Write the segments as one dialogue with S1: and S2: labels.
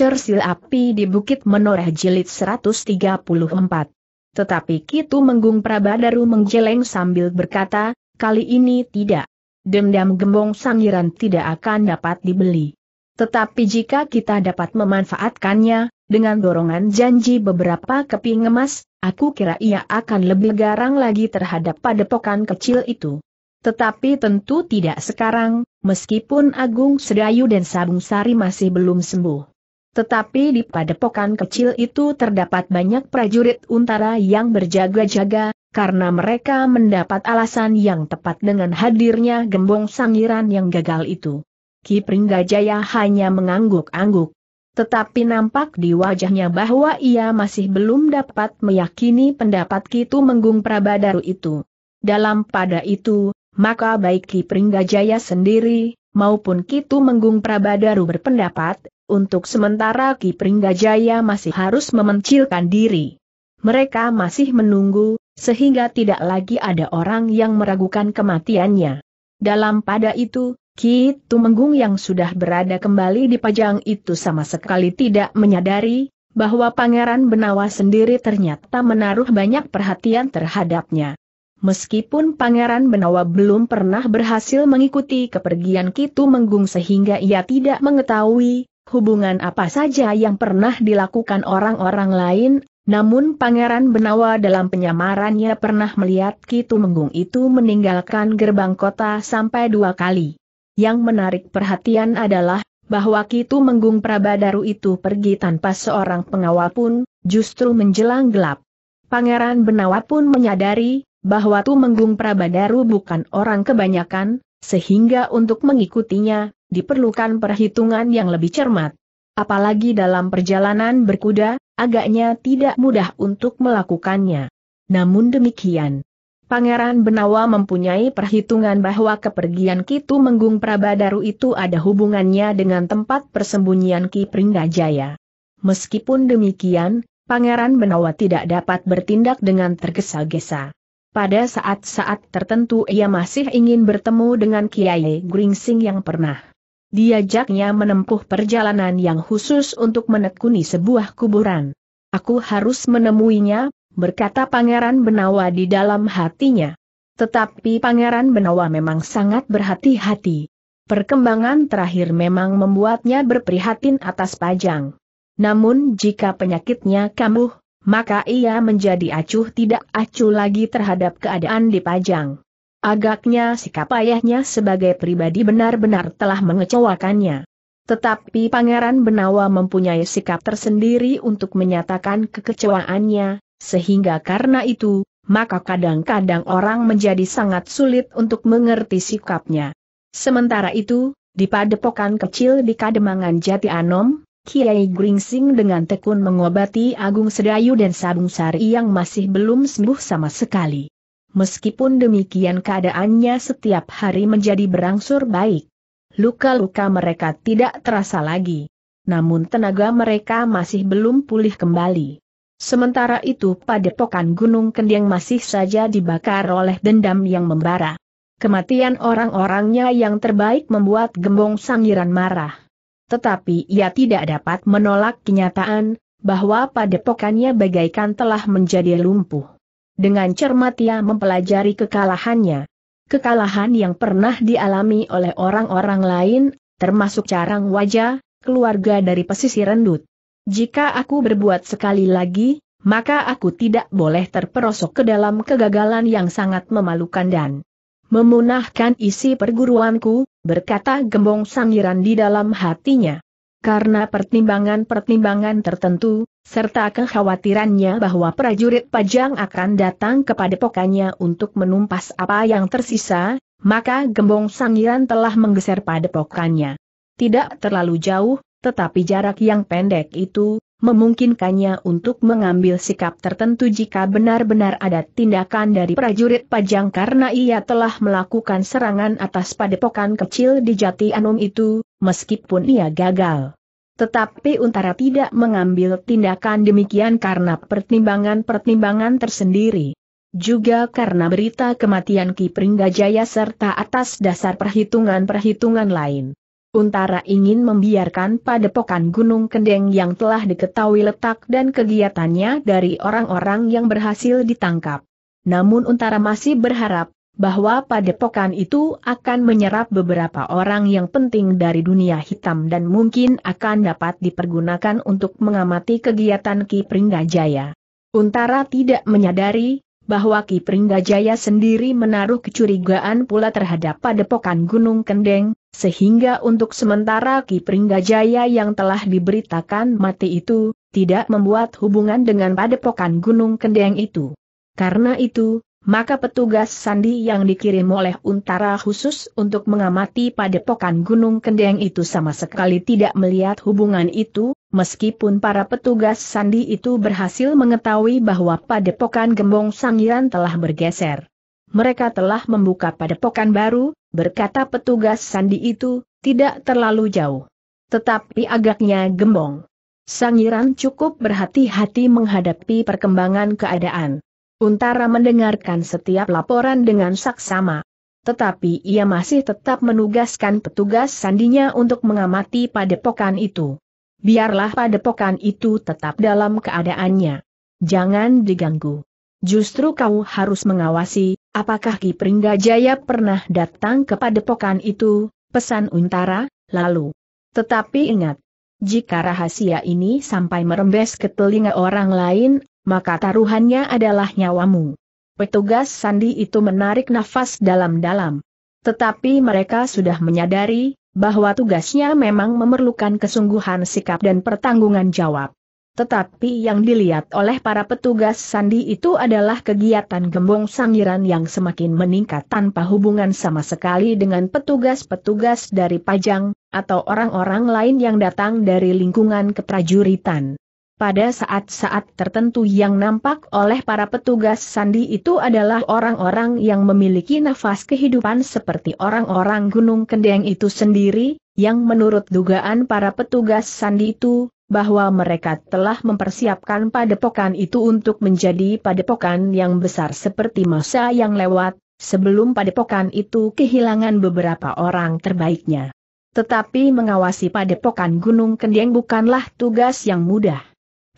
S1: Cersil Api di Bukit Menoreh Jilid 134. Tetapi Kitu Menggung Prabadaru menggeleng sambil berkata, kali ini tidak. Dendam gembong sangiran tidak akan dapat dibeli. Tetapi jika kita dapat memanfaatkannya, dengan dorongan janji beberapa keping emas, aku kira ia akan lebih garang lagi terhadap padepokan kecil itu. Tetapi tentu tidak sekarang, meskipun Agung Sedayu dan Sabung Sari masih belum sembuh. Tetapi di padepokan kecil itu terdapat banyak prajurit untara yang berjaga-jaga, karena mereka mendapat alasan yang tepat dengan hadirnya gembong sangiran yang gagal itu. Ki Pringgajaya hanya mengangguk-angguk. Tetapi nampak di wajahnya bahwa ia masih belum dapat meyakini pendapat Kitu Menggung Prabadaru itu. Dalam pada itu, maka baik Ki Pringgajaya sendiri, maupun Kitu Menggung Prabadaru berpendapat, untuk sementara Ki Pringgajaya masih harus memencilkan diri. Mereka masih menunggu, sehingga tidak lagi ada orang yang meragukan kematiannya. Dalam pada itu, Ki Tumenggung yang sudah berada kembali di Pajang itu sama sekali tidak menyadari, bahwa Pangeran Benawa sendiri ternyata menaruh banyak perhatian terhadapnya. Meskipun Pangeran Benawa belum pernah berhasil mengikuti kepergian Kitu Menggung sehingga ia tidak mengetahui hubungan apa saja yang pernah dilakukan orang-orang lain, namun Pangeran Benawa dalam penyamarannya pernah melihat Kitu Menggung itu meninggalkan gerbang kota sampai dua kali. Yang menarik perhatian adalah, bahwa Kitu Menggung Prabadaru itu pergi tanpa seorang pengawal pun, justru menjelang gelap. Pangeran Benawa pun menyadari, bahwa Tumenggung Prabadaru bukan orang kebanyakan, sehingga untuk mengikutinya, diperlukan perhitungan yang lebih cermat. Apalagi dalam perjalanan berkuda, agaknya tidak mudah untuk melakukannya. Namun demikian, Pangeran Benawa mempunyai perhitungan bahwa kepergian Kitu Menggung Prabadaru itu ada hubungannya dengan tempat persembunyian Ki Pringgajaya. Meskipun demikian, Pangeran Benawa tidak dapat bertindak dengan tergesa-gesa. Pada saat-saat tertentu ia masih ingin bertemu dengan Kiai Gringsing yang pernah diajaknya menempuh perjalanan yang khusus untuk menekuni sebuah kuburan. Aku harus menemuinya, berkata Pangeran Benawa di dalam hatinya. Tetapi Pangeran Benawa memang sangat berhati-hati. Perkembangan terakhir memang membuatnya berprihatin atas Pajang. Namun jika penyakitnya kambuh, maka ia menjadi acuh tidak acuh lagi terhadap keadaan di Pajang. Agaknya sikap ayahnya sebagai pribadi benar-benar telah mengecewakannya. Tetapi Pangeran Benawa mempunyai sikap tersendiri untuk menyatakan kekecewaannya, sehingga karena itu, maka kadang-kadang orang menjadi sangat sulit untuk mengerti sikapnya. Sementara itu, di padepokan kecil di Kademangan Jati Anom, Kiai Gringsing dengan tekun mengobati Agung Sedayu dan Sabung Sari yang masih belum sembuh sama sekali. Meskipun demikian keadaannya setiap hari menjadi berangsur baik. Luka-luka mereka tidak terasa lagi. Namun tenaga mereka masih belum pulih kembali. Sementara itu padepokan Gunung Kendeng masih saja dibakar oleh dendam yang membara. Kematian orang-orangnya yang terbaik membuat Gembong Sangiran marah tetapi ia tidak dapat menolak kenyataan, bahwa padepokannya bagaikan telah menjadi lumpuh. Dengan cermat ia mempelajari kekalahannya. Kekalahan yang pernah dialami oleh orang-orang lain, termasuk carang wajah, keluarga dari pesisir rendut. Jika aku berbuat sekali lagi, maka aku tidak boleh terperosok ke dalam kegagalan yang sangat memalukan dan memunahkan isi perguruanku, berkata gembong sangiran di dalam hatinya. Karena pertimbangan-pertimbangan tertentu, serta kekhawatirannya bahwa prajurit Pajang akan datang kepada pokannya untuk menumpas apa yang tersisa, maka gembong sangiran telah menggeser padepokannya. Tidak terlalu jauh, tetapi jarak yang pendek itu, memungkinkannya untuk mengambil sikap tertentu jika benar-benar ada tindakan dari prajurit Pajang karena ia telah melakukan serangan atas padepokan kecil di Jati Anum itu, meskipun ia gagal. Tetapi Untara tidak mengambil tindakan demikian karena pertimbangan-pertimbangan tersendiri. Juga karena berita kematian Ki Pringgajaya serta atas dasar perhitungan-perhitungan lain. Untara ingin membiarkan padepokan Gunung Kendeng yang telah diketahui letak dan kegiatannya dari orang-orang yang berhasil ditangkap. Namun Untara masih berharap bahwa padepokan itu akan menyerap beberapa orang yang penting dari dunia hitam dan mungkin akan dapat dipergunakan untuk mengamati kegiatan Ki Pringgajaya. Untara tidak menyadari bahwa Ki Pringgajaya sendiri menaruh kecurigaan pula terhadap padepokan Gunung Kendeng, sehingga untuk sementara Ki Pringgajaya yang telah diberitakan mati itu, tidak membuat hubungan dengan padepokan Gunung Kendeng itu. Karena itu, maka petugas sandi yang dikirim oleh Untara khusus untuk mengamati padepokan Gunung Kendeng itu sama sekali tidak melihat hubungan itu, meskipun para petugas sandi itu berhasil mengetahui bahwa padepokan Gembong Sangiran telah bergeser. Mereka telah membuka padepokan baru, berkata petugas sandi itu, tidak terlalu jauh. Tetapi agaknya Gembong. Sangiran cukup berhati-hati menghadapi perkembangan keadaan. Untara mendengarkan setiap laporan dengan saksama. Tetapi ia masih tetap menugaskan petugas sandinya untuk mengamati padepokan itu. Biarlah padepokan itu tetap dalam keadaannya. Jangan diganggu. Justru kau harus mengawasi, apakah Ki Pringgajaya pernah datang ke padepokan itu, pesan Untara, lalu. Tetapi ingat, jika rahasia ini sampai merembes ke telinga orang lain, maka taruhannya adalah nyawamu. Petugas sandi itu menarik nafas dalam-dalam. Tetapi mereka sudah menyadari, bahwa tugasnya memang memerlukan kesungguhan sikap dan pertanggungan jawab. Tetapi yang dilihat oleh para petugas sandi itu adalah kegiatan gembong sangiran yang semakin meningkat tanpa hubungan sama sekali dengan petugas-petugas dari Pajang, atau orang-orang lain yang datang dari lingkungan keprajuritan. Pada saat-saat tertentu yang nampak oleh para petugas sandi itu adalah orang-orang yang memiliki nafas kehidupan seperti orang-orang Gunung Kendeng itu sendiri, yang menurut dugaan para petugas sandi itu, bahwa mereka telah mempersiapkan padepokan itu untuk menjadi padepokan yang besar seperti masa yang lewat, sebelum padepokan itu kehilangan beberapa orang terbaiknya. Tetapi mengawasi padepokan Gunung Kendeng bukanlah tugas yang mudah.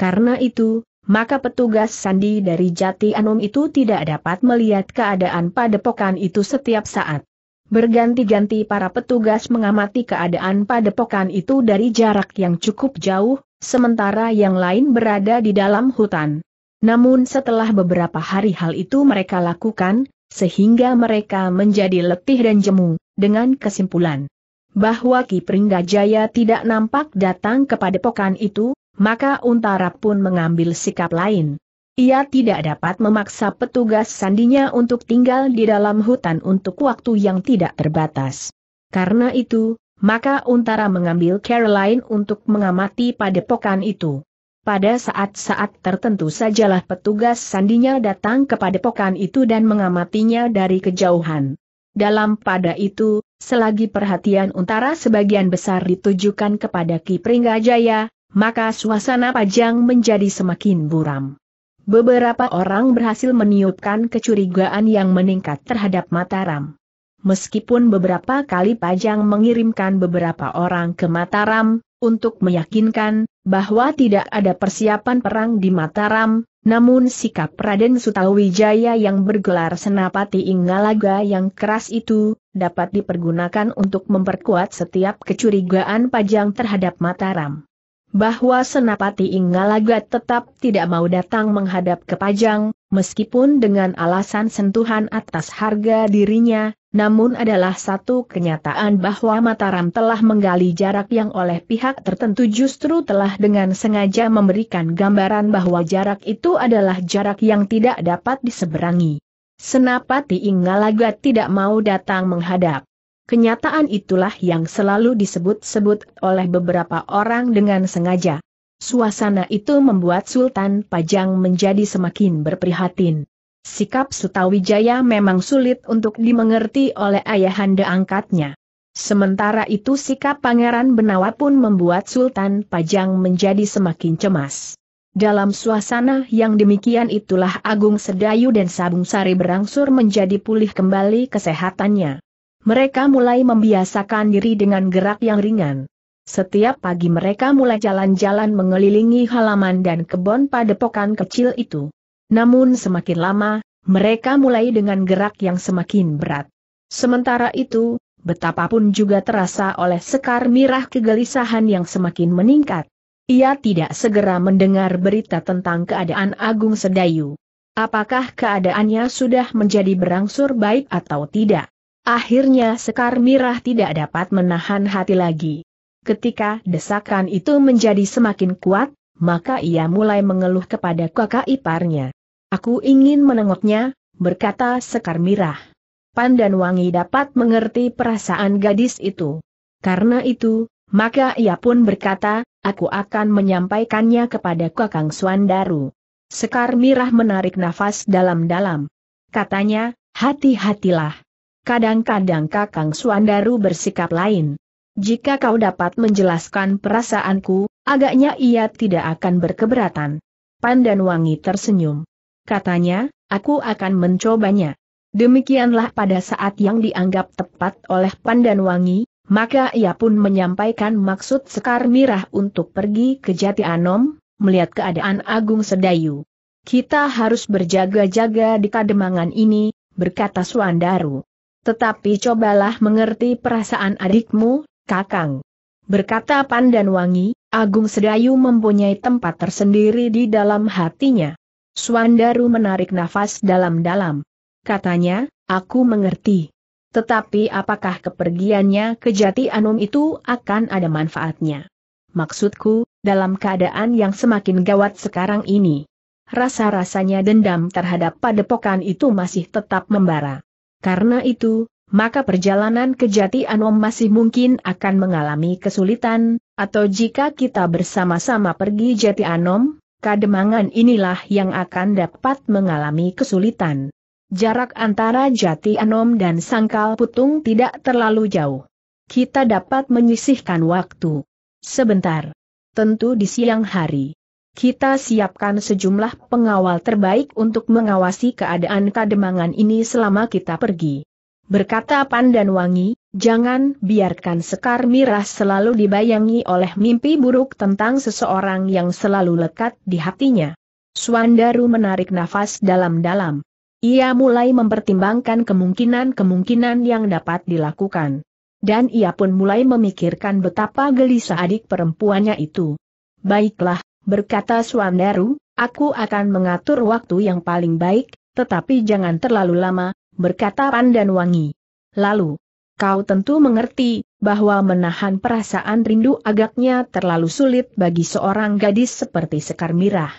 S1: Karena itu, maka petugas sandi dari Jati Anom itu tidak dapat melihat keadaan padepokan itu setiap saat. Berganti-ganti para petugas mengamati keadaan padepokan itu dari jarak yang cukup jauh, sementara yang lain berada di dalam hutan. Namun setelah beberapa hari hal itu mereka lakukan, sehingga mereka menjadi letih dan jemu, dengan kesimpulan bahwa Ki Pringgajaya tidak nampak datang ke padepokan itu, maka Untara pun mengambil sikap lain. Ia tidak dapat memaksa petugas sandinya untuk tinggal di dalam hutan untuk waktu yang tidak terbatas. Karena itu, maka Untara mengambil Caroline untuk mengamati padepokan itu. Pada saat-saat tertentu sajalah petugas sandinya datang ke padepokan itu dan mengamatinya dari kejauhan. Dalam pada itu, selagi perhatian Untara sebagian besar ditujukan kepada Ki Pringgajaya, maka suasana Pajang menjadi semakin buram. Beberapa orang berhasil meniupkan kecurigaan yang meningkat terhadap Mataram. Meskipun beberapa kali Pajang mengirimkan beberapa orang ke Mataram, untuk meyakinkan bahwa tidak ada persiapan perang di Mataram, namun sikap Raden Sutawijaya yang bergelar Senapati Inggalaga yang keras itu, dapat dipergunakan untuk memperkuat setiap kecurigaan Pajang terhadap Mataram bahwa Senapati Inggalaga tetap tidak mau datang menghadap ke Pajang, meskipun dengan alasan sentuhan atas harga dirinya, namun adalah satu kenyataan bahwa Mataram telah menggali jarak yang oleh pihak tertentu justru telah dengan sengaja memberikan gambaran bahwa jarak itu adalah jarak yang tidak dapat diseberangi. Senapati Inggalaga tidak mau datang menghadap. Kenyataan itulah yang selalu disebut-sebut oleh beberapa orang dengan sengaja. Suasana itu membuat Sultan Pajang menjadi semakin berprihatin. Sikap Sutawijaya memang sulit untuk dimengerti oleh ayahanda angkatnya. Sementara itu sikap Pangeran Benawa pun membuat Sultan Pajang menjadi semakin cemas. Dalam suasana yang demikian itulah Agung Sedayu dan Sabung Sari berangsur menjadi pulih kembali kesehatannya. Mereka mulai membiasakan diri dengan gerak yang ringan. Setiap pagi mereka mulai jalan-jalan mengelilingi halaman dan kebun padepokan kecil itu. Namun semakin lama, mereka mulai dengan gerak yang semakin berat. Sementara itu, betapapun juga terasa oleh Sekar Mirah kegelisahan yang semakin meningkat. Ia tidak segera mendengar berita tentang keadaan Agung Sedayu. Apakah keadaannya sudah menjadi berangsur baik atau tidak? Akhirnya Sekar Mirah tidak dapat menahan hati lagi. Ketika desakan itu menjadi semakin kuat, maka ia mulai mengeluh kepada kakak iparnya. Aku ingin menengoknya, berkata Sekar Mirah. Pandan Wangi dapat mengerti perasaan gadis itu. Karena itu, maka ia pun berkata, aku akan menyampaikannya kepada Kakang Suandaru. Sekar Mirah menarik nafas dalam-dalam. Katanya, hati-hatilah. Kadang-kadang Kakang Suandaru bersikap lain. Jika kau dapat menjelaskan perasaanku, agaknya ia tidak akan berkeberatan. Pandan Wangi tersenyum. Katanya, aku akan mencobanya. Demikianlah pada saat yang dianggap tepat oleh Pandan Wangi, maka ia pun menyampaikan maksud Sekar Mirah untuk pergi ke Jati Anom, melihat keadaan Agung Sedayu. Kita harus berjaga-jaga di kademangan ini, berkata Suandaru. Tetapi cobalah mengerti perasaan adikmu, Kakang. Berkata Pandan Wangi, Agung Sedayu mempunyai tempat tersendiri di dalam hatinya. Suandaru menarik nafas dalam-dalam. Katanya, aku mengerti. Tetapi apakah kepergiannya ke Jati Anum itu akan ada manfaatnya? Maksudku, dalam keadaan yang semakin gawat sekarang ini. Rasa-rasanya dendam terhadap padepokan itu masih tetap membara. Karena itu, maka perjalanan ke Jati Anom masih mungkin akan mengalami kesulitan, atau jika kita bersama-sama pergi Jati Anom, kademangan inilah yang akan dapat mengalami kesulitan. Jarak antara Jati Anom dan Sangkal Putung tidak terlalu jauh. Kita dapat menyisihkan waktu. Sebentar. Tentu di siang hari. Kita siapkan sejumlah pengawal terbaik untuk mengawasi keadaan kademangan ini selama kita pergi. Berkata Pandan Wangi, jangan biarkan Sekar Mirah selalu dibayangi oleh mimpi buruk tentang seseorang yang selalu lekat di hatinya. Suandaru menarik nafas dalam-dalam. Ia mulai mempertimbangkan kemungkinan-kemungkinan yang dapat dilakukan. Dan ia pun mulai memikirkan betapa gelisah adik perempuannya itu. Baiklah, berkata Suandaru, aku akan mengatur waktu yang paling baik, tetapi jangan terlalu lama, berkata Pandan Wangi. Lalu, kau tentu mengerti, bahwa menahan perasaan rindu agaknya terlalu sulit bagi seorang gadis seperti Sekar Mirah.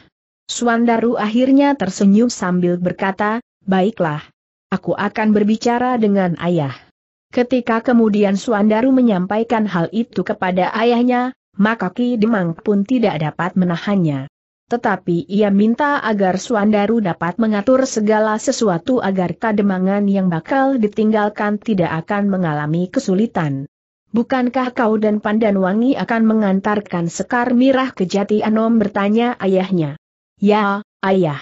S1: Suandaru akhirnya tersenyum sambil berkata, baiklah. Aku akan berbicara dengan ayah. Ketika kemudian Suandaru menyampaikan hal itu kepada ayahnya, maka Ki Demang pun tidak dapat menahannya. Tetapi ia minta agar Suandaru dapat mengatur segala sesuatu agar kademangan yang bakal ditinggalkan tidak akan mengalami kesulitan. Bukankah kau dan Pandan Wangi akan mengantarkan Sekar Mirah ke Jati Anom bertanya ayahnya. Ya, ayah.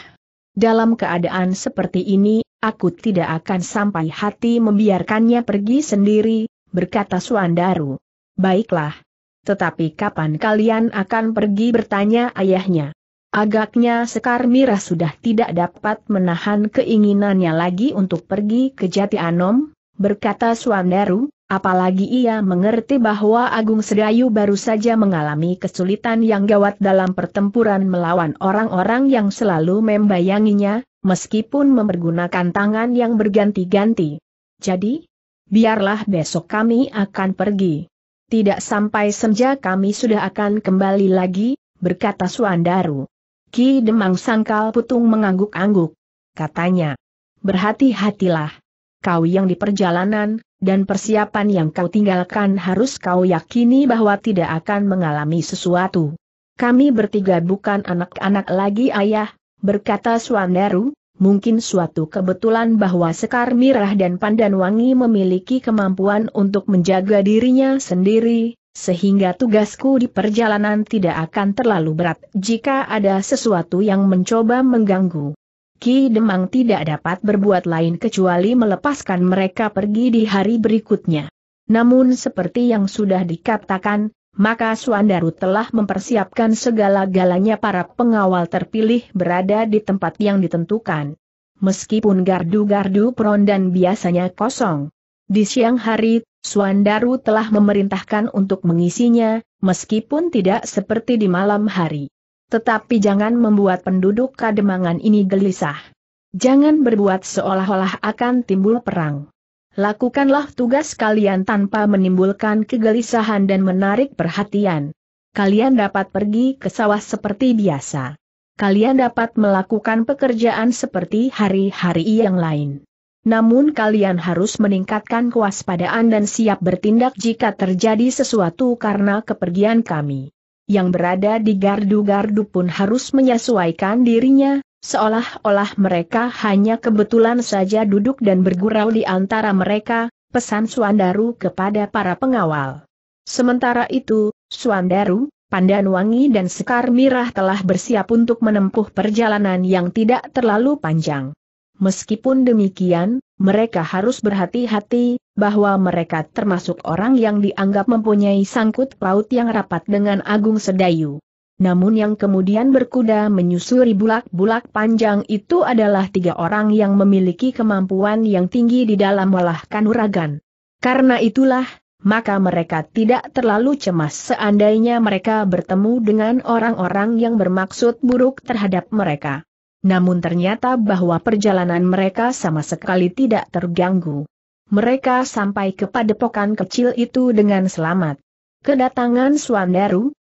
S1: Dalam keadaan seperti ini, aku tidak akan sampai hati membiarkannya pergi sendiri, berkata Suandaru. Baiklah, tetapi kapan kalian akan pergi bertanya ayahnya. Agaknya Sekar Mirah sudah tidak dapat menahan keinginannya lagi untuk pergi ke Jati Anom, berkata Suandaru, apalagi ia mengerti bahwa Agung Sedayu baru saja mengalami kesulitan yang gawat dalam pertempuran melawan orang-orang yang selalu membayanginya, meskipun mempergunakan tangan yang berganti-ganti. Jadi, biarlah besok kami akan pergi. Tidak sampai senja kami sudah akan kembali lagi, berkata Suandaru. Ki Demang Sangkal Putung mengangguk-angguk. Katanya, berhati-hatilah. Kau yang di perjalanan, dan persiapan yang kau tinggalkan harus kau yakini bahwa tidak akan mengalami sesuatu. Kami bertiga bukan anak-anak lagi ayah, berkata Suandaru, mungkin suatu kebetulan bahwa Sekar Mirah dan Pandan Wangi memiliki kemampuan untuk menjaga dirinya sendiri, sehingga tugasku di perjalanan tidak akan terlalu berat jika ada sesuatu yang mencoba mengganggu. Ki Demang tidak dapat berbuat lain kecuali melepaskan mereka pergi di hari berikutnya. Namun seperti yang sudah dikatakan, maka Suandaru telah mempersiapkan segala-galanya para pengawal terpilih berada di tempat yang ditentukan. Meskipun gardu-gardu perondan biasanya kosong. Di siang hari, Suandaru telah memerintahkan untuk mengisinya, meskipun tidak seperti di malam hari. Tetapi jangan membuat penduduk kademangan ini gelisah. Jangan berbuat seolah-olah akan timbul perang. Lakukanlah tugas kalian tanpa menimbulkan kegelisahan dan menarik perhatian. Kalian dapat pergi ke sawah seperti biasa. Kalian dapat melakukan pekerjaan seperti hari-hari yang lain. Namun kalian harus meningkatkan kewaspadaan dan siap bertindak jika terjadi sesuatu karena kepergian kami yang berada di gardu-gardu pun harus menyesuaikan dirinya, seolah-olah mereka hanya kebetulan saja duduk dan bergurau di antara mereka, pesan Suandaru kepada para pengawal. Sementara itu, Suandaru, Pandanwangi dan Sekar Mirah telah bersiap untuk menempuh perjalanan yang tidak terlalu panjang. Meskipun demikian, mereka harus berhati-hati, bahwa mereka termasuk orang yang dianggap mempunyai sangkut paut yang rapat dengan Agung Sedayu. Namun yang kemudian berkuda menyusuri bulak-bulak panjang itu adalah tiga orang yang memiliki kemampuan yang tinggi di dalam olah kanuragan. Karena itulah, maka mereka tidak terlalu cemas seandainya mereka bertemu dengan orang-orang yang bermaksud buruk terhadap mereka. Namun ternyata bahwa perjalanan mereka sama sekali tidak terganggu. Mereka sampai ke padepokan kecil itu dengan selamat. Kedatangan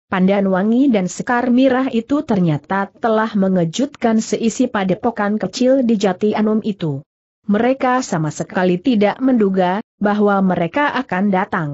S1: Suandaru, Pandanwangi dan Sekar Mirah itu ternyata telah mengejutkan seisi padepokan kecil di Jati Anum itu. Mereka sama sekali tidak menduga bahwa mereka akan datang.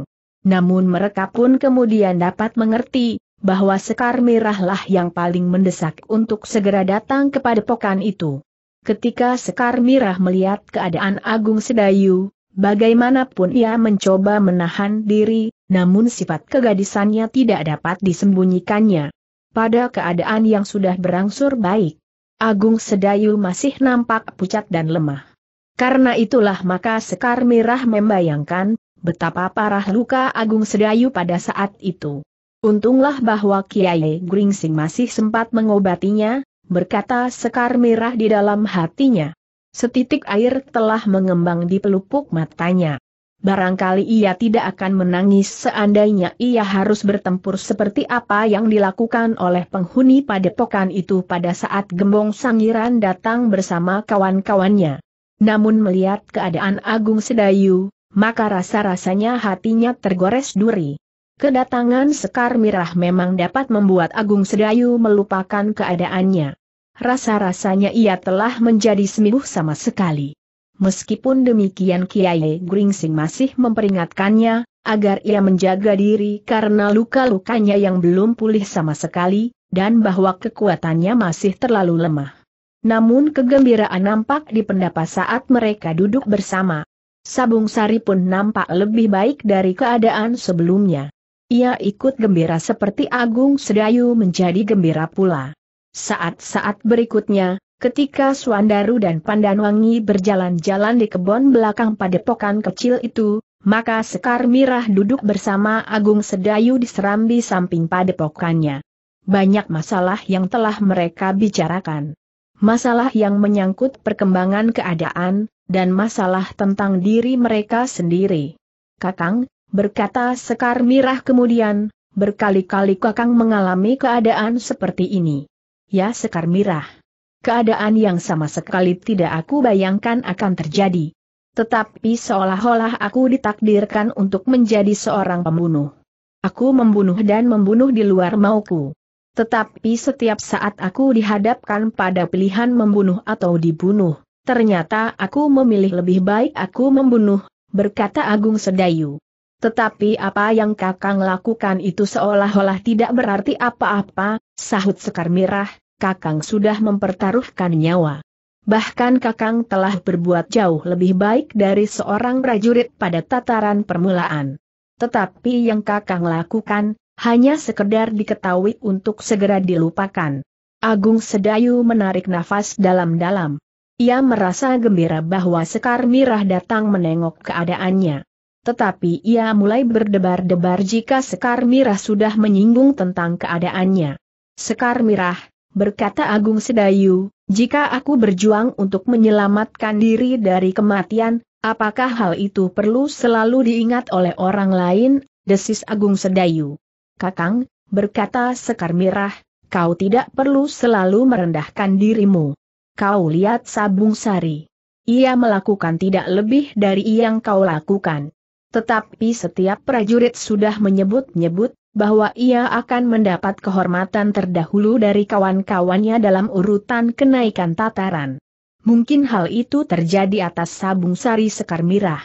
S1: Namun mereka pun kemudian dapat mengerti bahwa Sekar Merahlah yang paling mendesak untuk segera datang kepada pokan itu. Ketika Sekar Mirah melihat keadaan Agung Sedayu, bagaimanapun ia mencoba menahan diri, namun sifat kegadisannya tidak dapat disembunyikannya. Pada keadaan yang sudah berangsur baik, Agung Sedayu masih nampak pucat dan lemah. Karena itulah maka Sekar Mirah membayangkan, betapa parah luka Agung Sedayu pada saat itu. Untunglah bahwa Kiai Gringsing masih sempat mengobatinya, berkata Sekar Merah di dalam hatinya. Setitik air telah mengembang di pelupuk matanya. Barangkali ia tidak akan menangis seandainya ia harus bertempur seperti apa yang dilakukan oleh penghuni padepokan itu pada saat Gembong Sangiran datang bersama kawan-kawannya. Namun melihat keadaan Agung Sedayu, maka rasa-rasanya hatinya tergores duri. Kedatangan Sekar Mirah memang dapat membuat Agung Sedayu melupakan keadaannya. Rasa-rasanya ia telah menjadi sembuh sama sekali. Meskipun demikian Kiai Gringsing masih memperingatkannya, agar ia menjaga diri karena luka-lukanya yang belum pulih sama sekali, dan bahwa kekuatannya masih terlalu lemah. Namun kegembiraan nampak di pendapat saat mereka duduk bersama. Sabung Sari pun nampak lebih baik dari keadaan sebelumnya. Ia ikut gembira seperti Agung Sedayu menjadi gembira pula. Saat-saat berikutnya, ketika Suandaru dan Pandanwangi berjalan-jalan di kebun belakang padepokan kecil itu, maka Sekar Mirah duduk bersama Agung Sedayu di serambi samping padepokannya. Banyak masalah yang telah mereka bicarakan. Masalah yang menyangkut perkembangan keadaan, dan masalah tentang diri mereka sendiri. Kakang, berkata Sekar Mirah kemudian, berkali-kali Kakang mengalami keadaan seperti ini. Ya Sekar Mirah. Keadaan yang sama sekali tidak aku bayangkan akan terjadi. Tetapi seolah-olah aku ditakdirkan untuk menjadi seorang pembunuh. Aku membunuh dan membunuh di luar mauku. Tetapi setiap saat aku dihadapkan pada pilihan membunuh atau dibunuh, ternyata aku memilih lebih baik aku membunuh, berkata Agung Sedayu. Tetapi apa yang kakang lakukan itu seolah-olah tidak berarti apa-apa, sahut Sekar Mirah, kakang sudah mempertaruhkan nyawa. Bahkan kakang telah berbuat jauh lebih baik dari seorang prajurit pada tataran permulaan. Tetapi yang kakang lakukan, hanya sekedar diketahui untuk segera dilupakan. Agung Sedayu menarik nafas dalam-dalam. Ia merasa gembira bahwa Sekar Mirah datang menengok keadaannya. Tetapi ia mulai berdebar-debar jika Sekar Mirah sudah menyinggung tentang keadaannya. Sekar Mirah, berkata Agung Sedayu, jika aku berjuang untuk menyelamatkan diri dari kematian, apakah hal itu perlu selalu diingat oleh orang lain, desis Agung Sedayu. Kakang, berkata Sekar Mirah, kau tidak perlu selalu merendahkan dirimu. Kau lihat Sabung Sari. Ia melakukan tidak lebih dari yang kau lakukan. Tetapi setiap prajurit sudah menyebut-nyebut, bahwa ia akan mendapat kehormatan terdahulu dari kawan-kawannya dalam urutan kenaikan tataran. Mungkin hal itu terjadi atas Sabung Sari Sekar Mirah.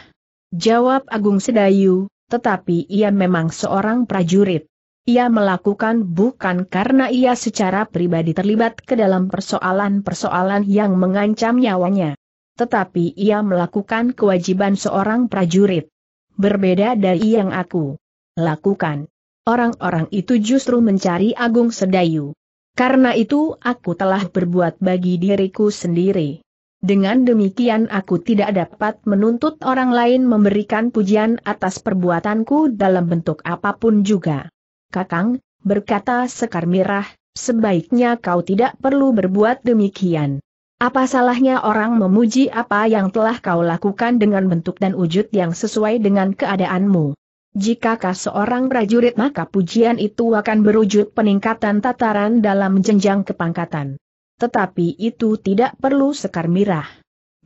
S1: Jawab Agung Sedayu, tetapi ia memang seorang prajurit ia melakukan bukan karena ia secara pribadi terlibat ke dalam persoalan-persoalan yang mengancam nyawanya. Tetapi ia melakukan kewajiban seorang prajurit. Berbeda dari yang aku lakukan. Orang-orang itu justru mencari Agung Sedayu. Karena itu aku telah berbuat bagi diriku sendiri. Dengan demikian aku tidak dapat menuntut orang lain memberikan pujian atas perbuatanku dalam bentuk apa pun juga. Kakang, berkata Sekar Mirah, sebaiknya kau tidak perlu berbuat demikian. Apa salahnya orang memuji apa yang telah kau lakukan dengan bentuk dan wujud yang sesuai dengan keadaanmu? Jikakah seorang prajurit maka pujian itu akan berwujud peningkatan tataran dalam jenjang kepangkatan. Tetapi itu tidak perlu Sekar Mirah.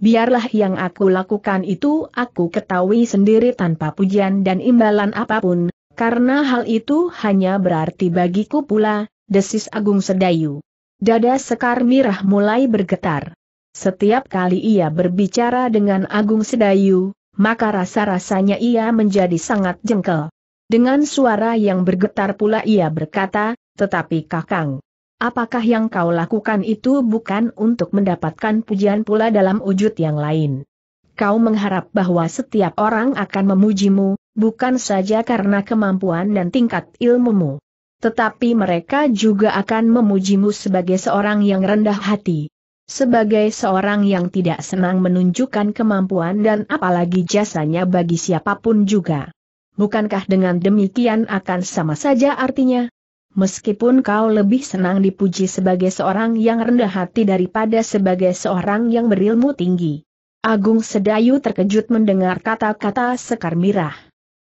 S1: Biarlah yang aku lakukan itu aku ketahui sendiri tanpa pujian dan imbalan apa pun, karena hal itu hanya berarti bagiku pula, desis Agung Sedayu. Dada Sekar Mirah mulai bergetar. Setiap kali ia berbicara dengan Agung Sedayu, maka rasa-rasanya ia menjadi sangat jengkel. Dengan suara yang bergetar pula ia berkata, tetapi Kakang, apakah yang kau lakukan itu bukan untuk mendapatkan pujian pula dalam wujud yang lain? Kau mengharap bahwa setiap orang akan memujimu, bukan saja karena kemampuan dan tingkat ilmumu. Tetapi mereka juga akan memujimu sebagai seorang yang rendah hati. Sebagai seorang yang tidak senang menunjukkan kemampuan dan apalagi jasanya bagi siapa pun juga. Bukankah dengan demikian akan sama saja artinya? Meskipun kau lebih senang dipuji sebagai seorang yang rendah hati daripada sebagai seorang yang berilmu tinggi. Agung Sedayu terkejut mendengar kata-kata Sekar Mirah.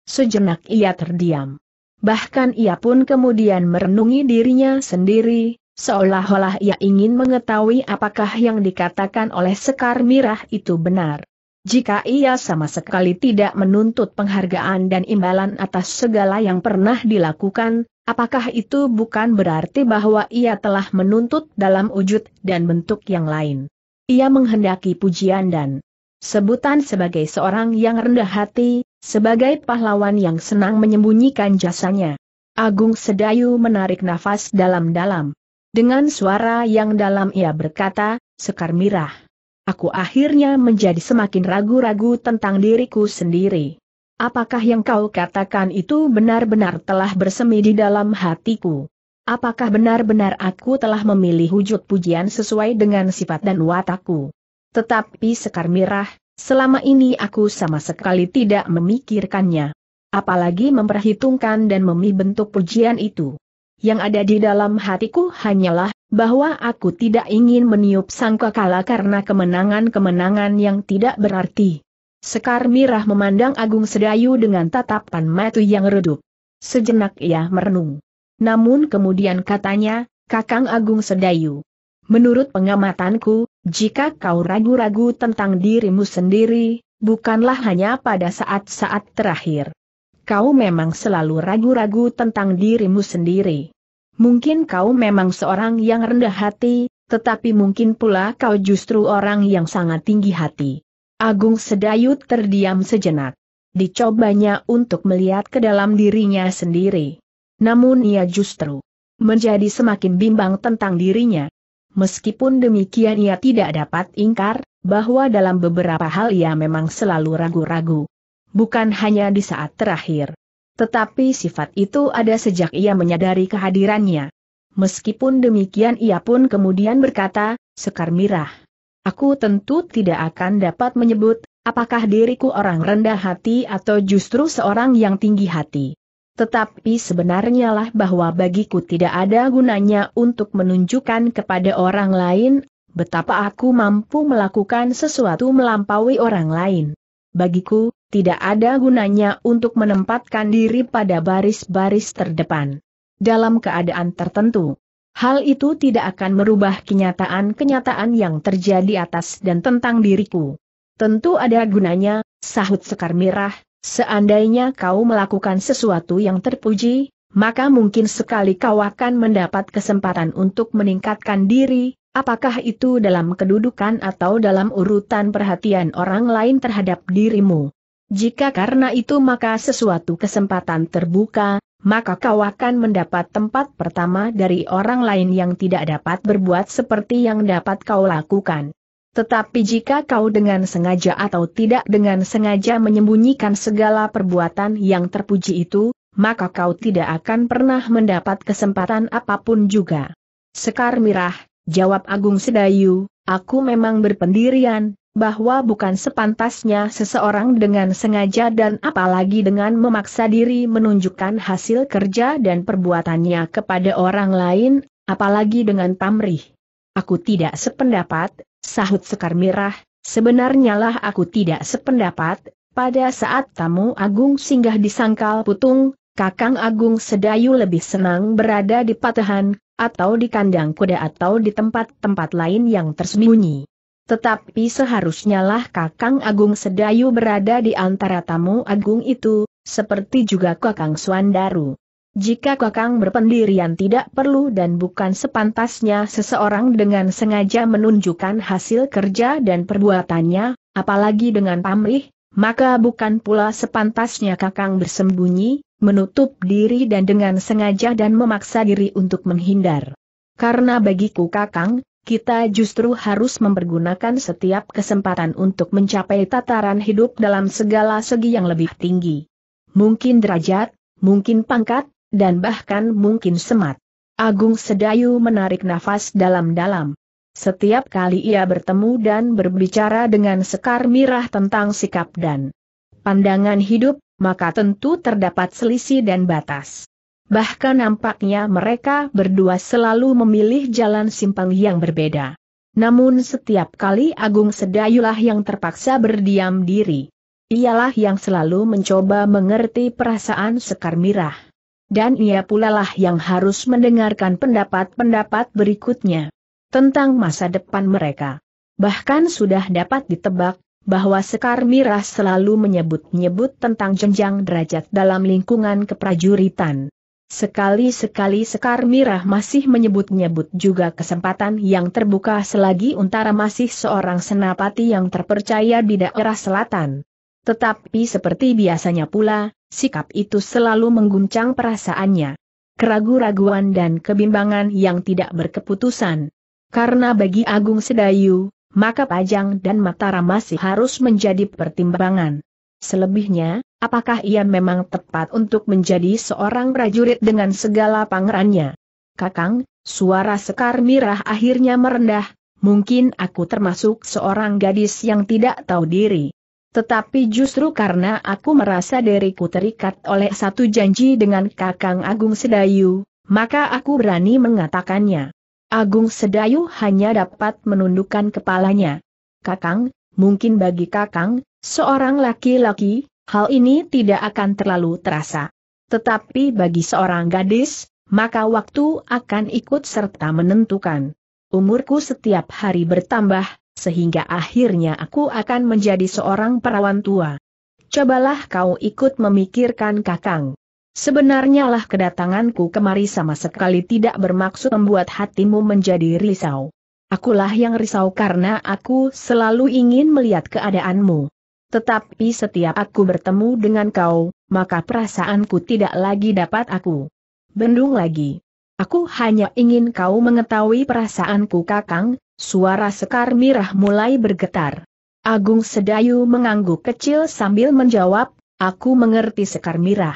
S1: Sejenak ia terdiam. Bahkan ia pun kemudian merenungi dirinya sendiri, seolah-olah ia ingin mengetahui apakah yang dikatakan oleh Sekar Mirah itu benar. Jika ia sama sekali tidak menuntut penghargaan dan imbalan atas segala yang pernah dilakukan, apakah itu bukan berarti bahwa ia telah menuntut dalam wujud dan bentuk yang lain? Ia menghendaki pujian dan sebutan sebagai seorang yang rendah hati, sebagai pahlawan yang senang menyembunyikan jasanya. Agung Sedayu menarik nafas dalam-dalam. Dengan suara yang dalam ia berkata, Sekar Mirah. Aku akhirnya menjadi semakin ragu-ragu tentang diriku sendiri. Apakah yang kau katakan itu benar-benar telah bersemi di dalam hatiku? Apakah benar-benar aku telah memilih wujud pujian sesuai dengan sifat dan watakku? Tetapi Sekar Mirah, Selama ini aku sama sekali tidak memikirkannya. Apalagi memperhitungkan dan membentuk pujian itu. Yang ada di dalam hatiku hanyalah, bahwa aku tidak ingin meniup sangka kala karena kemenangan-kemenangan yang tidak berarti. Sekar Mirah memandang Agung Sedayu dengan tatapan mata yang redup. Sejenak ia merenung. Namun kemudian katanya, Kakang Agung Sedayu. Menurut pengamatanku, jika kau ragu-ragu tentang dirimu sendiri, bukanlah hanya pada saat-saat terakhir. Kau memang selalu ragu-ragu tentang dirimu sendiri. Mungkin kau memang seorang yang rendah hati, tetapi mungkin pula kau justru orang yang sangat tinggi hati. Agung Sedayut terdiam sejenak. Dicobanya untuk melihat ke dalam dirinya sendiri. Namun ia justru menjadi semakin bimbang tentang dirinya. Meskipun demikian ia tidak dapat ingkar, bahwa dalam beberapa hal ia memang selalu ragu-ragu. Bukan hanya di saat terakhir. Tetapi sifat itu ada sejak ia menyadari kehadirannya. Meskipun demikian ia pun kemudian berkata, Sekar Mirah. Aku tentu tidak akan dapat menyebut, apakah diriku orang rendah hati atau justru seorang yang tinggi hati. Tetapi sebenarnya lah bahwa bagiku tidak ada gunanya untuk menunjukkan kepada orang lain, betapa aku mampu melakukan sesuatu melampaui orang lain. Bagiku, tidak ada gunanya untuk menempatkan diri pada baris-baris terdepan. Dalam keadaan tertentu, Hal itu tidak akan merubah kenyataan-kenyataan yang terjadi atas dan tentang diriku. Tentu ada gunanya, sahut Sekar Mirah, seandainya kau melakukan sesuatu yang terpuji, maka mungkin sekali kau akan mendapat kesempatan untuk meningkatkan diri, apakah itu dalam kedudukan atau dalam urutan perhatian orang lain terhadap dirimu. Jika karena itu maka sesuatu kesempatan terbuka, maka kau akan mendapat tempat pertama dari orang lain yang tidak dapat berbuat seperti yang dapat kau lakukan. Tetapi jika kau dengan sengaja atau tidak dengan sengaja menyembunyikan segala perbuatan yang terpuji itu, maka kau tidak akan pernah mendapat kesempatan apa pun juga. Sekar Mirah, jawab Agung Sedayu, aku memang berpendirian, bahwa bukan sepantasnya seseorang dengan sengaja dan apalagi dengan memaksa diri menunjukkan hasil kerja dan perbuatannya kepada orang lain, apalagi dengan pamrih. Aku tidak sependapat, sahut Sekar Mirah, sebenarnya lah aku tidak sependapat, pada saat tamu agung singgah di sangkal putung, Kakang Agung Sedayu lebih senang berada di patahan, atau di kandang kuda atau di tempat-tempat lain yang tersembunyi. Tetapi seharusnya lah Kakang Agung Sedayu berada di antara tamu agung itu, seperti juga Kakang Suandaru. Jika Kakang berpendirian tidak perlu dan bukan sepantasnya seseorang dengan sengaja menunjukkan hasil kerja dan perbuatannya, apalagi dengan pamrih, maka bukan pula sepantasnya Kakang bersembunyi, menutup diri dan dengan sengaja dan memaksa diri untuk menghindar. Karena bagiku Kakang, kita justru harus mempergunakan setiap kesempatan untuk mencapai tataran hidup dalam segala segi yang lebih tinggi. Mungkin derajat, mungkin pangkat, dan bahkan mungkin semat. Agung Sedayu menarik nafas dalam-dalam. Setiap kali ia bertemu dan berbicara dengan Sekar Mirah tentang sikap dan pandangan hidup, maka tentu terdapat selisih dan batas. Bahkan nampaknya mereka berdua selalu memilih jalan simpang yang berbeda. Namun setiap kali Agung Sedayulah yang terpaksa berdiam diri. Ialah yang selalu mencoba mengerti perasaan Sekar Mirah. Dan ia pula lah yang harus mendengarkan pendapat-pendapat berikutnya. Tentang masa depan mereka. Bahkan sudah dapat ditebak, bahwa Sekar Mirah selalu menyebut-nyebut tentang jenjang derajat dalam lingkungan keprajuritan. Sekali-sekali Sekar Mirah masih menyebut-nyebut juga kesempatan yang terbuka selagi Untara masih seorang senapati yang terpercaya di daerah selatan. Tetapi seperti biasanya pula, sikap itu selalu mengguncang perasaannya. Keragu-raguan dan kebimbangan yang tidak berkeputusan. Karena bagi Agung Sedayu, maka Pajang dan Mataram masih harus menjadi pertimbangan. Selebihnya, apakah ia memang tepat untuk menjadi seorang prajurit dengan segala pangerannya? Kakang, suara Sekar Mirah akhirnya merendah, mungkin aku termasuk seorang gadis yang tidak tahu diri. Tetapi justru karena aku merasa diriku terikat oleh satu janji dengan Kakang Agung Sedayu, maka aku berani mengatakannya. Agung Sedayu hanya dapat menundukkan kepalanya. Kakang, mungkin bagi Kakang, Seorang laki-laki, hal ini tidak akan terlalu terasa. Tetapi bagi seorang gadis, maka waktu akan ikut serta menentukan. Umurku setiap hari bertambah, sehingga akhirnya aku akan menjadi seorang perawan tua. Cobalah kau ikut memikirkan kakang. Sebenarnya lah kedatanganku kemari sama sekali tidak bermaksud membuat hatimu menjadi risau. Akulah yang risau karena aku selalu ingin melihat keadaanmu. Tetapi setiap aku bertemu dengan kau, maka perasaanku tidak lagi dapat aku bendung lagi. Aku hanya ingin kau mengetahui perasaanku kakang, suara Sekar Mirah mulai bergetar. Agung Sedayu mengangguk kecil sambil menjawab, aku mengerti Sekar Mirah.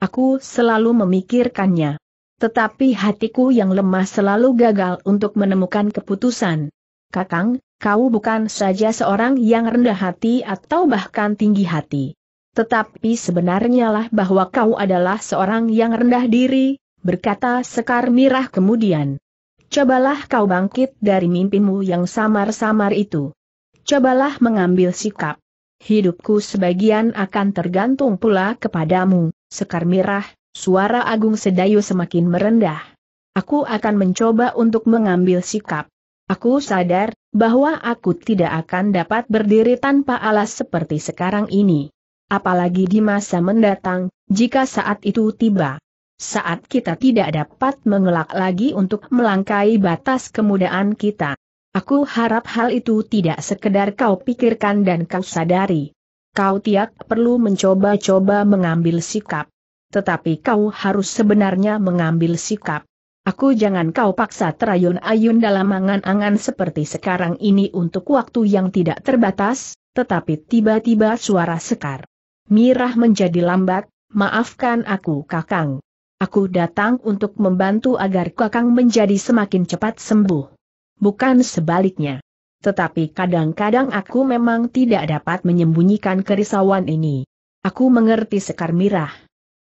S1: Aku selalu memikirkannya. Tetapi hatiku yang lemah selalu gagal untuk menemukan keputusan. Kakang, kau bukan saja seorang yang rendah hati atau bahkan tinggi hati. Tetapi sebenarnya lah bahwa kau adalah seorang yang rendah diri, berkata Sekar Mirah kemudian. Cobalah kau bangkit dari mimpimu yang samar-samar itu. Cobalah mengambil sikap. Hidupku sebagian akan tergantung pula kepadamu, Sekar Mirah, suara Agung Sedayu semakin merendah. Aku akan mencoba untuk mengambil sikap. Aku sadar, bahwa aku tidak akan dapat berdiri tanpa alas seperti sekarang ini. Apalagi di masa mendatang, jika saat itu tiba. Saat kita tidak dapat mengelak lagi untuk melangkai batas kemudaan kita. Aku harap hal itu tidak sekedar kau pikirkan dan kau sadari. Kau tiap perlu mencoba-coba mengambil sikap. Tetapi kau harus sebenarnya mengambil sikap. Aku jangan kau paksa terayun-ayun dalam angan-angan seperti sekarang ini untuk waktu yang tidak terbatas, tetapi tiba-tiba suara sekar. Mirah menjadi lambat, maafkan aku kakang. Aku datang untuk membantu agar kakang menjadi semakin cepat sembuh. Bukan sebaliknya. Tetapi kadang-kadang aku memang tidak dapat menyembunyikan kerisauan ini. Aku mengerti sekar mirah.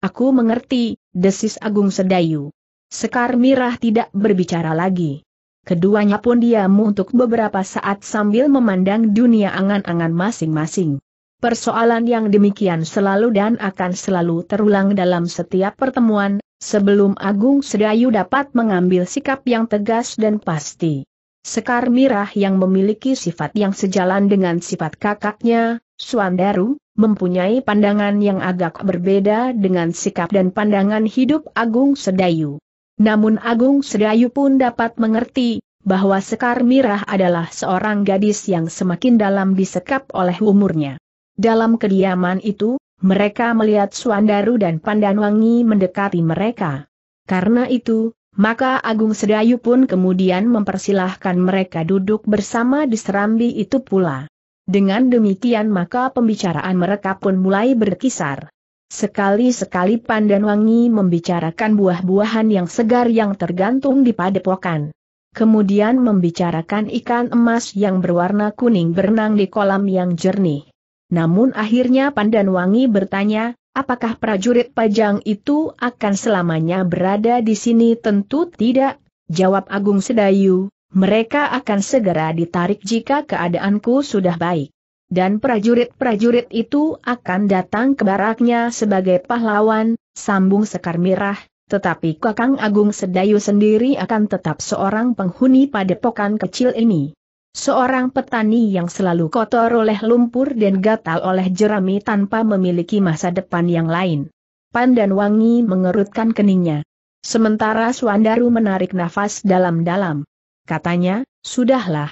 S1: Aku mengerti, desis Agung Sedayu. Sekar Mirah tidak berbicara lagi. Keduanya pun diam untuk beberapa saat sambil memandang dunia angan-angan masing-masing. Persoalan yang demikian selalu dan akan selalu terulang dalam setiap pertemuan, sebelum Agung Sedayu dapat mengambil sikap yang tegas dan pasti. Sekar Mirah yang memiliki sifat yang sejalan dengan sifat kakaknya, Suandaru, mempunyai pandangan yang agak berbeda dengan sikap dan pandangan hidup Agung Sedayu. Namun Agung Sedayu pun dapat mengerti, bahwa Sekar Mirah adalah seorang gadis yang semakin dalam disekap oleh umurnya. Dalam kediaman itu, mereka melihat Suandaru dan Pandanwangi mendekati mereka. Karena itu, maka Agung Sedayu pun kemudian mempersilahkan mereka duduk bersama di serambi itu pula. Dengan demikian maka pembicaraan mereka pun mulai berkisar. Sekali-sekali Pandan Wangi membicarakan buah-buahan yang segar yang tergantung di padepokan. Kemudian membicarakan ikan emas yang berwarna kuning berenang di kolam yang jernih. Namun akhirnya Pandan Wangi bertanya, apakah prajurit pajang itu akan selamanya berada di sini? Tentu tidak, jawab Agung Sedayu, mereka akan segera ditarik jika keadaanku sudah baik dan prajurit-prajurit itu akan datang ke baraknya sebagai pahlawan, sambung Sekar Mirah, tetapi Kakang Agung Sedayu sendiri akan tetap seorang penghuni padepokan kecil ini. Seorang petani yang selalu kotor oleh lumpur dan gatal oleh jerami tanpa memiliki masa depan yang lain. Pandan Wangi mengerutkan keningnya. Sementara Suandaru menarik nafas dalam-dalam. Katanya, sudahlah,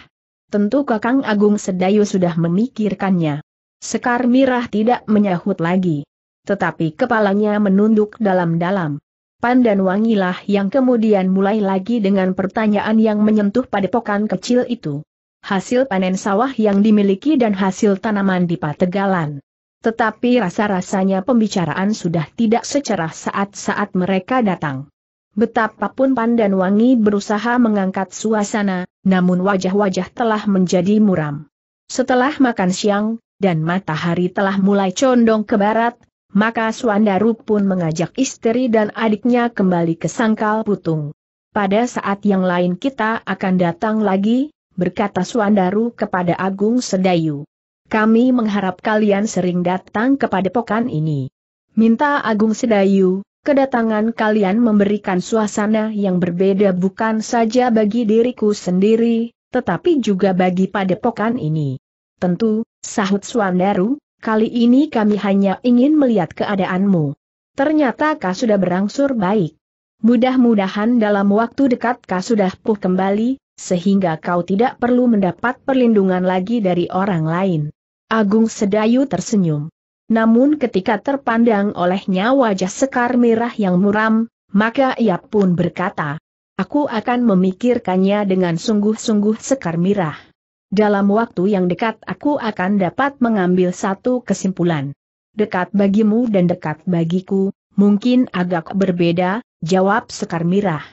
S1: Tentu Kakang Agung Sedayu sudah memikirkannya. Sekar Mirah tidak menyahut lagi. Tetapi kepalanya menunduk dalam-dalam. Pandan Wangilah yang kemudian mulai lagi dengan pertanyaan yang menyentuh padepokan kecil itu. Hasil panen sawah yang dimiliki dan hasil tanaman di Pategalan. Tetapi rasa-rasanya pembicaraan sudah tidak secerah saat-saat mereka datang. Betapapun Pandan Wangi berusaha mengangkat suasana, namun wajah-wajah telah menjadi muram. Setelah makan siang, dan matahari telah mulai condong ke barat, maka Suandaru pun mengajak istri dan adiknya kembali ke Sangkal Putung. Pada saat yang lain kita akan datang lagi, berkata Suandaru kepada Agung Sedayu. Kami mengharap kalian sering datang kepada pokan ini. Minta Agung Sedayu, kedatangan kalian memberikan suasana yang berbeda bukan saja bagi diriku sendiri, tetapi juga bagi padepokan ini. Tentu, sahut Swandaru, kali ini kami hanya ingin melihat keadaanmu. Ternyata kau sudah berangsur baik. Mudah-mudahan dalam waktu dekat kau sudah puh kembali, sehingga kau tidak perlu mendapat perlindungan lagi dari orang lain. Agung Sedayu tersenyum. Namun ketika terpandang olehnya wajah Sekar Mirah yang muram, maka ia pun berkata, Aku akan memikirkannya dengan sungguh-sungguh Sekar Mirah. Dalam waktu yang dekat aku akan dapat mengambil satu kesimpulan. Dekat bagimu dan dekat bagiku, mungkin agak berbeda, jawab Sekar Mirah.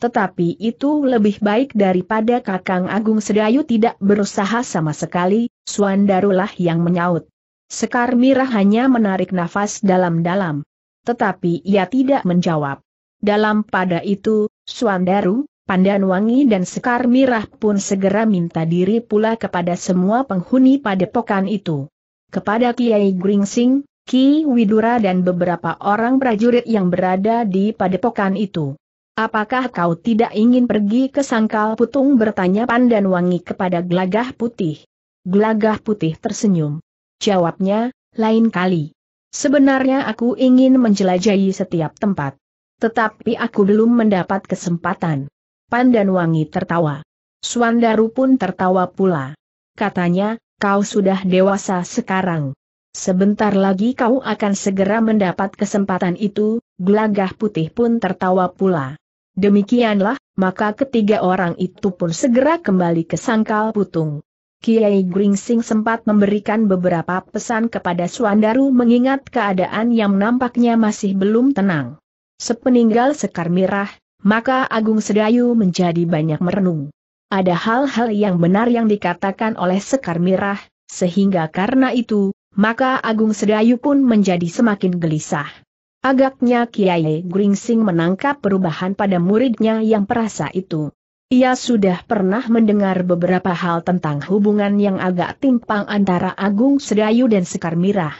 S1: Tetapi itu lebih baik daripada Kakang Agung Sedayu tidak berusaha sama sekali, Suandarulah yang menyaut. Sekar Mirah hanya menarik nafas dalam-dalam. Tetapi ia tidak menjawab. Dalam pada itu, Suandaru, Pandanwangi dan Sekar Mirah pun segera minta diri pula kepada semua penghuni padepokan itu. Kepada Kiai Gringsing, Ki Widura dan beberapa orang prajurit yang berada di padepokan itu. Apakah kau tidak ingin pergi ke Sangkal Putung bertanya Pandan Wangi kepada Gelagah Putih? Gelagah Putih tersenyum. Jawabnya, lain kali. Sebenarnya aku ingin menjelajahi setiap tempat. Tetapi aku belum mendapat kesempatan. Pandan Wangi tertawa. Swandaru pun tertawa pula. Katanya, kau sudah dewasa sekarang. Sebentar lagi kau akan segera mendapat kesempatan itu, gelagah putih pun tertawa pula. Demikianlah, maka ketiga orang itu pun segera kembali ke sangkal putung. Kiai Gringsing sempat memberikan beberapa pesan kepada Suandaru mengingat keadaan yang nampaknya masih belum tenang. Sepeninggal Sekar Mirah, maka Agung Sedayu menjadi banyak merenung. Ada hal-hal yang benar yang dikatakan oleh Sekar Mirah, sehingga karena itu, maka Agung Sedayu pun menjadi semakin gelisah. Agaknya Kiai Gringsing menangkap perubahan pada muridnya yang perasa itu. Ia sudah pernah mendengar beberapa hal tentang hubungan yang agak timpang antara Agung Sedayu dan Sekar Mirah.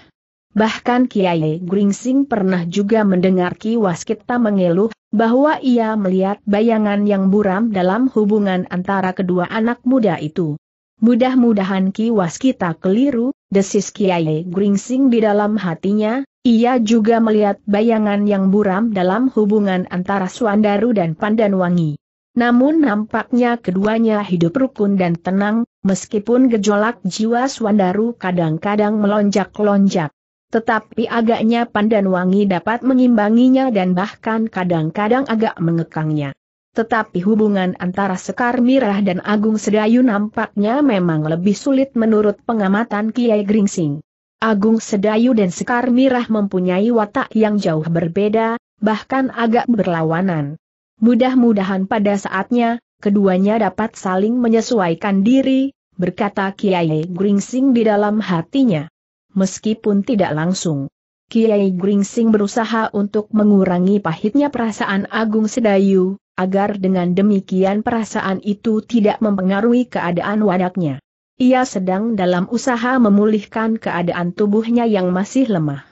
S1: Bahkan Kiai Gringsing pernah juga mendengar Ki Waskita mengeluh bahwa ia melihat bayangan yang buram dalam hubungan antara kedua anak muda itu. Mudah-mudahan Ki Waskita keliru, desis Kiai Gringsing di dalam hatinya, ia juga melihat bayangan yang buram dalam hubungan antara Suandaru dan Pandanwangi. Namun nampaknya keduanya hidup rukun dan tenang, meskipun gejolak jiwa Suandaru kadang-kadang melonjak-lonjak. Tetapi agaknya Pandanwangi dapat mengimbanginya dan bahkan kadang-kadang agak mengekangnya. Tetapi hubungan antara Sekar Mirah dan Agung Sedayu nampaknya memang lebih sulit menurut pengamatan Kiai Gringsing. Agung Sedayu dan Sekar Mirah mempunyai watak yang jauh berbeda, bahkan agak berlawanan. Mudah-mudahan pada saatnya, keduanya dapat saling menyesuaikan diri, berkata Kiai Gringsing di dalam hatinya. Meskipun tidak langsung, Kiai Gringsing berusaha untuk mengurangi pahitnya perasaan Agung Sedayu, agar dengan demikian perasaan itu tidak mempengaruhi keadaan wadaknya. Ia sedang dalam usaha memulihkan keadaan tubuhnya yang masih lemah.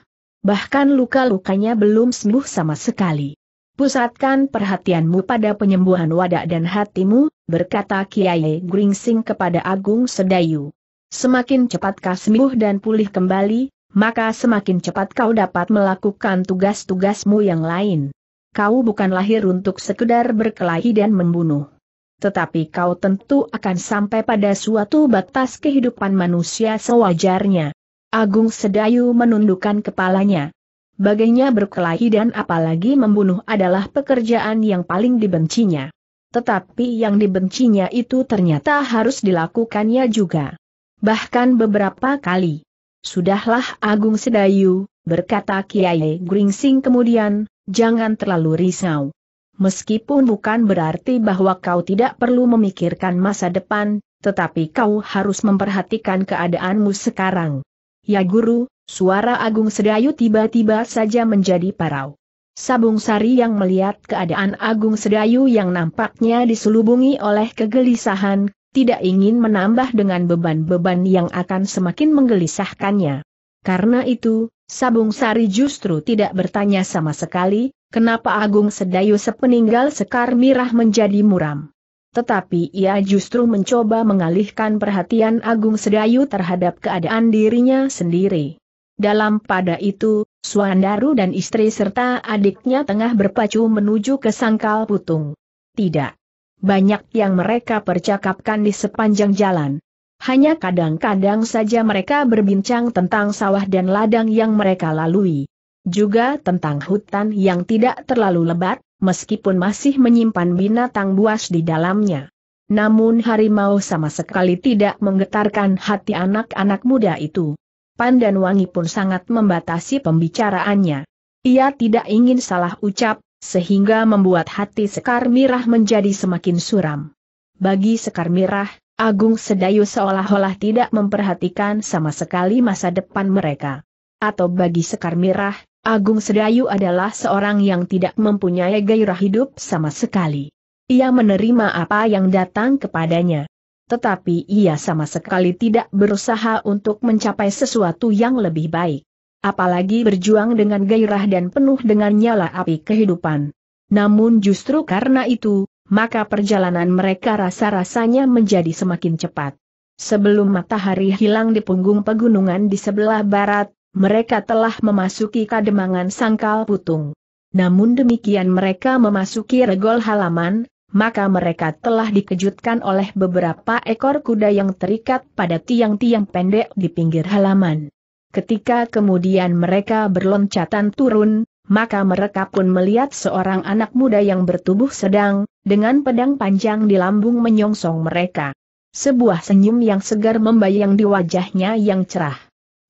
S1: Bahkan luka-lukanya belum sembuh sama sekali. Pusatkan perhatianmu pada penyembuhan wadah dan hatimu, berkata Kiai Gringsing kepada Agung Sedayu. Semakin cepat kau sembuh dan pulih kembali, maka semakin cepat kau dapat melakukan tugas-tugasmu yang lain. Kau bukan lahir untuk sekedar berkelahi dan membunuh tetapi kau tentu akan sampai pada suatu batas kehidupan manusia sewajarnya. Agung Sedayu menundukkan kepalanya. Baginya berkelahi dan apalagi membunuh adalah pekerjaan yang paling dibencinya. Tetapi yang dibencinya itu ternyata harus dilakukannya juga. Bahkan beberapa kali. Sudahlah Agung Sedayu, berkata Kiai Gringsing kemudian, jangan terlalu risau. Meskipun bukan berarti bahwa kau tidak perlu memikirkan masa depan, tetapi kau harus memperhatikan keadaanmu sekarang. Ya guru, suara Agung Sedayu tiba-tiba saja menjadi parau. Sabung Sari yang melihat keadaan Agung Sedayu yang nampaknya diselubungi oleh kegelisahan, tidak ingin menambah dengan beban-beban yang akan semakin menggelisahkannya. Karena itu, Sabung Sari justru tidak bertanya sama sekali, kenapa Agung Sedayu sepeninggal Sekar Mirah menjadi muram. Tetapi ia justru mencoba mengalihkan perhatian Agung Sedayu terhadap keadaan dirinya sendiri. Dalam pada itu, Suandaru dan istri serta adiknya tengah berpacu menuju ke sangkal putung. Tidak. Banyak yang mereka percakapkan di sepanjang jalan. Hanya kadang-kadang saja mereka berbincang tentang sawah dan ladang yang mereka lalui juga tentang hutan yang tidak terlalu lebat, meskipun masih menyimpan binatang buas di dalamnya. Namun harimau sama sekali tidak menggetarkan hati anak-anak muda itu. Pandan Wangi pun sangat membatasi pembicaraannya. Ia tidak ingin salah ucap, sehingga membuat hati Sekar Mirah menjadi semakin suram. Bagi Sekar Mirah, Agung Sedayu seolah-olah tidak memperhatikan sama sekali masa depan mereka. Atau bagi Sekar Mirah, Agung Sedayu adalah seorang yang tidak mempunyai gairah hidup sama sekali. Ia menerima apa yang datang kepadanya tetapi ia sama sekali tidak berusaha untuk mencapai sesuatu yang lebih baik. Apalagi berjuang dengan gairah dan penuh dengan nyala api kehidupan. Namun justru karena itu, maka perjalanan mereka rasa-rasanya menjadi semakin cepat. Sebelum matahari hilang di punggung pegunungan di sebelah barat, mereka telah memasuki kademangan sangkal putung. Namun demikian mereka memasuki regol halaman, maka mereka telah dikejutkan oleh beberapa ekor kuda yang terikat pada tiang-tiang pendek di pinggir halaman. Ketika kemudian mereka berloncatan turun, maka mereka pun melihat seorang anak muda yang bertubuh sedang, dengan pedang panjang di lambung menyongsong mereka. Sebuah senyum yang segar membayang di wajahnya yang cerah.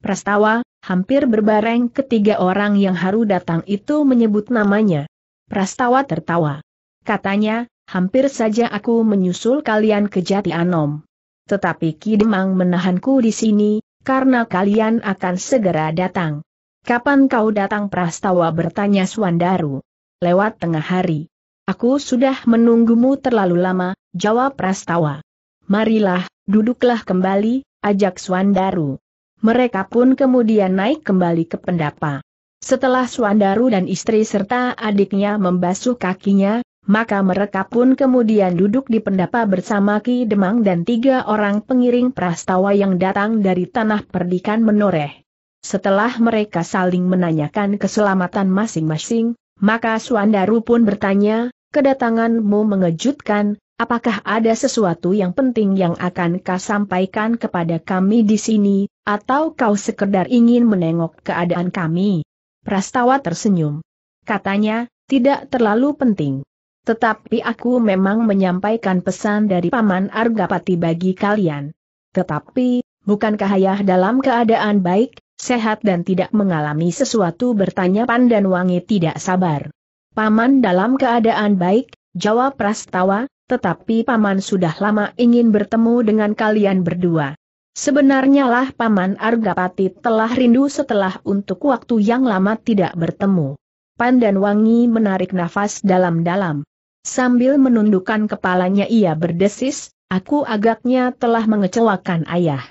S1: Prastawa, hampir berbareng ketiga orang yang haru datang itu menyebut namanya. Prastawa tertawa. Katanya, hampir saja aku menyusul kalian ke Jati Anom. Tetapi Kidemang menahanku di sini, karena kalian akan segera datang. Kapan kau datang Prastawa bertanya Swandaru? Lewat tengah hari. Aku sudah menunggumu terlalu lama, jawab Prastawa. Marilah, duduklah kembali, ajak Swandaru. Mereka pun kemudian naik kembali ke pendapa. Setelah Swandaru dan istri serta adiknya membasuh kakinya, maka mereka pun kemudian duduk di pendapa bersama Ki Demang dan tiga orang pengiring prastawa yang datang dari tanah perdikan menoreh. Setelah mereka saling menanyakan keselamatan masing-masing, maka Suandaru pun bertanya, kedatanganmu mengejutkan, apakah ada sesuatu yang penting yang akan kau sampaikan kepada kami di sini, atau kau sekedar ingin menengok keadaan kami? Prastawa tersenyum. Katanya, tidak terlalu penting. Tetapi aku memang menyampaikan pesan dari Paman Argapati bagi kalian. Tetapi, bukankah ayah dalam keadaan baik, sehat dan tidak mengalami sesuatu bertanya Pandan Wangi tidak sabar. Paman dalam keadaan baik, jawab Prastawa, tetapi Paman sudah lama ingin bertemu dengan kalian berdua. Sebenarnya lah Paman Argapati telah rindu setelah untuk waktu yang lama tidak bertemu. Pandan Wangi menarik nafas dalam-dalam. Sambil menundukkan kepalanya ia berdesis, aku agaknya telah mengecewakan ayah.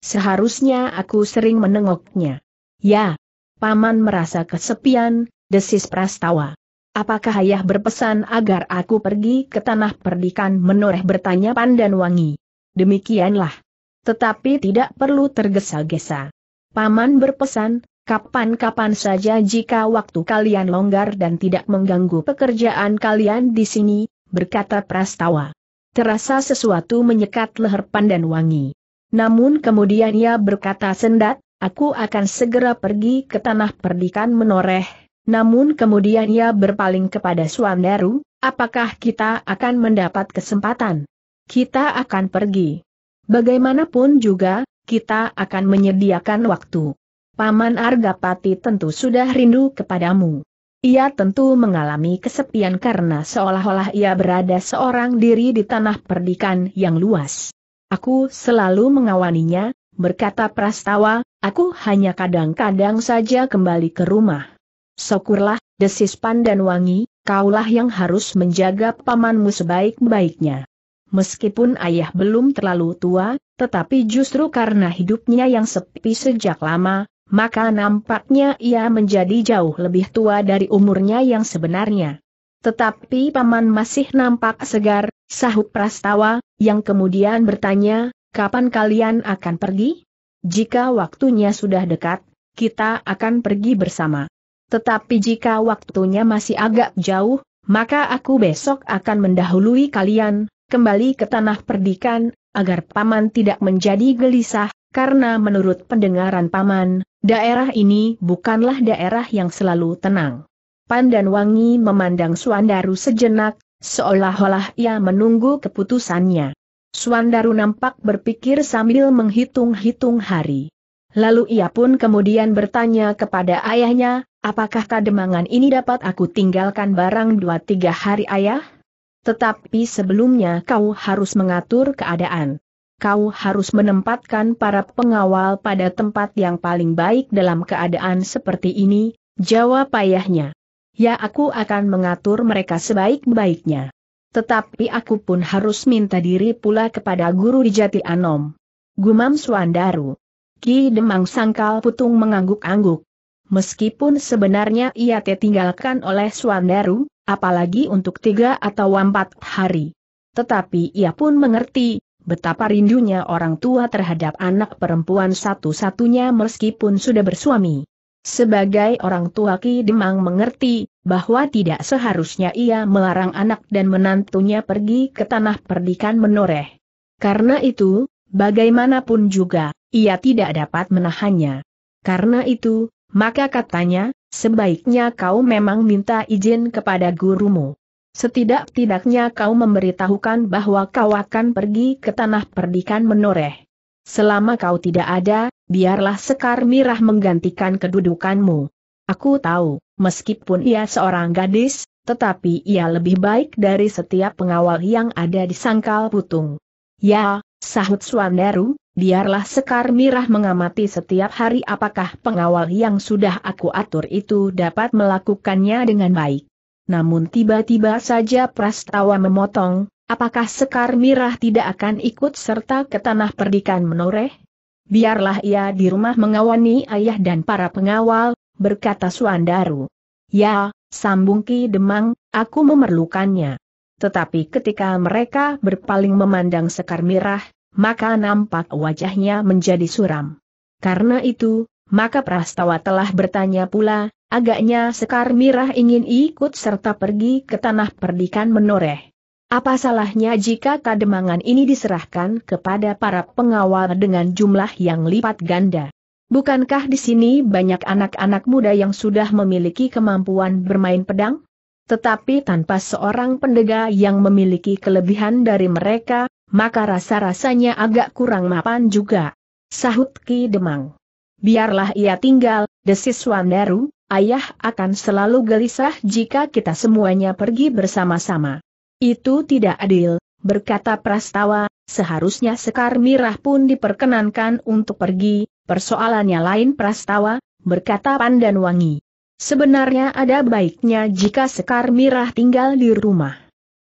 S1: Seharusnya aku sering menengoknya. Ya, paman merasa kesepian, desis Prastawa. Apakah ayah berpesan agar aku pergi ke tanah perdikan menoreh bertanya Pandan Wangi? Demikianlah. Tetapi tidak perlu tergesa-gesa. Paman berpesan, Kapan-kapan saja jika waktu kalian longgar dan tidak mengganggu pekerjaan kalian di sini, berkata Prastawa. Terasa sesuatu menyekat leher Pandan Wangi. Namun kemudian ia berkata sendat, aku akan segera pergi ke tanah perdikan menoreh. Namun kemudian ia berpaling kepada Suandaru, apakah kita akan mendapat kesempatan? Kita akan pergi. Bagaimanapun juga, kita akan menyediakan waktu. Paman Argapati tentu sudah rindu kepadamu. Ia tentu mengalami kesepian karena seolah-olah ia berada seorang diri di tanah perdikan yang luas. Aku selalu mengawaninya, berkata Prastawa, aku hanya kadang-kadang saja kembali ke rumah. Syukurlah, desis Pandan Wangi, kaulah yang harus menjaga pamanmu sebaik-baiknya. Meskipun ayah belum terlalu tua, tetapi justru karena hidupnya yang sepi sejak lama, maka nampaknya ia menjadi jauh lebih tua dari umurnya yang sebenarnya. Tetapi paman masih nampak segar, sahut Prastawa, yang kemudian bertanya, kapan kalian akan pergi? Jika waktunya sudah dekat, kita akan pergi bersama. Tetapi jika waktunya masih agak jauh, maka aku besok akan mendahului kalian, kembali ke tanah perdikan, agar paman tidak menjadi gelisah, karena menurut pendengaran paman, daerah ini bukanlah daerah yang selalu tenang. Pandan Wangi memandang Suandaru sejenak, seolah-olah ia menunggu keputusannya. Suandaru nampak berpikir sambil menghitung-hitung hari. Lalu ia pun kemudian bertanya kepada ayahnya, apakah kademangan ini dapat aku tinggalkan barang dua tiga hari ayah? Tetapi sebelumnya kau harus mengatur keadaan. Kau harus menempatkan para pengawal pada tempat yang paling baik dalam keadaan seperti ini, jawab ayahnya. Ya aku akan mengatur mereka sebaik-baiknya. Tetapi aku pun harus minta diri pula kepada guru di Jati Anom. Gumam Suandaru. Ki Demang Sangkal Putung mengangguk-angguk. Meskipun sebenarnya ia tertinggalkan oleh Swandaru, apalagi untuk tiga atau empat hari. Tetapi ia pun mengerti, betapa rindunya orang tua terhadap anak perempuan satu-satunya meskipun sudah bersuami. Sebagai orang tua Ki Demang mengerti, bahwa tidak seharusnya ia melarang anak dan menantunya pergi ke tanah perdikan menoreh. Karena itu, bagaimanapun juga, ia tidak dapat menahannya. Karena itu, maka katanya, sebaiknya kau memang minta izin kepada gurumu. Setidak-tidaknya kau memberitahukan bahwa kau akan pergi ke tanah perdikan menoreh. Selama kau tidak ada, biarlah Sekar Mirah menggantikan kedudukanmu. Aku tahu, meskipun ia seorang gadis, tetapi ia lebih baik dari setiap pengawal yang ada di Sangkal Putung. Ya, sahut Swandaru, biarlah Sekar Mirah mengamati setiap hari apakah pengawal yang sudah aku atur itu dapat melakukannya dengan baik. Namun tiba-tiba saja Prastawa memotong, apakah Sekar Mirah tidak akan ikut serta ke tanah perdikan menoreh? Biarlah ia di rumah mengawani ayah dan para pengawal, berkata Suandaru. Ya, sambung Ki Demang, aku memerlukannya. Tetapi ketika mereka berpaling memandang Sekar Mirah, maka nampak wajahnya menjadi suram. Karena itu, maka Prastawa telah bertanya pula, agaknya Sekar Mirah ingin ikut serta pergi ke tanah perdikan menoreh. Apa salahnya jika kademangan ini diserahkan kepada para pengawal dengan jumlah yang lipat ganda? Bukankah di sini banyak anak-anak muda yang sudah memiliki kemampuan bermain pedang? Tetapi tanpa seorang pendega yang memiliki kelebihan dari mereka, maka rasa-rasanya agak kurang mapan juga. Sahut Ki Demang. Biarlah ia tinggal, desis Wandaru, ayah akan selalu gelisah jika kita semuanya pergi bersama-sama. Itu tidak adil, berkata Prastawa, seharusnya Sekar Mirah pun diperkenankan untuk pergi, persoalannya lain Prastawa, berkata Pandan Wangi. Sebenarnya ada baiknya jika Sekar Mirah tinggal di rumah.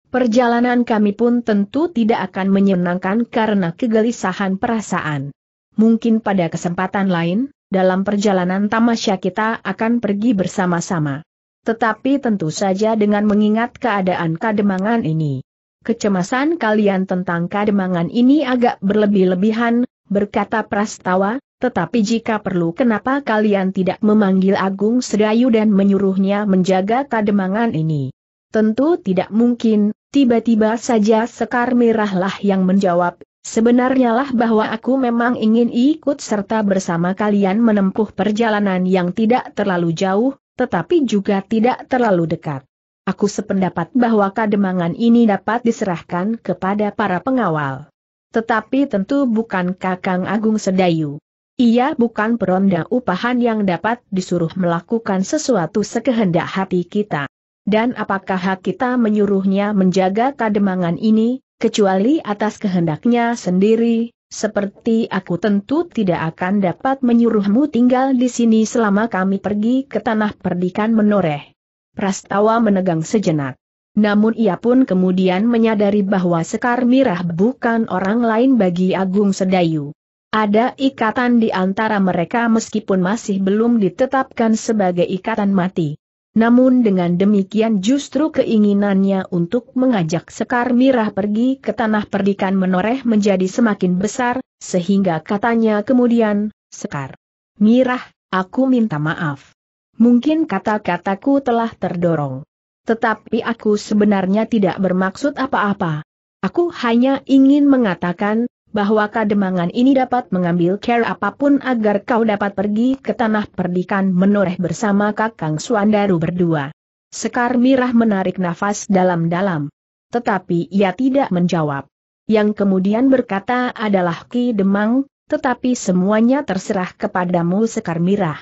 S1: Perjalanan kami pun tentu tidak akan menyenangkan karena kegelisahan perasaan. Mungkin pada kesempatan lain, dalam perjalanan tamasya kita akan pergi bersama-sama. Tetapi tentu saja dengan mengingat keadaan kademangan ini. Kecemasan kalian tentang kademangan ini agak berlebih-lebihan, berkata Prastawa, tetapi jika perlu kenapa kalian tidak memanggil Agung Sedayu dan menyuruhnya menjaga kademangan ini? Tentu tidak mungkin, tiba-tiba saja Sekar Merahlah yang menjawab, sebenarnya lah bahwa aku memang ingin ikut serta bersama kalian menempuh perjalanan yang tidak terlalu jauh, tetapi juga tidak terlalu dekat. Aku sependapat bahwa kademangan ini dapat diserahkan kepada para pengawal. Tetapi tentu bukan Kakang Agung Sedayu. Ia bukan peronda upahan yang dapat disuruh melakukan sesuatu sekehendak hati kita. Dan apakah hak kita menyuruhnya menjaga kademangan ini, kecuali atas kehendaknya sendiri, seperti aku tentu tidak akan dapat menyuruhmu tinggal di sini selama kami pergi ke tanah perdikan menoreh. Prastawa menegang sejenak. Namun ia pun kemudian menyadari bahwa Sekar Mirah bukan orang lain bagi Agung Sedayu. Ada ikatan di antara mereka meskipun masih belum ditetapkan sebagai ikatan mati. Namun dengan demikian justru keinginannya untuk mengajak Sekar Mirah pergi ke tanah perdikan menoreh menjadi semakin besar, sehingga katanya kemudian, Sekar Mirah, aku minta maaf. Mungkin kata-kataku telah terdorong. Tetapi aku sebenarnya tidak bermaksud apa-apa. Aku hanya ingin mengatakan, bahwa kademangan ini dapat mengambil care apa pun agar kau dapat pergi ke tanah perdikan menoreh bersama Kakang Suandaru berdua. Sekar Mirah menarik nafas dalam-dalam. Tetapi ia tidak menjawab. Yang kemudian berkata adalah Ki Demang, tetapi semuanya terserah kepadamu Sekar Mirah.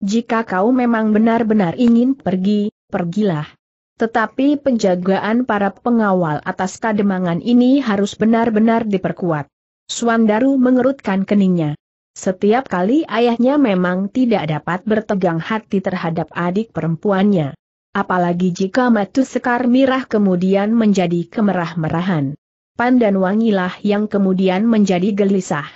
S1: Jika kau memang benar-benar ingin pergi, pergilah. Tetapi penjagaan para pengawal atas kademangan ini harus benar-benar diperkuat. Suandaru mengerutkan keningnya. Setiap kali ayahnya memang tidak dapat bertegang hati terhadap adik perempuannya. Apalagi jika matu sekar mirah kemudian menjadi kemerah-merahan. Pandan wangilah yang kemudian menjadi gelisah.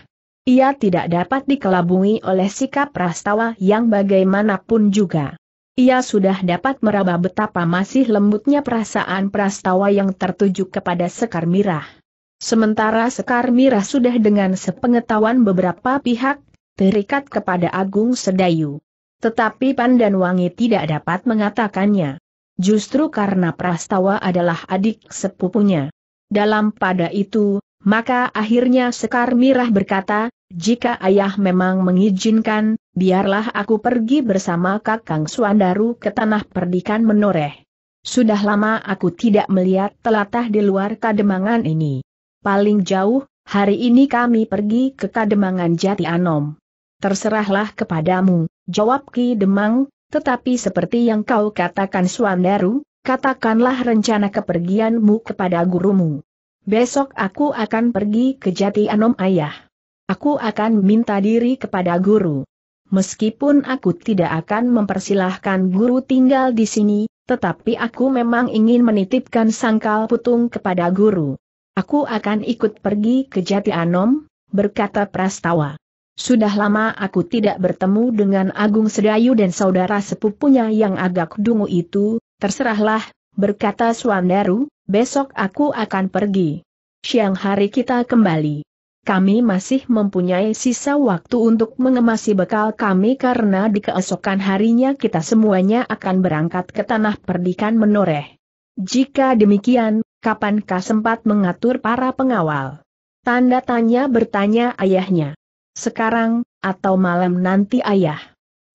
S1: Ia tidak dapat dikelabungi oleh sikap Prastawa yang bagaimanapun juga. Ia sudah dapat meraba betapa masih lembutnya perasaan Prastawa yang tertuju kepada Sekar Mirah. Sementara Sekar Mirah sudah dengan sepengetahuan beberapa pihak, terikat kepada Agung Sedayu. Tetapi Pandan Wangi tidak dapat mengatakannya. Justru karena Prastawa adalah adik sepupunya. Dalam pada itu, maka akhirnya Sekar Mirah berkata, jika ayah memang mengizinkan, biarlah aku pergi bersama Kakang Suandaru ke tanah perdikan menoreh. Sudah lama aku tidak melihat telatah di luar kademangan ini. Paling jauh, hari ini kami pergi ke Kademangan Jati Anom. Terserahlah kepadamu, jawab Ki Demang, tetapi seperti yang kau katakan Suandaru, katakanlah rencana kepergianmu kepada gurumu. Besok aku akan pergi ke Jati Anom ayah. Aku akan minta diri kepada guru. Meskipun aku tidak akan mempersilahkan guru tinggal di sini, tetapi aku memang ingin menitipkan sangkal putung kepada guru. Aku akan ikut pergi ke Jati Anom, berkata Prastawa. Sudah lama aku tidak bertemu dengan Agung Sedayu dan saudara sepupunya yang agak dungu itu, terserahlah, berkata Suandaru, besok aku akan pergi. Siang hari kita kembali. Kami masih mempunyai sisa waktu untuk mengemasi bekal kami karena di keesokan harinya kita semuanya akan berangkat ke tanah perdikan menoreh. Jika demikian, kapankah sempat mengatur para pengawal? Tanda tanya bertanya ayahnya. Sekarang, atau malam nanti ayah.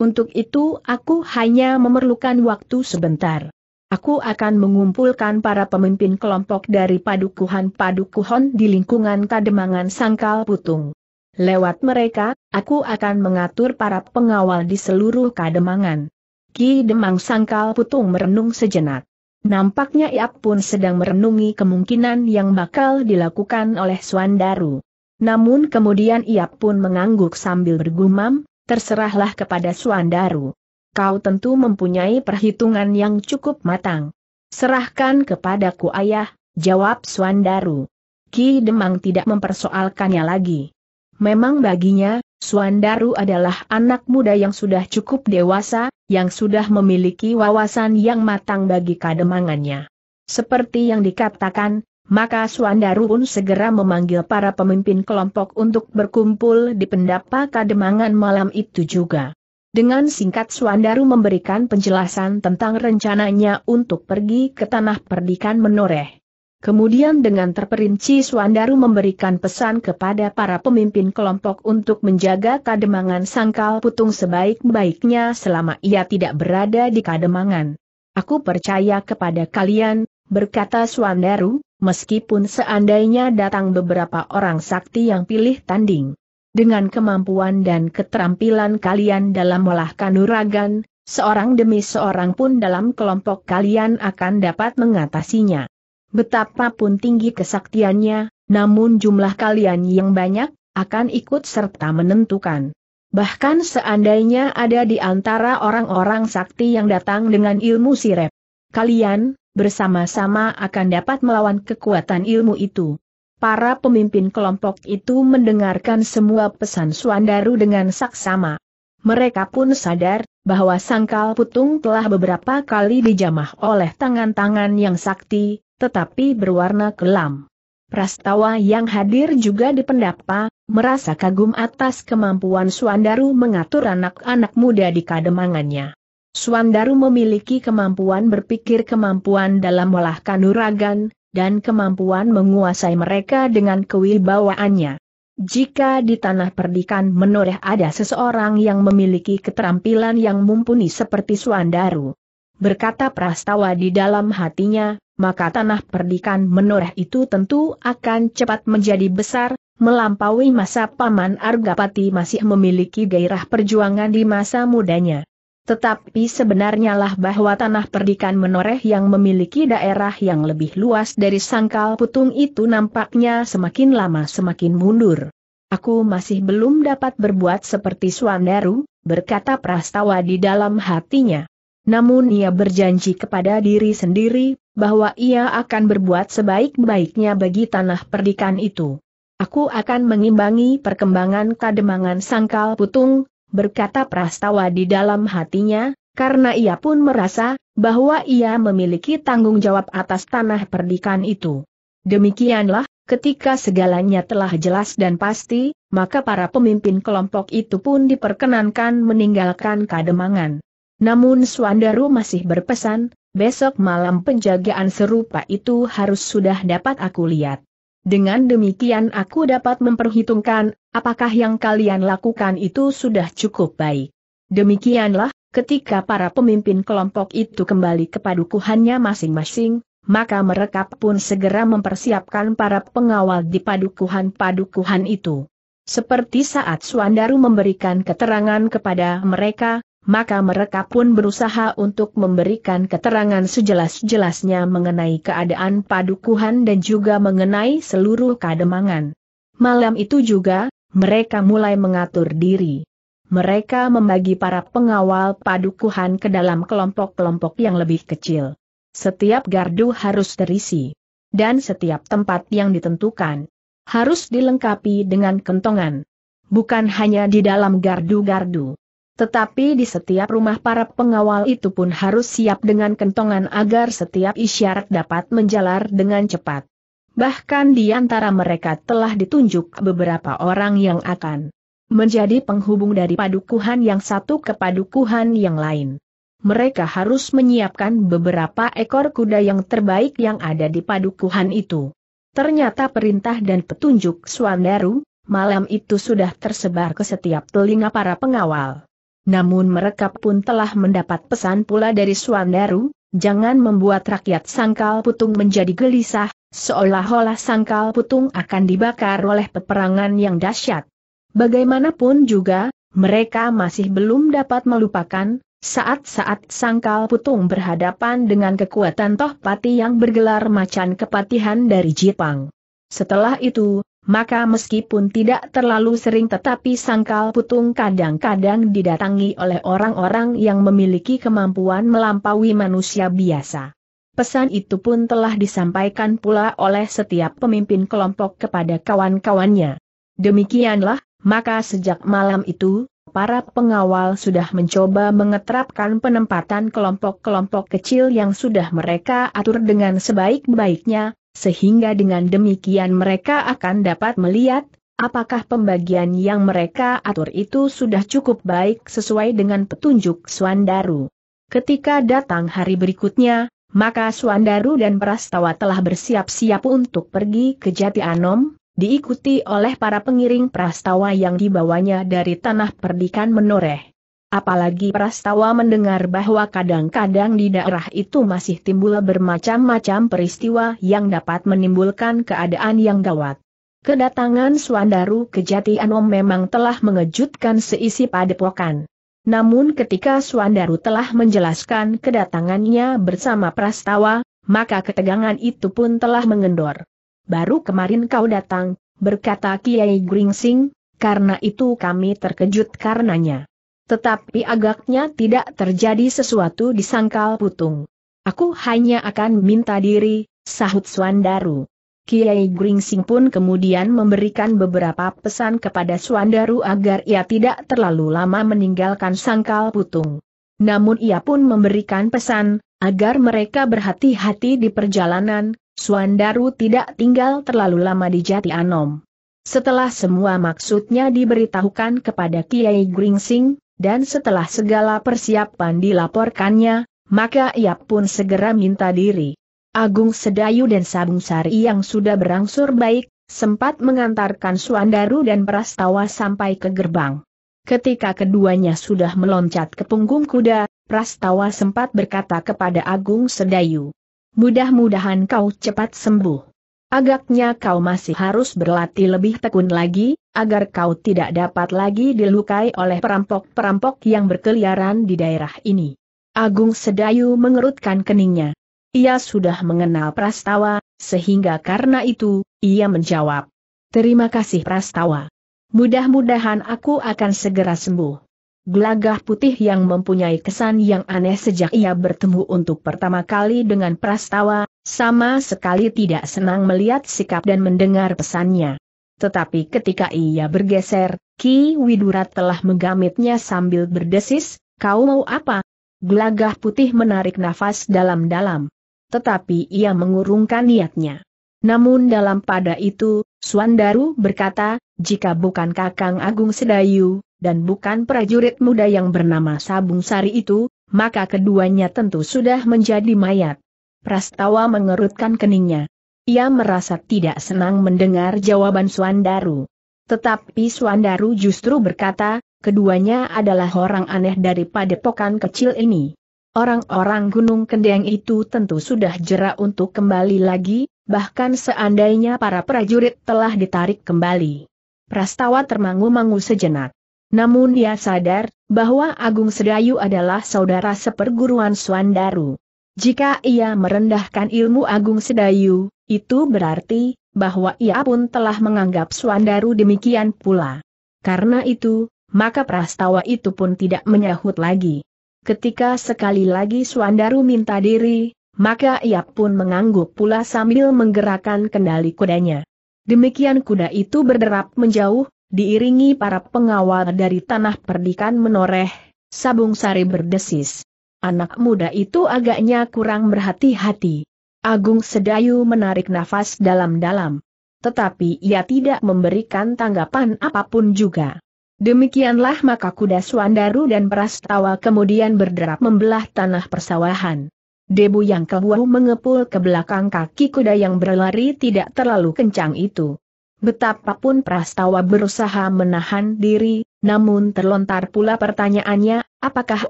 S1: Untuk itu aku hanya memerlukan waktu sebentar. Aku akan mengumpulkan para pemimpin kelompok dari padukuhan-padukuhan di lingkungan Kademangan Sangkal Putung. Lewat mereka, aku akan mengatur para pengawal di seluruh Kademangan. Ki Demang Sangkal Putung merenung sejenak. Nampaknya ia pun sedang merenungi kemungkinan yang bakal dilakukan oleh Swandaru. Namun kemudian ia pun mengangguk sambil bergumam, terserahlah kepada Swandaru. Kau tentu mempunyai perhitungan yang cukup matang. Serahkan kepadaku ayah, jawab Swandaru. Ki Demang tidak mempersoalkannya lagi. Memang baginya, Swandaru adalah anak muda yang sudah cukup dewasa, yang sudah memiliki wawasan yang matang bagi kademangannya. Seperti yang dikatakan, maka Suandaru pun segera memanggil para pemimpin kelompok untuk berkumpul di pendapa kademangan malam itu juga. Dengan singkat Suandaru memberikan penjelasan tentang rencananya untuk pergi ke tanah perdikan menoreh. Kemudian dengan terperinci Suandaru memberikan pesan kepada para pemimpin kelompok untuk menjaga kademangan sangkal putung sebaik-baiknya selama ia tidak berada di kademangan. Aku percaya kepada kalian, berkata Suandaru, meskipun seandainya datang beberapa orang sakti yang pilih tanding. Dengan kemampuan dan keterampilan kalian dalam olah kanuragan, seorang demi seorang pun dalam kelompok kalian akan dapat mengatasinya. Betapapun tinggi kesaktiannya, namun jumlah kalian yang banyak, akan ikut serta menentukan. Bahkan seandainya ada di antara orang-orang sakti yang datang dengan ilmu sirep, kalian, bersama-sama akan dapat melawan kekuatan ilmu itu. Para pemimpin kelompok itu mendengarkan semua pesan Suandaru dengan saksama. Mereka pun sadar, bahwa sangkal putung telah beberapa kali dijamah oleh tangan-tangan yang sakti, tetapi berwarna kelam. Prastawa yang hadir juga di pendapa, merasa kagum atas kemampuan Suandaru mengatur anak-anak muda di kademangannya. Suandaru memiliki kemampuan berpikir kemampuan dalam olah kanuragan, dan kemampuan menguasai mereka dengan kewibawaannya. Jika di tanah perdikan menoreh ada seseorang yang memiliki keterampilan yang mumpuni seperti Suandaru, berkata Prastawa di dalam hatinya, maka tanah perdikan menoreh itu tentu akan cepat menjadi besar, melampaui masa Paman Argapati masih memiliki gairah perjuangan di masa mudanya. Tetapi sebenarnya lah bahwa tanah perdikan menoreh yang memiliki daerah yang lebih luas dari sangkal putung itu nampaknya semakin lama semakin mundur. Aku masih belum dapat berbuat seperti Suandaru, berkata Prastawa di dalam hatinya. Namun ia berjanji kepada diri sendiri, bahwa ia akan berbuat sebaik-baiknya bagi tanah perdikan itu. Aku akan mengimbangi perkembangan kademangan sangkal putung, berkata Prastawa di dalam hatinya, karena ia pun merasa bahwa ia memiliki tanggung jawab atas tanah perdikan itu. Demikianlah, ketika segalanya telah jelas dan pasti, maka para pemimpin kelompok itu pun diperkenankan meninggalkan kademangan. Namun Swandaru masih berpesan, besok malam penjagaan serupa itu harus sudah dapat aku lihat. Dengan demikian aku dapat memperhitungkan, apakah yang kalian lakukan itu sudah cukup baik. Demikianlah, ketika para pemimpin kelompok itu kembali ke padukuhannya masing-masing, maka mereka pun segera mempersiapkan para pengawal di padukuhan-padukuhan itu. Seperti saat Suandaru memberikan keterangan kepada mereka, maka mereka pun berusaha untuk memberikan keterangan sejelas-jelasnya mengenai keadaan padukuhan dan juga mengenai seluruh kademangan. Malam itu juga, mereka mulai mengatur diri. Mereka membagi para pengawal padukuhan ke dalam kelompok-kelompok yang lebih kecil. Setiap gardu harus terisi. Dan setiap tempat yang ditentukan harus dilengkapi dengan kentongan. Bukan hanya di dalam gardu-gardu tetapi di setiap rumah para pengawal itu pun harus siap dengan kentongan agar setiap isyarat dapat menjalar dengan cepat. Bahkan di antara mereka telah ditunjuk beberapa orang yang akan menjadi penghubung dari padukuhan yang satu ke padukuhan yang lain. Mereka harus menyiapkan beberapa ekor kuda yang terbaik yang ada di padukuhan itu. Ternyata perintah dan petunjuk Swandaru, malam itu sudah tersebar ke setiap telinga para pengawal. Namun mereka pun telah mendapat pesan pula dari Suandaru, jangan membuat rakyat sangkal putung menjadi gelisah, seolah-olah sangkal putung akan dibakar oleh peperangan yang dahsyat. Bagaimanapun juga, mereka masih belum dapat melupakan, saat-saat sangkal putung berhadapan dengan kekuatan Toh Pati yang bergelar macan kepatihan dari Jepang. Setelah itu, maka meskipun tidak terlalu sering tetapi sangkal putung kadang-kadang didatangi oleh orang-orang yang memiliki kemampuan melampaui manusia biasa. Pesan itu pun telah disampaikan pula oleh setiap pemimpin kelompok kepada kawan-kawannya. Demikianlah, maka sejak malam itu, para pengawal sudah mencoba mengeterapkan penempatan kelompok-kelompok kecil yang sudah mereka atur dengan sebaik-baiknya, sehingga dengan demikian mereka akan dapat melihat, apakah pembagian yang mereka atur itu sudah cukup baik sesuai dengan petunjuk Swandaru. Ketika datang hari berikutnya, maka Swandaru dan Prastawa telah bersiap-siap untuk pergi ke Jati Anom, diikuti oleh para pengiring Prastawa yang dibawanya dari tanah perdikan menoreh. Apalagi Prastawa mendengar bahwa kadang-kadang di daerah itu masih timbul bermacam-macam peristiwa yang dapat menimbulkan keadaan yang gawat. Kedatangan Swandaru ke Jati Anom memang telah mengejutkan seisi padepokan. Namun ketika Swandaru telah menjelaskan kedatangannya bersama Prastawa, maka ketegangan itu pun telah mengendor. Baru kemarin kau datang, berkata Kiai Gringsing, karena itu kami terkejut karenanya. Tetapi agaknya tidak terjadi sesuatu di sangkal putung. Aku hanya akan minta diri, sahut Swandaru. Kiai Gringsing pun kemudian memberikan beberapa pesan kepada Swandaru agar ia tidak terlalu lama meninggalkan sangkal putung. Namun ia pun memberikan pesan, agar mereka berhati-hati di perjalanan, Swandaru tidak tinggal terlalu lama di Jati Anom. Setelah semua maksudnya diberitahukan kepada Kiai Gringsing, dan setelah segala persiapan dilaporkannya, maka ia pun segera minta diri. Agung Sedayu dan Sabung Sari yang sudah berangsur baik, sempat mengantarkan Suandaru dan Prastawa sampai ke gerbang. Ketika keduanya sudah meloncat ke punggung kuda, Prastawa sempat berkata kepada Agung Sedayu. Mudah-mudahan kau cepat sembuh. Agaknya kau masih harus berlatih lebih tekun lagi, agar kau tidak dapat lagi dilukai oleh perampok-perampok yang berkeliaran di daerah ini. Agung Sedayu mengerutkan keningnya. Ia sudah mengenal Prastawa, sehingga karena itu, ia menjawab. Terima kasih Prastawa. Mudah-mudahan aku akan segera sembuh. Gelagah putih yang mempunyai kesan yang aneh sejak ia bertemu untuk pertama kali dengan Prastawa, sama sekali tidak senang melihat sikap dan mendengar pesannya. Tetapi ketika ia bergeser, Ki Widurat telah menggamitnya sambil berdesis, kau mau apa? Gelagah putih menarik nafas dalam-dalam. Tetapi ia mengurungkan niatnya. Namun dalam pada itu, Swandaru berkata, jika bukan Kakang Agung Sedayu, dan bukan prajurit muda yang bernama Sabung Sari itu, maka keduanya tentu sudah menjadi mayat. Prastawa mengerutkan keningnya. Ia merasa tidak senang mendengar jawaban Swandaru. Tetapi Swandaru justru berkata, keduanya adalah orang aneh dari padepokan kecil ini. Orang-orang Gunung Kendeng itu tentu sudah jerak untuk kembali lagi, bahkan seandainya para prajurit telah ditarik kembali. Prastawa termangu-mangu sejenak. Namun dia sadar, bahwa Agung Sedayu adalah saudara seperguruan Swandaru. Jika ia merendahkan ilmu Agung Sedayu, itu berarti, bahwa ia pun telah menganggap Swandaru demikian pula. Karena itu, maka prastawa itu pun tidak menyahut lagi. Ketika sekali lagi Swandaru minta diri, maka ia pun mengangguk pula sambil menggerakkan kendali kudanya. Demikian kuda itu berderap menjauh, diiringi para pengawal dari tanah perdikan menoreh, Sabung Sari berdesis. Anak muda itu agaknya kurang berhati-hati. Agung Sedayu menarik nafas dalam-dalam. Tetapi ia tidak memberikan tanggapan apa pun juga. Demikianlah maka kuda Swandaru dan Prastawa kemudian berderap membelah tanah persawahan. Debu yang kebuah mengepul ke belakang kaki kuda yang berlari tidak terlalu kencang itu. Betapapun Prastawa berusaha menahan diri, namun terlontar pula pertanyaannya, apakah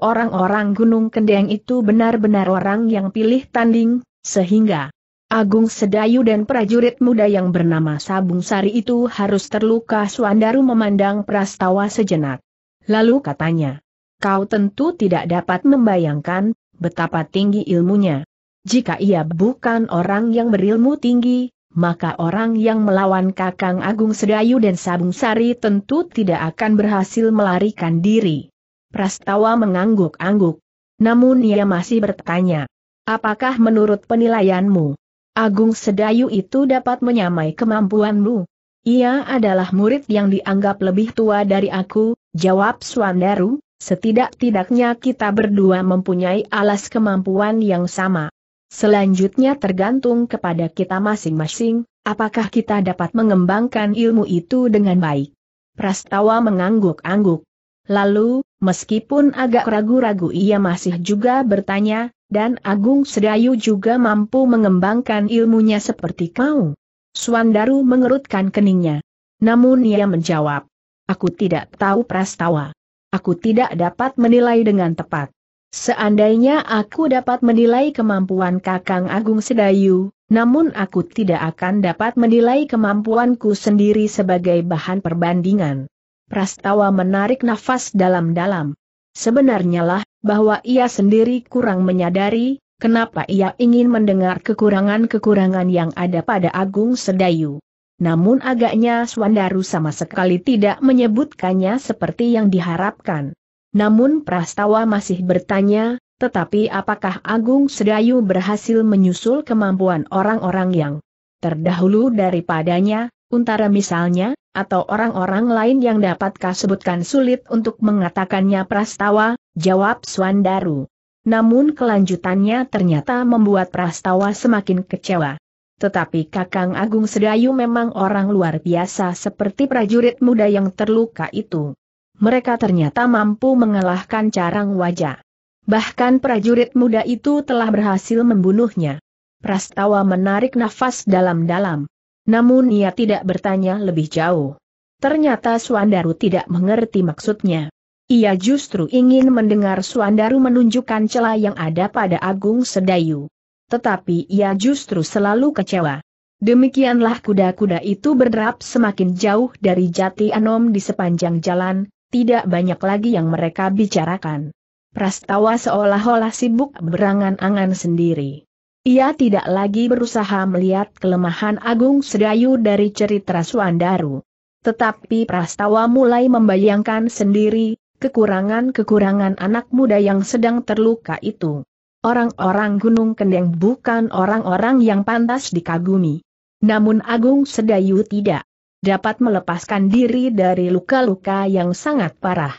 S1: orang-orang Gunung Kendeng itu benar-benar orang yang pilih tanding, sehingga Agung Sedayu dan prajurit muda yang bernama Sabung Sari itu harus terluka Suandaru memandang Prastawa sejenak. Lalu katanya, kau tentu tidak dapat membayangkan, betapa tinggi ilmunya. Jika ia bukan orang yang berilmu tinggi, maka orang yang melawan Kakang Agung Sedayu dan Sabung Sari tentu tidak akan berhasil melarikan diri. Prastawa mengangguk-angguk. Namun ia masih bertanya, apakah menurut penilaianmu, Agung Sedayu itu dapat menyamai kemampuanmu? Ia adalah murid yang dianggap lebih tua dari aku, jawab Swandaru, setidak-tidaknya kita berdua mempunyai alas kemampuan yang sama. Selanjutnya tergantung kepada kita masing-masing, apakah kita dapat mengembangkan ilmu itu dengan baik. Prastawa mengangguk-angguk. Lalu, meskipun agak ragu-ragu ia masih juga bertanya, dan Agung Sedayu juga mampu mengembangkan ilmunya seperti kau. Swandaru mengerutkan keningnya. Namun ia menjawab, aku tidak tahu Prastawa. Aku tidak dapat menilai dengan tepat. Seandainya aku dapat menilai kemampuan Kakang Agung Sedayu, namun aku tidak akan dapat menilai kemampuanku sendiri sebagai bahan perbandingan. Prastawa menarik nafas dalam-dalam. Sebenarnya lah, bahwa ia sendiri kurang menyadari, kenapa ia ingin mendengar kekurangan-kekurangan yang ada pada Agung Sedayu. Namun agaknya Swandaru sama sekali tidak menyebutkannya seperti yang diharapkan. Namun Prastawa masih bertanya, tetapi apakah Agung Sedayu berhasil menyusul kemampuan orang-orang yang terdahulu daripadanya, untara misalnya, atau orang-orang lain yang dapatkah sebutkan sulit untuk mengatakannya Prastawa, jawab Swandaru. Namun kelanjutannya ternyata membuat Prastawa semakin kecewa. Tetapi Kakang Agung Sedayu memang orang luar biasa seperti prajurit muda yang terluka itu mereka ternyata mampu mengalahkan carang wajah. Bahkan prajurit muda itu telah berhasil membunuhnya. Prastawa menarik nafas dalam-dalam. Namun ia tidak bertanya lebih jauh. Ternyata Suandaru tidak mengerti maksudnya. Ia justru ingin mendengar Suandaru menunjukkan celah yang ada pada Agung Sedayu. Tetapi ia justru selalu kecewa. Demikianlah kuda-kuda itu berderap semakin jauh dari Jati Anom di sepanjang jalan, tidak banyak lagi yang mereka bicarakan. Prastawa seolah-olah sibuk berangan-angan sendiri. Ia tidak lagi berusaha melihat kelemahan Agung Sedayu dari cerita Suandaru. Tetapi Prastawa mulai membayangkan sendiri, kekurangan-kekurangan anak muda yang sedang terluka itu. Orang-orang Gunung Kendeng bukan orang-orang yang pantas dikagumi. Namun Agung Sedayu tidak dapat melepaskan diri dari luka-luka yang sangat parah.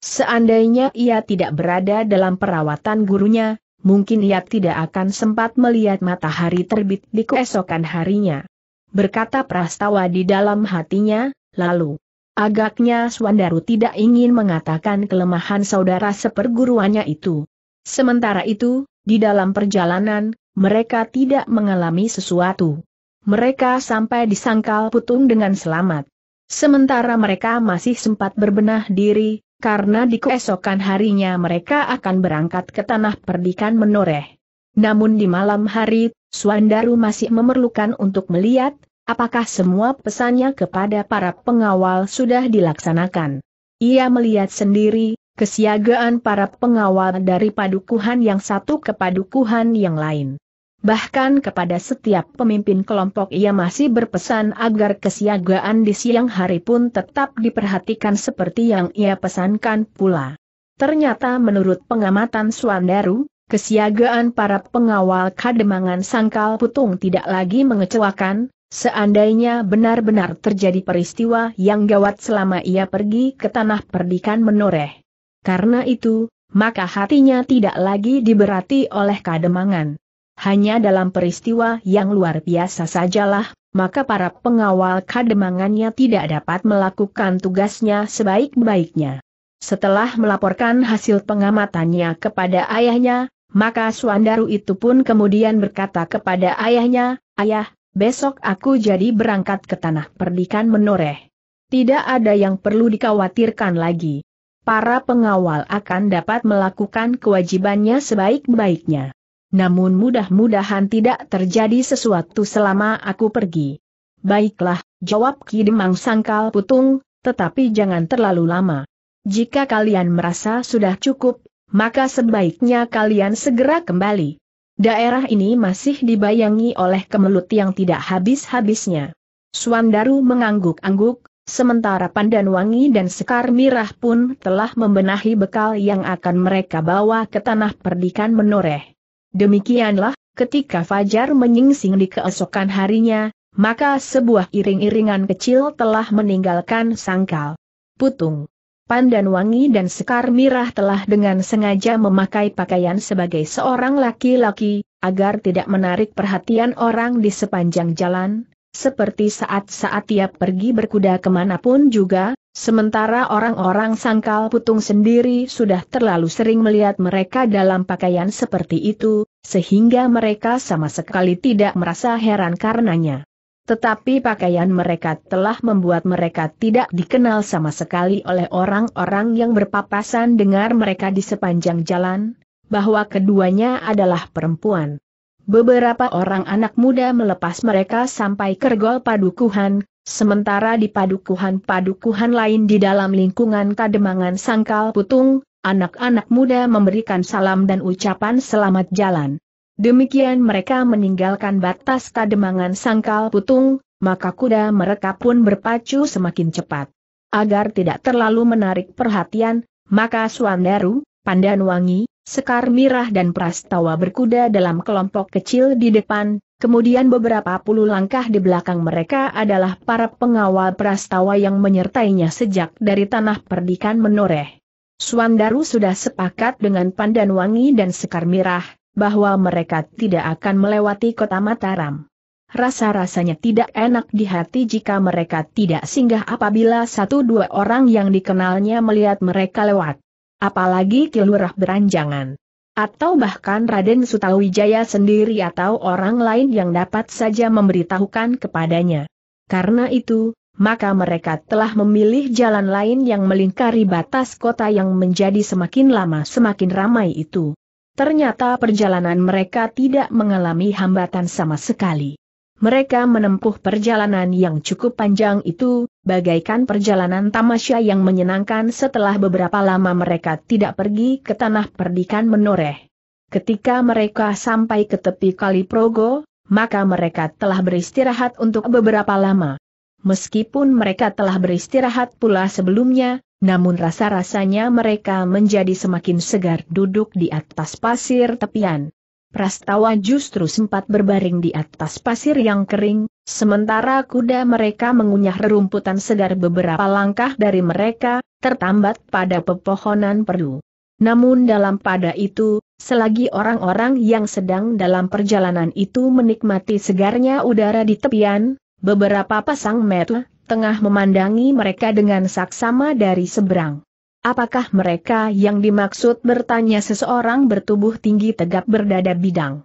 S1: Seandainya ia tidak berada dalam perawatan gurunya, mungkin ia tidak akan sempat melihat matahari terbit di keesokan harinya. Berkata Prastawa di dalam hatinya, lalu, agaknya Swandaru tidak ingin mengatakan kelemahan saudara seperguruannya itu. Sementara itu, di dalam perjalanan, mereka tidak mengalami sesuatu. Mereka sampai di Sangkal Putung dengan selamat. Sementara mereka masih sempat berbenah diri, karena di keesokan harinya mereka akan berangkat ke tanah perdikan menoreh. Namun di malam hari, Swandaru masih memerlukan untuk melihat, apakah semua pesannya kepada para pengawal sudah dilaksanakan. Ia melihat sendiri, kesiagaan para pengawal dari padukuhan yang satu ke padukuhan yang lain. Bahkan kepada setiap pemimpin kelompok ia masih berpesan agar kesiagaan di siang hari pun tetap diperhatikan seperti yang ia pesankan pula. Ternyata menurut pengamatan Swandaru, kesiagaan para pengawal kademangan sangkal putung tidak lagi mengecewakan, seandainya benar-benar terjadi peristiwa yang gawat selama ia pergi ke tanah perdikan menoreh. Karena itu, maka hatinya tidak lagi diberati oleh kademangan hanya dalam peristiwa yang luar biasa sajalah, maka para pengawal kademangannya tidak dapat melakukan tugasnya sebaik-baiknya. Setelah melaporkan hasil pengamatannya kepada ayahnya, maka Suandaru itu pun kemudian berkata kepada ayahnya, Ayah, besok aku jadi berangkat ke tanah perdikan menoreh. Tidak ada yang perlu dikhawatirkan lagi. Para pengawal akan dapat melakukan kewajibannya sebaik-baiknya. Namun mudah-mudahan tidak terjadi sesuatu selama aku pergi. Baiklah, jawab Ki Demang Sangkal Putung, tetapi jangan terlalu lama. Jika kalian merasa sudah cukup, maka sebaiknya kalian segera kembali. Daerah ini masih dibayangi oleh kemelut yang tidak habis-habisnya. Suandaru mengangguk-angguk, sementara Pandanwangi dan Sekar Mirah pun telah membenahi bekal yang akan mereka bawa ke tanah perdikan menoreh. Demikianlah, ketika Fajar menyingsing di keesokan harinya, maka sebuah iring-iringan kecil telah meninggalkan sangkal. Putung. Pandan Wangi dan Sekar Mirah telah dengan sengaja memakai pakaian sebagai seorang laki-laki, agar tidak menarik perhatian orang di sepanjang jalan, seperti saat-saat ia pergi berkuda ke mana pun juga, Sementara orang-orang sangkal putung sendiri sudah terlalu sering melihat mereka dalam pakaian seperti itu, sehingga mereka sama sekali tidak merasa heran karenanya. Tetapi pakaian mereka telah membuat mereka tidak dikenal sama sekali oleh orang-orang yang berpapasan dengar mereka di sepanjang jalan, bahwa keduanya adalah perempuan. Beberapa orang anak muda melepas mereka sampai kergol padukuhan, Sementara di padukuhan-padukuhan lain di dalam lingkungan kademangan sangkal putung, anak-anak muda memberikan salam dan ucapan selamat jalan. Demikian mereka meninggalkan batas kademangan sangkal putung, maka kuda mereka pun berpacu semakin cepat. Agar tidak terlalu menarik perhatian, maka Suandaru, Pandanwangi, Sekar Mirah dan Prastawa berkuda dalam kelompok kecil di depan, Kemudian beberapa puluh langkah di belakang mereka adalah para pengawal prastawa yang menyertainya sejak dari tanah perdikan menoreh. Suandaru sudah sepakat dengan Pandan Wangi dan Sekar Mirah, bahwa mereka tidak akan melewati kota Mataram. Rasa-rasanya tidak enak di hati jika mereka tidak singgah apabila satu dua orang yang dikenalnya melihat mereka lewat. Apalagi kilurah beranjangan atau bahkan Raden Sutawijaya sendiri atau orang lain yang dapat saja memberitahukan kepadanya. Karena itu, maka mereka telah memilih jalan lain yang melingkari batas kota yang menjadi semakin lama semakin ramai itu. Ternyata perjalanan mereka tidak mengalami hambatan sama sekali. Mereka menempuh perjalanan yang cukup panjang itu, bagaikan perjalanan tamasya yang menyenangkan setelah beberapa lama mereka tidak pergi ke tanah perdikan menoreh. Ketika mereka sampai ke tepi Kali Progo, maka mereka telah beristirahat untuk beberapa lama. Meskipun mereka telah beristirahat pula sebelumnya, namun rasa-rasanya mereka menjadi semakin segar duduk di atas pasir tepian. Prastawa justru sempat berbaring di atas pasir yang kering, sementara kuda mereka mengunyah rerumputan segar beberapa langkah dari mereka, tertambat pada pepohonan perdu. Namun dalam pada itu, selagi orang-orang yang sedang dalam perjalanan itu menikmati segarnya udara di tepian, beberapa pasang mata tengah memandangi mereka dengan saksama dari seberang. Apakah mereka yang dimaksud bertanya seseorang bertubuh tinggi tegap berdada bidang?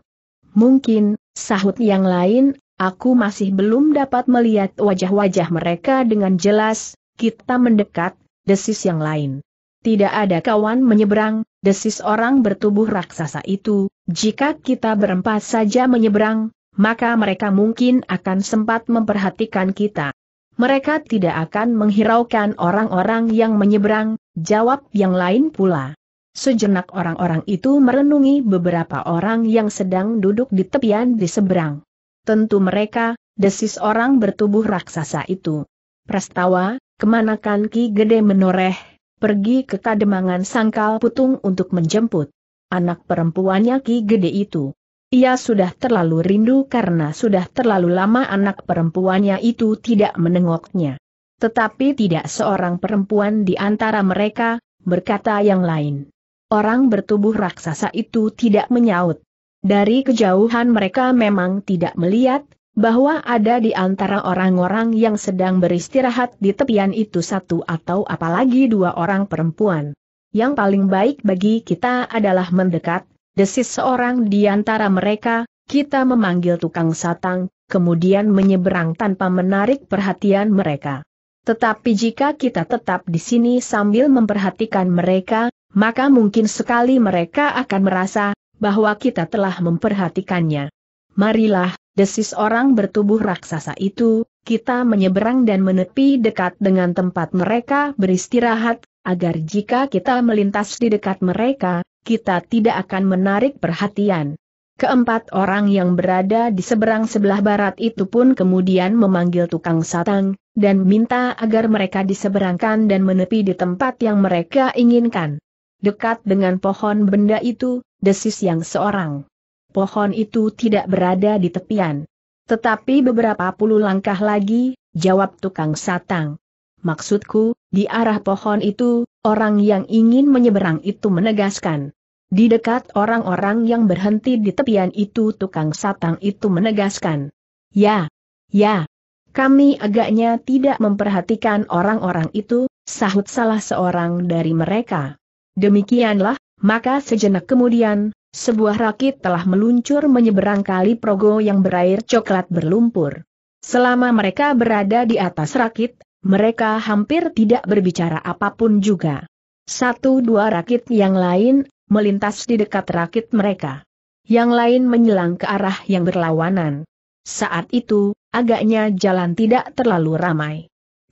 S1: Mungkin, sahut yang lain, aku masih belum dapat melihat wajah-wajah mereka dengan jelas, kita mendekat, desis yang lain. Tidak ada kawan menyeberang, desis orang bertubuh raksasa itu, jika kita berempat saja menyeberang, maka mereka mungkin akan sempat memperhatikan kita. Mereka tidak akan menghiraukan orang-orang yang menyeberang, jawab yang lain pula. Sejenak orang-orang itu merenungi beberapa orang yang sedang duduk di tepian di seberang. Tentu mereka, desis orang bertubuh raksasa itu. Prastawa, kemanakan Ki Gede menoreh, pergi ke kademangan sangkal putung untuk menjemput anak perempuannya Ki Gede itu. Ia sudah terlalu rindu karena sudah terlalu lama anak perempuannya itu tidak menengoknya. Tetapi tidak seorang perempuan di antara mereka, berkata yang lain. Orang bertubuh raksasa itu tidak menyaut. Dari kejauhan mereka memang tidak melihat, bahwa ada di antara orang-orang yang sedang beristirahat di tepian itu satu atau apalagi dua orang perempuan. Yang paling baik bagi kita adalah mendekat, desis seorang di antara mereka, kita memanggil tukang satang, kemudian menyeberang tanpa menarik perhatian mereka. Tetapi jika kita tetap di sini sambil memperhatikan mereka, maka mungkin sekali mereka akan merasa bahwa kita telah memperhatikannya. Marilah, desis orang bertubuh raksasa itu, kita menyeberang dan menepi dekat dengan tempat mereka beristirahat, agar jika kita melintas di dekat mereka, kita tidak akan menarik perhatian. Keempat orang yang berada di seberang sebelah barat itu pun kemudian memanggil tukang satang, dan minta agar mereka diseberangkan dan menepi di tempat yang mereka inginkan. Dekat dengan pohon benda itu, desis yang seorang. Pohon itu tidak berada di tepian. Tetapi beberapa puluh langkah lagi, jawab tukang satang. Maksudku, di arah pohon itu, orang yang ingin menyeberang itu menegaskan. Di dekat orang-orang yang berhenti di tepian itu tukang satang itu menegaskan. Ya, ya, kami agaknya tidak memperhatikan orang-orang itu, sahut salah seorang dari mereka. Demikianlah, maka sejenak kemudian, sebuah rakit telah meluncur menyeberang kali progo yang berair coklat berlumpur. Selama mereka berada di atas rakit, mereka hampir tidak berbicara apa pun juga. Satu dua rakit yang lain, melintas di dekat rakit mereka. Yang lain menyelang ke arah yang berlawanan. Saat itu, agaknya jalan tidak terlalu ramai.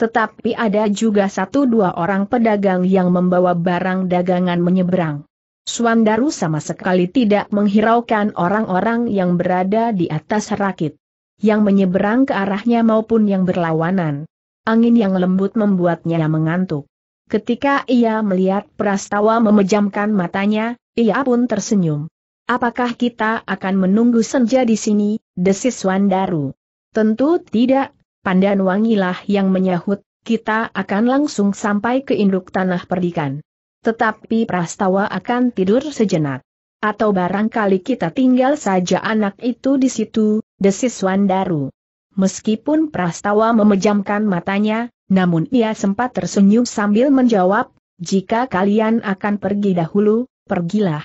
S1: Tetapi ada juga satu dua orang pedagang yang membawa barang dagangan menyeberang. Swandaru sama sekali tidak menghiraukan orang-orang yang berada di atas rakit. Yang menyeberang ke arahnya maupun yang berlawanan. Angin yang lembut membuatnya mengantuk. Ketika ia melihat Prastawa memejamkan matanya, ia pun tersenyum. Apakah kita akan menunggu senja di sini, desis Wandaru? Tentu tidak, Pandan Wangilah yang menyahut, kita akan langsung sampai ke induk tanah perdikan. Tetapi Prastawa akan tidur sejenak. Atau barangkali kita tinggal saja anak itu di situ, desis Wandaru. Meskipun Prastawa memejamkan matanya, namun ia sempat tersenyum sambil menjawab, jika kalian akan pergi dahulu, pergilah.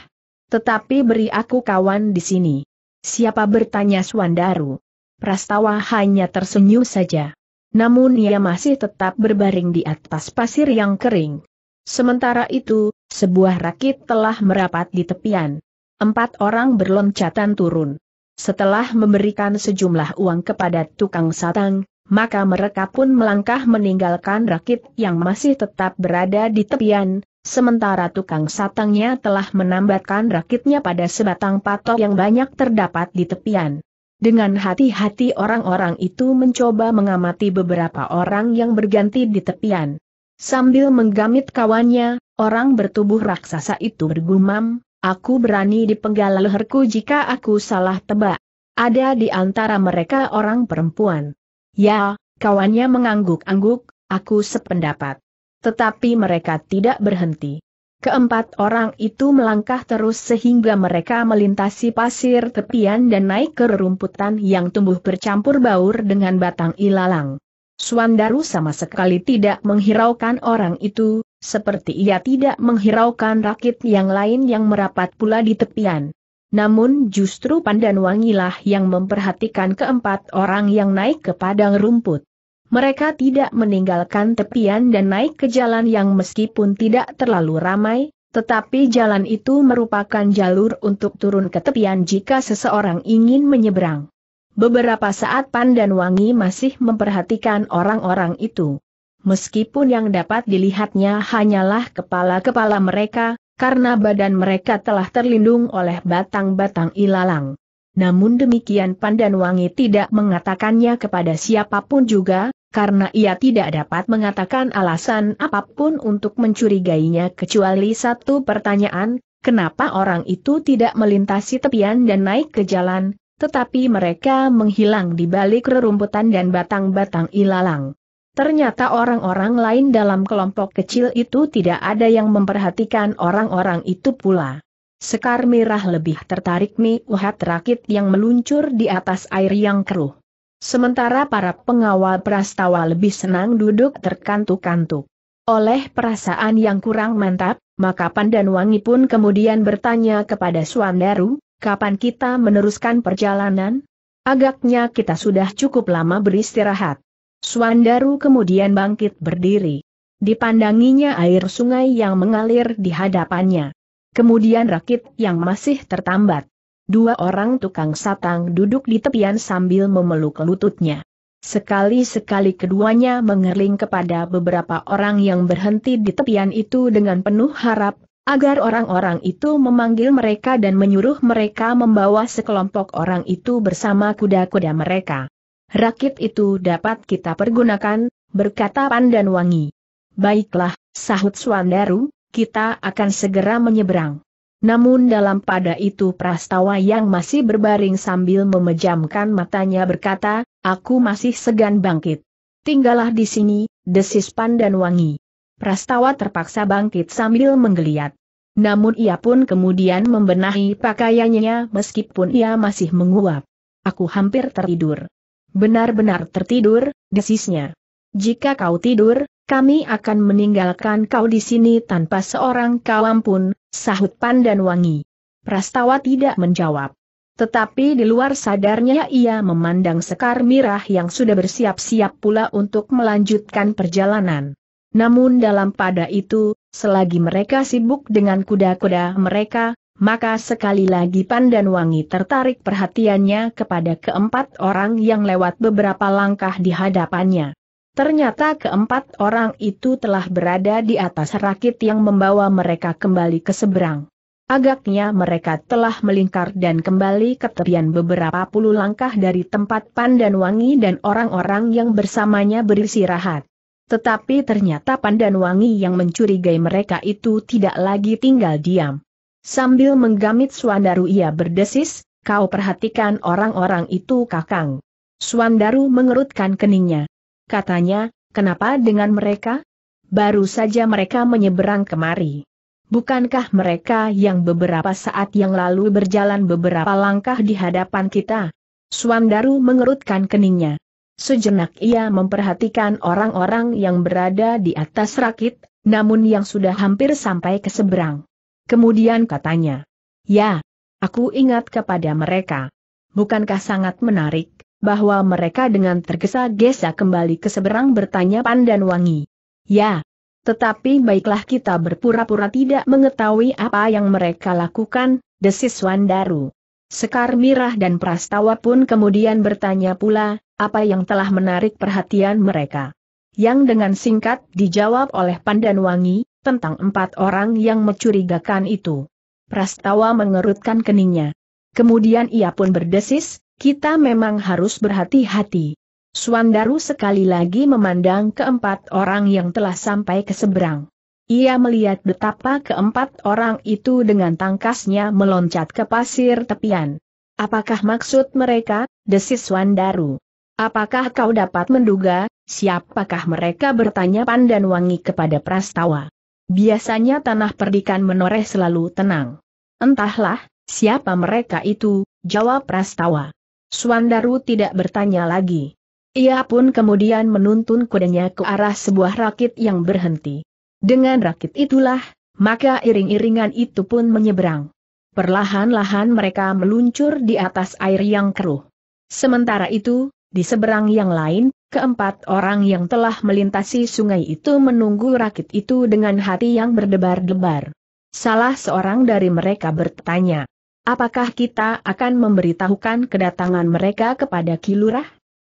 S1: Tetapi beri aku kawan di sini. Siapa bertanya Swandaru? Prastawa hanya tersenyum saja. Namun ia masih tetap berbaring di atas pasir yang kering. Sementara itu, sebuah rakit telah merapat di tepian. Empat orang berloncatan turun. Setelah memberikan sejumlah uang kepada tukang satang, maka mereka pun melangkah meninggalkan rakit yang masih tetap berada di tepian, sementara tukang satangnya telah menambatkan rakitnya pada sebatang patok yang banyak terdapat di tepian. Dengan hati-hati orang-orang itu mencoba mengamati beberapa orang yang berganti di tepian. Sambil menggamit kawannya, orang bertubuh raksasa itu bergumam, Aku berani dipenggal leherku jika aku salah tebak. Ada di antara mereka orang perempuan. Ya, kawannya mengangguk-angguk, aku sependapat. Tetapi mereka tidak berhenti. Keempat orang itu melangkah terus sehingga mereka melintasi pasir tepian dan naik ke rerumputan yang tumbuh bercampur baur dengan batang ilalang. Suandaru sama sekali tidak menghiraukan orang itu, seperti ia tidak menghiraukan rakit yang lain yang merapat pula di tepian. Namun justru Pandan Wangilah yang memperhatikan keempat orang yang naik ke padang rumput. Mereka tidak meninggalkan tepian dan naik ke jalan yang meskipun tidak terlalu ramai, tetapi jalan itu merupakan jalur untuk turun ke tepian jika seseorang ingin menyeberang. Beberapa saat Pandan Wangi masih memperhatikan orang-orang itu. Meskipun yang dapat dilihatnya hanyalah kepala-kepala mereka, karena badan mereka telah terlindung oleh batang-batang ilalang. Namun demikian Pandan Wangi tidak mengatakannya kepada siapa pun juga, karena ia tidak dapat mengatakan alasan apa pun untuk mencurigainya kecuali satu pertanyaan, kenapa orang itu tidak melintasi tepian dan naik ke jalan, tetapi mereka menghilang di balik rerumputan dan batang-batang ilalang. Ternyata orang-orang lain dalam kelompok kecil itu tidak ada yang memperhatikan orang-orang itu pula. Sekar Mirah lebih tertarik melihat rakit yang meluncur di atas air yang keruh. Sementara para pengawal prastawa lebih senang duduk terkantuk-kantuk. Oleh perasaan yang kurang mantap, maka Pandan Wangi pun kemudian bertanya kepada Suandaru, kapan kita meneruskan perjalanan? Agaknya kita sudah cukup lama beristirahat. Suandaru kemudian bangkit berdiri. Dipandanginya air sungai yang mengalir di hadapannya. Kemudian rakit yang masih tertambat. Dua orang tukang satang duduk di tepian sambil memeluk lututnya. Sekali-sekali keduanya mengerling kepada beberapa orang yang berhenti di tepian itu dengan penuh harap, agar orang-orang itu memanggil mereka dan menyuruh mereka membawa sekelompok orang itu bersama kuda-kuda mereka. Rakit itu dapat kita pergunakan, berkata Pandan Wangi. Baiklah, sahut Swandaru, kita akan segera menyeberang. Namun dalam pada itu Prastawa yang masih berbaring sambil memejamkan matanya berkata, aku masih segan bangkit. Tinggallah di sini, desis Pandan Wangi. Prastawa terpaksa bangkit sambil menggeliat. Namun ia pun kemudian membenahi pakaiannya meskipun ia masih menguap. Aku hampir tertidur. Benar-benar tertidur, desisnya. Jika kau tidur, kami akan meninggalkan kau di sini tanpa seorang kawan pun, sahut Pandan Wangi. Prastawa tidak menjawab. Tetapi di luar sadarnya ia memandang Sekar Mirah yang sudah bersiap-siap pula untuk melanjutkan perjalanan. Namun dalam pada itu, selagi mereka sibuk dengan kuda-kuda mereka, maka sekali lagi Pandan Wangi tertarik perhatiannya kepada keempat orang yang lewat beberapa langkah di hadapannya. Ternyata keempat orang itu telah berada di atas rakit yang membawa mereka kembali ke seberang. Agaknya mereka telah melingkar dan kembali ke tepian beberapa puluh langkah dari tempat Pandan Wangi dan orang-orang yang bersamanya beristirahat. Tetapi ternyata Pandan Wangi yang mencurigai mereka itu tidak lagi tinggal diam. Sambil menggamit Swandaru ia berdesis, kau perhatikan orang-orang itu kakang. Swandaru mengerutkan keningnya. Katanya, kenapa dengan mereka? Baru saja mereka menyeberang kemari. Bukankah mereka yang beberapa saat yang lalu berjalan beberapa langkah di hadapan kita? Swandaru mengerutkan keningnya. Sejenak ia memperhatikan orang-orang yang berada di atas rakit, namun yang sudah hampir sampai ke seberang. Kemudian katanya, Ya, aku ingat kepada mereka. Bukankah sangat menarik, bahwa mereka dengan tergesa-gesa kembali ke seberang bertanya Pandan Wangi. Ya, tetapi baiklah kita berpura-pura tidak mengetahui apa yang mereka lakukan, desis Wandaru. Sekar Mirah dan Prastawa pun kemudian bertanya pula, apa yang telah menarik perhatian mereka. Yang dengan singkat dijawab oleh Pandan Wangi, tentang empat orang yang mencurigakan itu. Prastawa mengerutkan keningnya. Kemudian ia pun berdesis, kita memang harus berhati-hati. Suandaru sekali lagi memandang keempat orang yang telah sampai ke seberang. Ia melihat betapa keempat orang itu dengan tangkasnya meloncat ke pasir tepian. Apakah maksud mereka, desis Wandaru? Apakah kau dapat menduga, siapakah mereka bertanya Pandan Wangi kepada Prastawa? Biasanya tanah perdikan menoreh selalu tenang. Entahlah, siapa mereka itu, jawab Prastawa. Swandaru tidak bertanya lagi. Ia pun kemudian menuntun kudanya ke arah sebuah rakit yang berhenti. Dengan rakit itulah, maka iring-iringan itu pun menyeberang. Perlahan-lahan mereka meluncur di atas air yang keruh. Sementara itu, di seberang yang lain, keempat orang yang telah melintasi sungai itu menunggu rakit itu dengan hati yang berdebar-debar. Salah seorang dari mereka bertanya, apakah kita akan memberitahukan kedatangan mereka kepada Kilurah?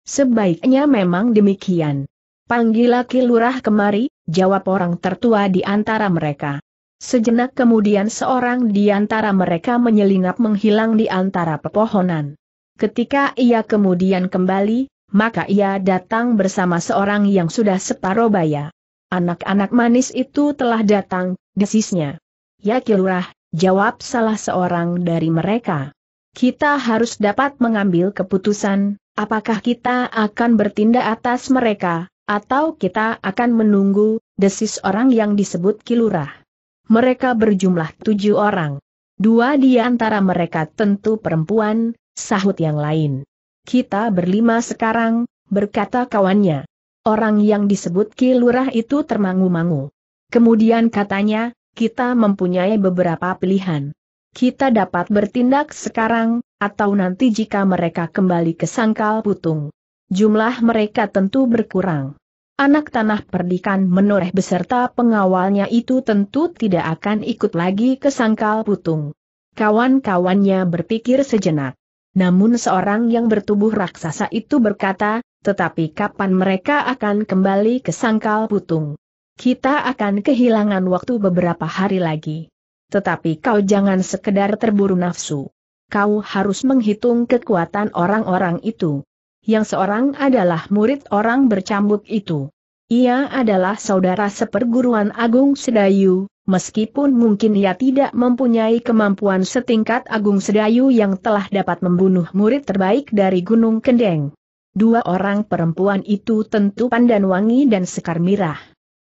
S1: Sebaiknya memang demikian. Panggil Kilurah kemari, jawab orang tertua di antara mereka. Sejenak kemudian seorang di antara mereka menyelinap menghilang di antara pepohonan. Ketika ia kemudian kembali, maka ia datang bersama seorang yang sudah separuh baya. Anak-anak manis itu telah datang, desisnya. Ya Kilurah, jawab salah seorang dari mereka. Kita harus dapat mengambil keputusan, apakah kita akan bertindak atas mereka, atau kita akan menunggu, desis orang yang disebut Kilurah. Mereka berjumlah tujuh orang. Dua di antara mereka tentu perempuan, sahut yang lain. Kita berlima sekarang, berkata kawannya. Orang yang disebut Kilurah itu termangu-mangu. Kemudian katanya, kita mempunyai beberapa pilihan. Kita dapat bertindak sekarang, atau nanti jika mereka kembali ke sangkal putung jumlah mereka tentu berkurang. Anak tanah perdikan menoreh beserta pengawalnya itu tentu tidak akan ikut lagi ke sangkal putung. Kawan-kawannya berpikir sejenak. Namun seorang yang bertubuh raksasa itu berkata, tetapi kapan mereka akan kembali ke sangkal putung? Kita akan kehilangan waktu beberapa hari lagi. Tetapi kau jangan sekedar terburu nafsu. Kau harus menghitung kekuatan orang-orang itu yang seorang adalah murid orang bercambuk itu. Ia adalah saudara seperguruan Agung Sedayu, meskipun mungkin ia tidak mempunyai kemampuan setingkat Agung Sedayu yang telah dapat membunuh murid terbaik dari Gunung Kendeng. Dua orang perempuan itu tentu Pandan Wangi dan Sekar Mirah.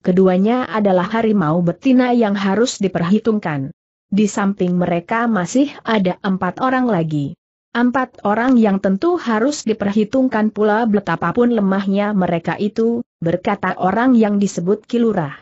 S1: Keduanya adalah harimau betina yang harus diperhitungkan. Di samping mereka masih ada empat orang lagi. Empat orang yang tentu harus diperhitungkan pula betapapun lemahnya mereka itu, berkata orang yang disebut Kilurah.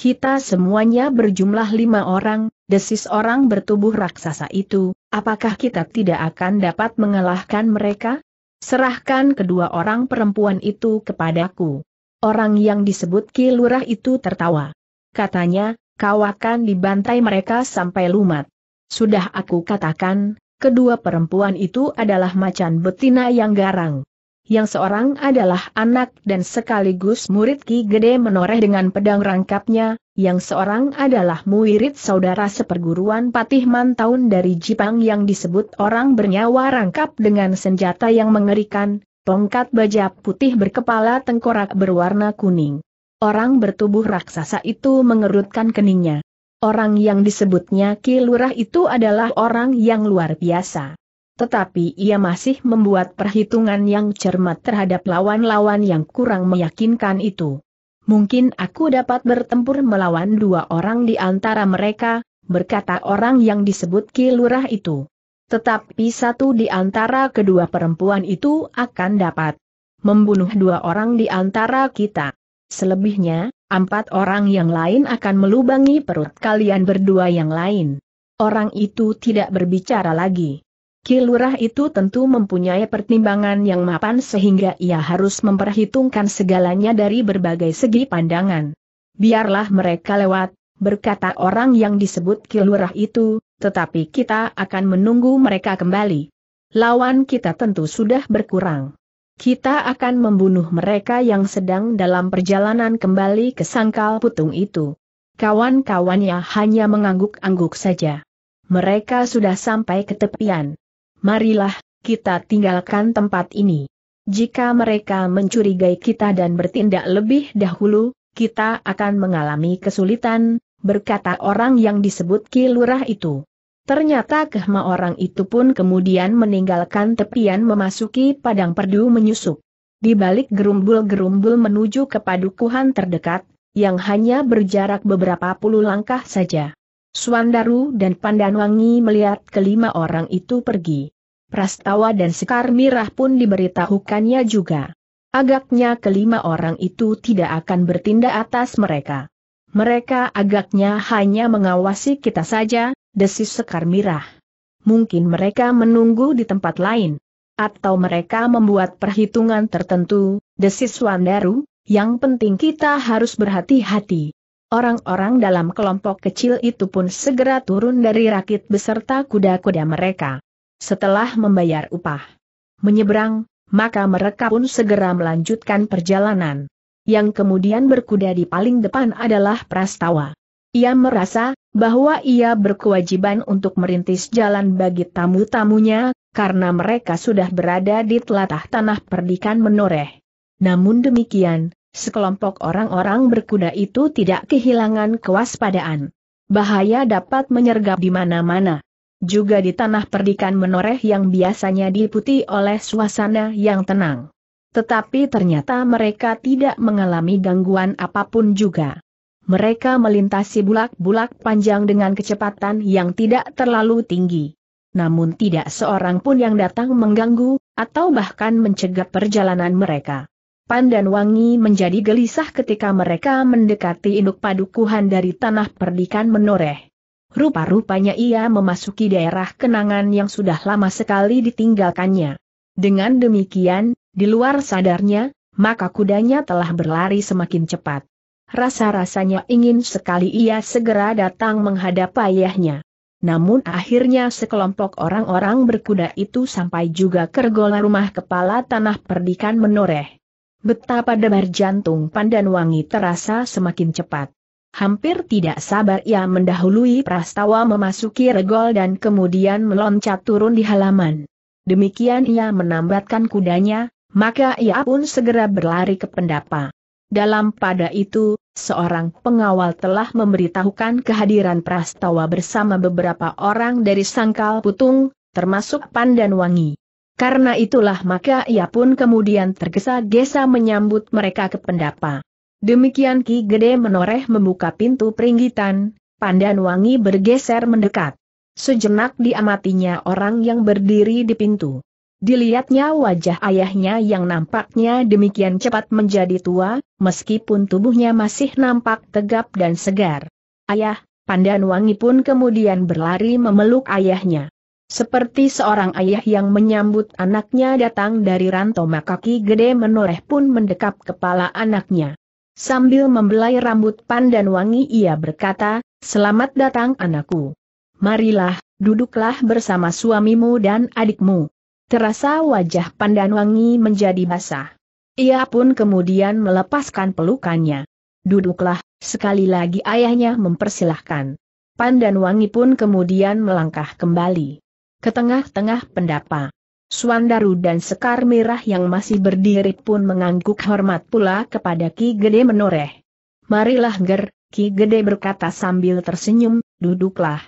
S1: Kita semuanya berjumlah lima orang, desis orang bertubuh raksasa itu, apakah kita tidak akan dapat mengalahkan mereka? Serahkan kedua orang perempuan itu kepadaku. Orang yang disebut Kilurah itu tertawa. Katanya, kau akan dibantai mereka sampai lumat. Sudah aku katakan, Kedua perempuan itu adalah macan betina yang garang. Yang seorang adalah anak dan sekaligus murid Ki Gede menoreh dengan pedang rangkapnya, yang seorang adalah murid saudara seperguruan Patih Mantaun dari Jepang yang disebut orang bernyawa rangkap dengan senjata yang mengerikan, tongkat baja putih berkepala tengkorak berwarna kuning. Orang bertubuh raksasa itu mengerutkan keningnya. Orang yang disebutnya Ki Lurah itu adalah orang yang luar biasa. Tetapi ia masih membuat perhitungan yang cermat terhadap lawan-lawan yang kurang meyakinkan itu. Mungkin aku dapat bertempur melawan dua orang di antara mereka, berkata orang yang disebut Ki Lurah itu. Tetapi satu di antara kedua perempuan itu akan dapat membunuh dua orang di antara kita. Selebihnya, empat orang yang lain akan melubangi perut kalian berdua yang lain. Orang itu tidak berbicara lagi. Kilurah itu tentu mempunyai pertimbangan yang mapan sehingga ia harus memperhitungkan segalanya dari berbagai segi pandangan. Biarlah mereka lewat, berkata orang yang disebut Kilurah itu, tetapi kita akan menunggu mereka kembali. Lawan kita tentu sudah berkurang. Kita akan membunuh mereka yang sedang dalam perjalanan kembali ke sangkal putung itu. Kawan-kawannya hanya mengangguk-angguk saja. Mereka sudah sampai ke tepian. Marilah, kita tinggalkan tempat ini. Jika mereka mencurigai kita dan bertindak lebih dahulu, kita akan mengalami kesulitan, berkata orang yang disebut Kilurah itu. Ternyata kehma orang itu pun kemudian meninggalkan tepian memasuki padang perdu menyusup. Di balik gerumbul-gerumbul menuju ke padukuhan terdekat, yang hanya berjarak beberapa puluh langkah saja. Swandaru dan Pandanwangi melihat kelima orang itu pergi. Prastawa dan Sekar Mirah pun diberitahukannya juga. Agaknya kelima orang itu tidak akan bertindak atas mereka. Mereka agaknya hanya mengawasi kita saja, desis Sekar Mirah. Mungkin mereka menunggu di tempat lain. Atau mereka membuat perhitungan tertentu, desis Wandaru, yang penting kita harus berhati-hati. Orang-orang dalam kelompok kecil itu pun segera turun dari rakit beserta kuda-kuda mereka setelah membayar upah. Menyeberang, maka mereka pun segera melanjutkan perjalanan. Yang kemudian berkuda di paling depan adalah Prastawa. Ia merasa bahwa ia berkewajiban untuk merintis jalan bagi tamu-tamunya, karena mereka sudah berada di telatah tanah perdikan menoreh. Namun demikian, sekelompok orang-orang berkuda itu tidak kehilangan kewaspadaan. Bahaya dapat menyergap di mana-mana juga di tanah perdikan menoreh yang biasanya diputi oleh suasana yang tenang. Tetapi ternyata mereka tidak mengalami gangguan apa pun juga. Mereka melintasi bulak-bulak panjang dengan kecepatan yang tidak terlalu tinggi. Namun tidak seorang pun yang datang mengganggu, atau bahkan mencegah perjalanan mereka. Pandan Wangi menjadi gelisah ketika mereka mendekati induk padukuhan dari tanah perdikan menoreh. Rupa-rupanya ia memasuki daerah kenangan yang sudah lama sekali ditinggalkannya. Dengan demikian, di luar sadarnya, maka kudanya telah berlari semakin cepat. Rasa-rasanya ingin sekali ia segera datang menghadap ayahnya. Namun akhirnya sekelompok orang-orang berkuda itu sampai juga ke rumah kepala tanah perdikan menoreh. Betapa debar jantung Pandan Wangi terasa semakin cepat. Hampir tidak sabar ia mendahului Prastawa memasuki regol dan kemudian meloncat turun di halaman. Demikian ia menambatkan kudanya, maka ia pun segera berlari ke pendapa. Dalam pada itu, seorang pengawal telah memberitahukan kehadiran Prastawa bersama beberapa orang dari Sangkal Putung, termasuk Pandan Wangi. Karena itulah maka ia pun kemudian tergesa-gesa menyambut mereka ke pendapa. Demikian Ki Gede menoreh membuka pintu peringgitan, Pandan Wangi bergeser mendekat. Sejenak diamatinya orang yang berdiri di pintu. Dilihatnya wajah ayahnya yang nampaknya demikian cepat menjadi tua, meskipun tubuhnya masih nampak tegap dan segar. Ayah, Pandan Wangi pun kemudian berlari memeluk ayahnya. Seperti seorang ayah yang menyambut anaknya datang dari rantau maka Ki Gede menoreh pun mendekap kepala anaknya. Sambil membelai rambut pandan wangi ia berkata, Selamat datang anakku. Marilah, duduklah bersama suamimu dan adikmu. Terasa wajah pandan wangi menjadi basah. Ia pun kemudian melepaskan pelukannya. Duduklah, sekali lagi ayahnya mempersilahkan. Pandan wangi pun kemudian melangkah kembali. Ke tengah-tengah pendapa. Swandaru dan Sekar Merah yang masih berdiri pun mengangguk hormat pula kepada Ki Gede menoreh. Marilah ger, Ki Gede berkata sambil tersenyum, duduklah.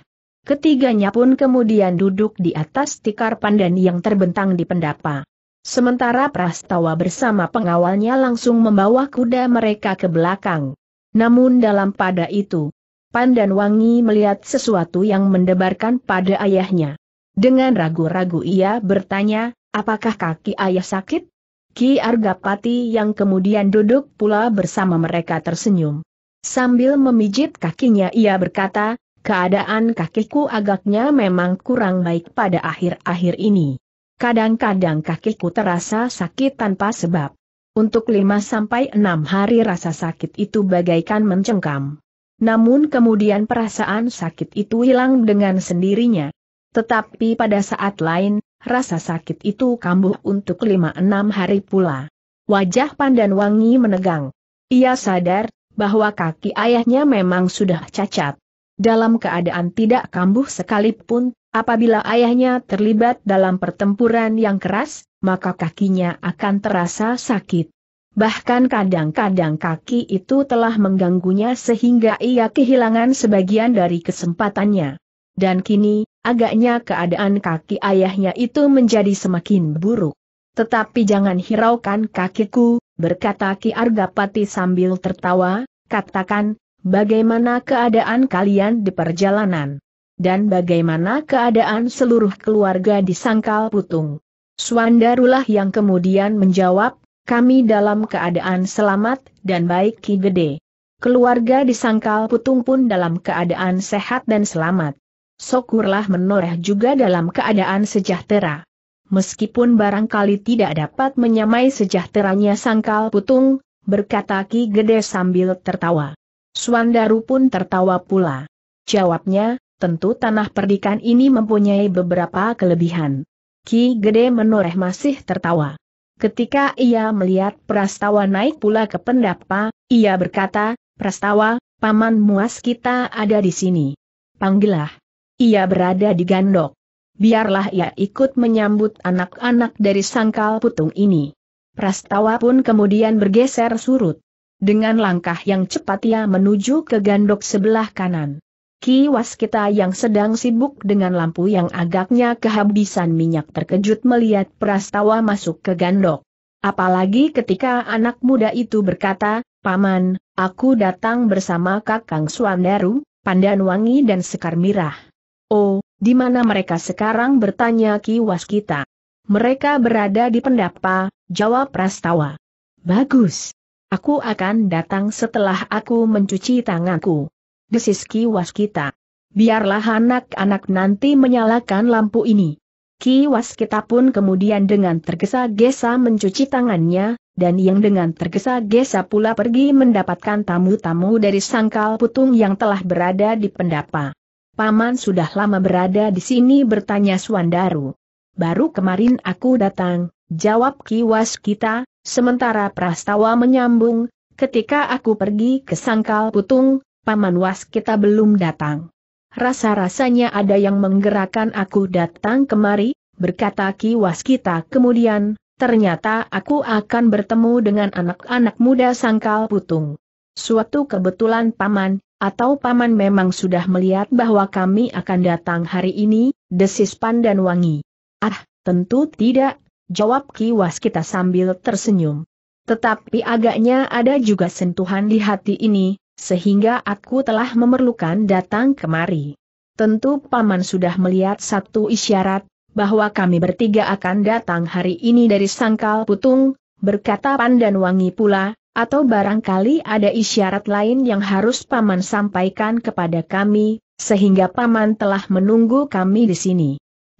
S1: Ketiganya pun kemudian duduk di atas tikar pandan yang terbentang di pendapa. Sementara Prastawa bersama pengawalnya langsung membawa kuda mereka ke belakang. Namun dalam pada itu, Pandan Wangi melihat sesuatu yang mendebarkan pada ayahnya. Dengan ragu-ragu ia bertanya, apakah kaki ayah sakit? Ki Argapati yang kemudian duduk pula bersama mereka tersenyum. Sambil memijit kakinya ia berkata, keadaan kakiku agaknya memang kurang baik pada akhir-akhir ini. Kadang-kadang kakiku terasa sakit tanpa sebab. Untuk lima sampai enam hari rasa sakit itu bagaikan mencengkam. Namun kemudian perasaan sakit itu hilang dengan sendirinya. Tetapi pada saat lain, rasa sakit itu kambuh untuk lima enam hari pula. Wajah Pandan Wangi menegang. Ia sadar, bahwa kaki ayahnya memang sudah cacat. Dalam keadaan tidak kambuh sekalipun, apabila ayahnya terlibat dalam pertempuran yang keras, maka kakinya akan terasa sakit. Bahkan kadang-kadang kaki itu telah mengganggunya sehingga ia kehilangan sebagian dari kesempatannya. Dan kini, agaknya keadaan kaki ayahnya itu menjadi semakin buruk. Tetapi jangan hiraukan kakiku, berkata Ki Argapati sambil tertawa, katakan, bagaimana keadaan kalian di perjalanan? Dan bagaimana keadaan seluruh keluarga di Sangkal Putung? Swandarulah yang kemudian menjawab, kami dalam keadaan selamat dan baik Ki Gede. Keluarga di Sangkal Putung pun dalam keadaan sehat dan selamat. Syukurlah menoreh juga dalam keadaan sejahtera. Meskipun barangkali tidak dapat menyamai sejahteranya Sangkal Putung, berkata Ki Gede sambil tertawa. Swandaru pun tertawa pula. Jawabnya, tentu tanah perdikan ini mempunyai beberapa kelebihan. Ki Gede menoreh masih tertawa. Ketika ia melihat Prastawa naik pula ke pendapa, ia berkata, Prastawa, paman muas kita ada di sini. Panggillah. Ia berada di gandok. Biarlah ia ikut menyambut anak-anak dari sangkal putung ini. Prastawa pun kemudian bergeser surut. Dengan langkah yang cepat ia menuju ke gandok sebelah kanan. Ki Waskita yang sedang sibuk dengan lampu yang agaknya kehabisan minyak terkejut melihat Prastawa masuk ke gandok. Apalagi ketika anak muda itu berkata, Paman, aku datang bersama Kakang Swandaru, Pandanwangi dan Sekar Mirah. Oh, di mana mereka sekarang bertanya Ki Waskita. Mereka berada di pendapa, jawab Prastawa. Bagus. Aku akan datang setelah aku mencuci tanganku desis Ki Waskita. Biarlah anak-anak nanti menyalakan lampu ini. Ki Waskita pun kemudian dengan tergesa-gesa mencuci tangannya, dan yang dengan tergesa-gesa pula pergi mendapatkan tamu-tamu dari sangkal putung yang telah berada di pendapa. Paman sudah lama berada di sini bertanya Swandaru. Baru kemarin aku datang, jawab Ki Waskita, sementara Prastawa menyambung, ketika aku pergi ke sangkal putung, Paman Was kita belum datang. Rasa-rasanya ada yang menggerakkan aku datang kemari, berkata Ki Waskita kemudian, ternyata aku akan bertemu dengan anak-anak muda sangkal putung. Suatu kebetulan Paman, atau Paman memang sudah melihat bahwa kami akan datang hari ini, desis Pandan Wangi. Ah, tentu tidak, jawab Ki Waskita sambil tersenyum. Tetapi agaknya ada juga sentuhan di hati ini, sehingga aku telah memerlukan datang kemari. Tentu Paman sudah melihat satu isyarat, bahwa kami bertiga akan datang hari ini dari Sangkal Putung, berkata Pandan Wangi pula, atau barangkali ada isyarat lain yang harus Paman sampaikan kepada kami, sehingga Paman telah menunggu kami di sini.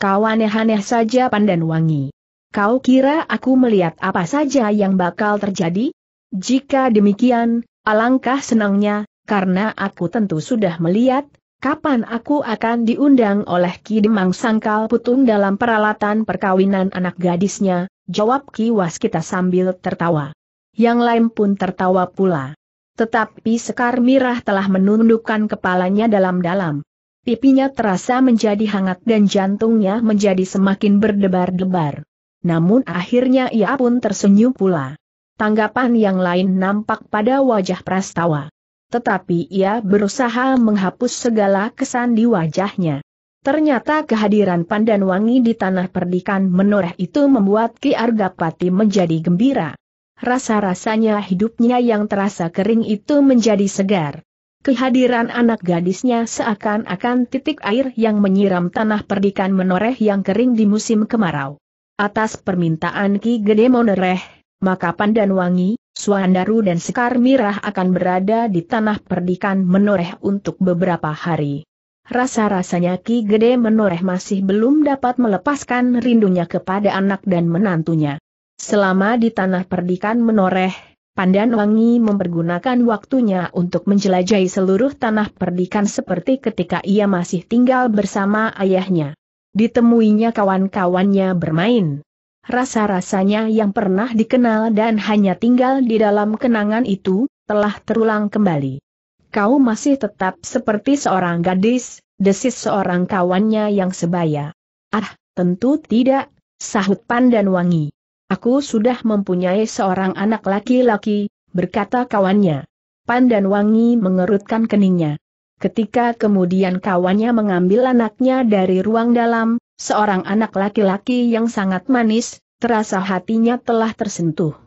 S1: Kau aneh-aneh saja Pandan Wangi. Kau kira aku melihat apa saja yang bakal terjadi? Jika demikian, Alangkah senangnya, karena aku tentu sudah melihat, kapan aku akan diundang oleh Ki Demang Sangkal Putung dalam peralatan perkawinan anak gadisnya, jawab Ki Waskita sambil tertawa. Yang lain pun tertawa pula. Tetapi Sekar Mirah telah menundukkan kepalanya dalam-dalam. Pipinya terasa menjadi hangat dan jantungnya menjadi semakin berdebar-debar. Namun akhirnya ia pun tersenyum pula. Tanggapan yang lain nampak pada wajah Prastawa. Tetapi ia berusaha menghapus segala kesan di wajahnya. Ternyata kehadiran Pandan Wangi di tanah perdikan menoreh itu membuat Ki Argapati menjadi gembira. Rasa-rasanya hidupnya yang terasa kering itu menjadi segar. Kehadiran anak gadisnya seakan-akan titik air yang menyiram tanah perdikan menoreh yang kering di musim kemarau. Atas permintaan Ki Gede Monoreh, maka Pandan Wangi, Suandaru dan Sekar Mirah akan berada di tanah perdikan menoreh untuk beberapa hari. Rasa-rasanya Ki Gede menoreh masih belum dapat melepaskan rindunya kepada anak dan menantunya. Selama di tanah perdikan menoreh, Pandan Wangi mempergunakan waktunya untuk menjelajahi seluruh tanah perdikan seperti ketika ia masih tinggal bersama ayahnya. Ditemuinya kawan-kawannya bermain. Rasa-rasanya yang pernah dikenal dan hanya tinggal di dalam kenangan itu, telah terulang kembali. Kau masih tetap seperti seorang gadis, desis seorang kawannya yang sebaya. Ah, tentu tidak, sahut Pandan Wangi. Aku sudah mempunyai seorang anak laki-laki, berkata kawannya. Pandan Wangi mengerutkan keningnya. Ketika kemudian kawannya mengambil anaknya dari ruang dalam, seorang anak laki-laki yang sangat manis, terasa hatinya telah tersentuh.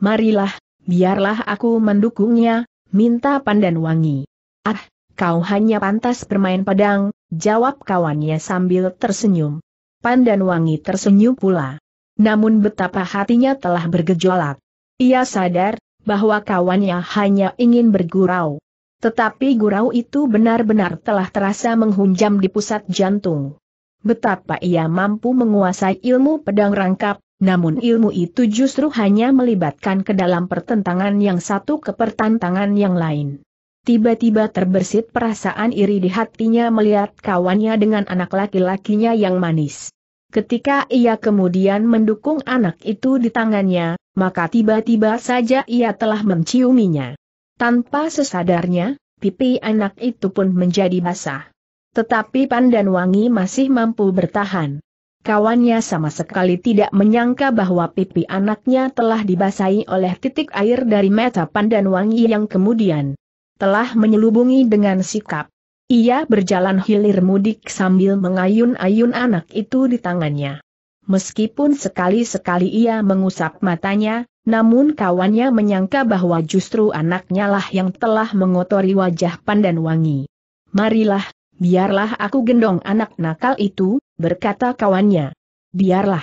S1: Marilah, biarlah aku mendukungnya, minta Pandan Wangi. Ah, kau hanya pantas bermain pedang, jawab kawannya sambil tersenyum. Pandan Wangi tersenyum pula. Namun betapa hatinya telah bergejolak. Ia sadar, bahwa kawannya hanya ingin bergurau. Tetapi gurau itu benar-benar telah terasa menghunjam di pusat jantung. Betapa ia mampu menguasai ilmu pedang rangkap, namun ilmu itu justru hanya melibatkan ke dalam pertentangan yang satu ke pertentangan yang lain. Tiba-tiba terbersit perasaan iri di hatinya melihat kawannya dengan anak laki-lakinya yang manis. Ketika ia kemudian mendukung anak itu di tangannya, maka tiba-tiba saja ia telah menciuminya. Tanpa sesadarnya, pipi anak itu pun menjadi basah. Tetapi Pandan Wangi masih mampu bertahan. Kawannya sama sekali tidak menyangka bahwa pipi anaknya telah dibasahi oleh titik air dari mata Pandan Wangi yang kemudian telah menyelubungi dengan sikap. Ia berjalan hilir mudik sambil mengayun-ayun anak itu di tangannya. Meskipun sekali-sekali ia mengusap matanya, namun kawannya menyangka bahwa justru anaknya lah yang telah mengotori wajah Pandan Wangi. Marilah, biarlah aku gendong anak nakal itu, berkata kawannya. Biarlah.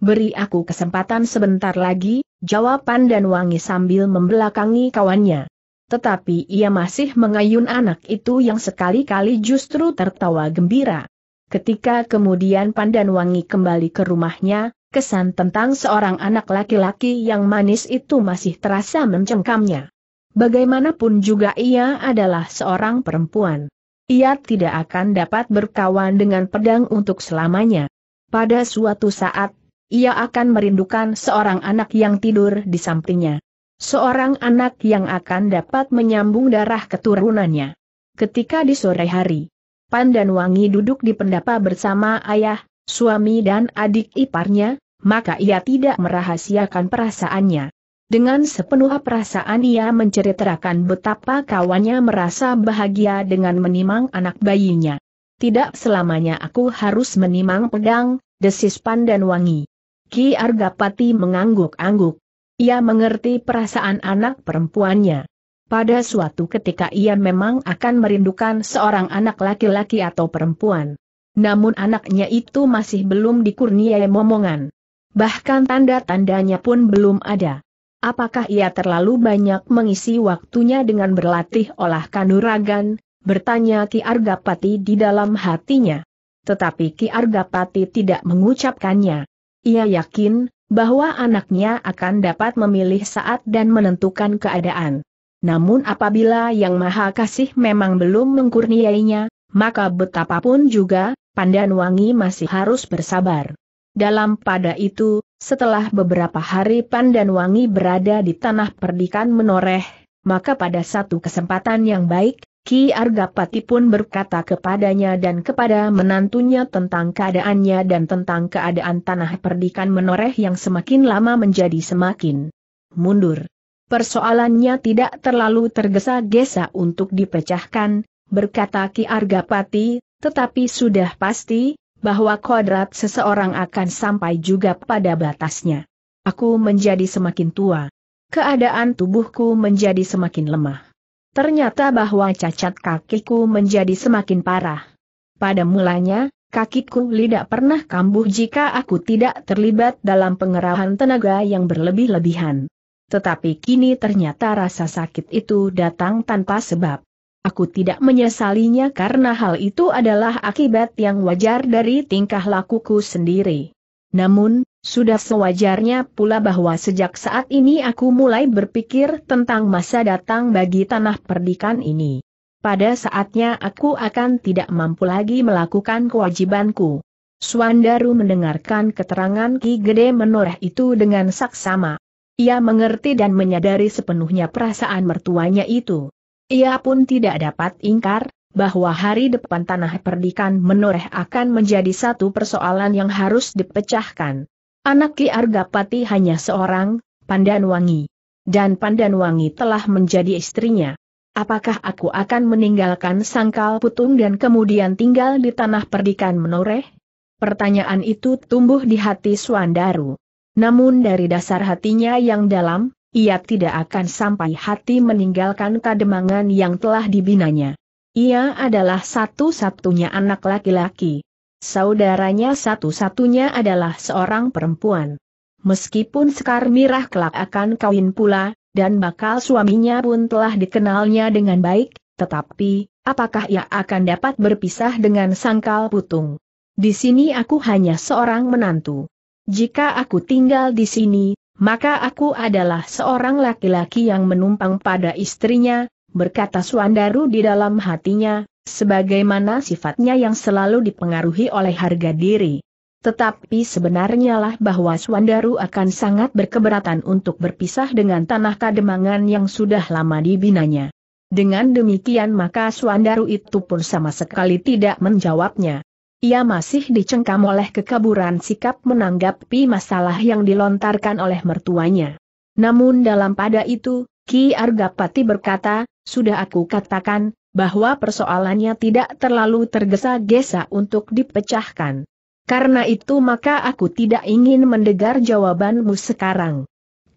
S1: Beri aku kesempatan sebentar lagi, jawab Pandan Wangi sambil membelakangi kawannya tetapi ia masih mengayun anak itu yang sekali-kali justru tertawa gembira. Ketika kemudian Pandan Wangi kembali ke rumahnya, kesan tentang seorang anak laki-laki yang manis itu masih terasa mencengkamnya. Bagaimanapun juga ia adalah seorang perempuan. Ia tidak akan dapat berkawan dengan pedang untuk selamanya. Pada suatu saat, ia akan merindukan seorang anak yang tidur di sampingnya seorang anak yang akan dapat menyambung darah keturunannya. Ketika di sore hari, Pandan Wangi duduk di pendapa bersama ayah, suami dan adik iparnya, maka ia tidak merahasiakan perasaannya. Dengan sepenuh perasaan ia menceritakan betapa kawannya merasa bahagia dengan menimang anak bayinya. Tidak selamanya aku harus menimang pedang, desis Pandan Wangi. Ki Argapati mengangguk-angguk. Ia mengerti perasaan anak perempuannya. Pada suatu ketika ia memang akan merindukan seorang anak laki-laki atau perempuan. Namun anaknya itu masih belum dikurniai momongan. Bahkan tanda-tandanya pun belum ada. Apakah ia terlalu banyak mengisi waktunya dengan berlatih olah kanuragan, bertanya Ki Argapati di dalam hatinya. Tetapi Ki Argapati tidak mengucapkannya. Ia yakin, bahwa anaknya akan dapat memilih saat dan menentukan keadaan. Namun apabila Yang Maha Kasih memang belum mengkurniainya, maka betapapun juga, Pandan Wangi masih harus bersabar. Dalam pada itu, setelah beberapa hari Pandan Wangi berada di tanah perdikan menoreh, maka pada satu kesempatan yang baik, Ki Argapati pun berkata kepadanya dan kepada menantunya tentang keadaannya dan tentang keadaan tanah perdikan menoreh yang semakin lama menjadi semakin mundur. Persoalannya tidak terlalu tergesa-gesa untuk dipecahkan, berkata Ki Argapati, tetapi sudah pasti, bahwa kodrat seseorang akan sampai juga pada batasnya. Aku menjadi semakin tua. Keadaan tubuhku menjadi semakin lemah. Ternyata bahwa cacat kakiku menjadi semakin parah. Pada mulanya, kakiku tidak pernah kambuh jika aku tidak terlibat dalam pengerahan tenaga yang berlebih-lebihan. Tetapi kini ternyata rasa sakit itu datang tanpa sebab. Aku tidak menyesalinya karena hal itu adalah akibat yang wajar dari tingkah lakuku sendiri. Namun, Sudah sewajarnya pula bahwa sejak saat ini aku mulai berpikir tentang masa datang bagi tanah perdikan ini. Pada saatnya aku akan tidak mampu lagi melakukan kewajibanku. Swandaru mendengarkan keterangan Ki Gede Menoreh itu dengan saksama. Ia mengerti dan menyadari sepenuhnya perasaan mertuanya itu. Ia pun tidak dapat ingkar, bahwa hari depan tanah perdikan menoreh akan menjadi satu persoalan yang harus dipecahkan. Anak Ki Argapati hanya seorang, Pandanwangi. Dan Pandanwangi telah menjadi istrinya. Apakah aku akan meninggalkan sangkal putung dan kemudian tinggal di tanah perdikan menoreh? Pertanyaan itu tumbuh di hati Swandaru. Namun dari dasar hatinya yang dalam, ia tidak akan sampai hati meninggalkan kademangan yang telah dibinanya. Ia adalah satu-satunya anak laki-laki. Saudaranya satu-satunya adalah seorang perempuan. Meskipun Sekar Mirah kelak akan kawin pula, dan bakal suaminya pun telah dikenalnya dengan baik, tetapi, apakah ia akan dapat berpisah dengan sangkal putung? Di sini aku hanya seorang menantu. Jika aku tinggal di sini, maka aku adalah seorang laki-laki yang menumpang pada istrinya, berkata Suandaru di dalam hatinya, sebagaimana sifatnya yang selalu dipengaruhi oleh harga diri. Tetapi sebenarnya lah bahwa Swandaru akan sangat berkeberatan untuk berpisah dengan tanah kademangan yang sudah lama dibinanya. Dengan demikian maka Swandaru itu pun sama sekali tidak menjawabnya. Ia masih dicengkam oleh kekaburan sikap menanggapi masalah yang dilontarkan oleh mertuanya. Namun dalam pada itu, Ki Argapati berkata, sudah aku katakan, bahwa persoalannya tidak terlalu tergesa-gesa untuk dipecahkan. Karena itu maka aku tidak ingin mendengar jawabanmu sekarang.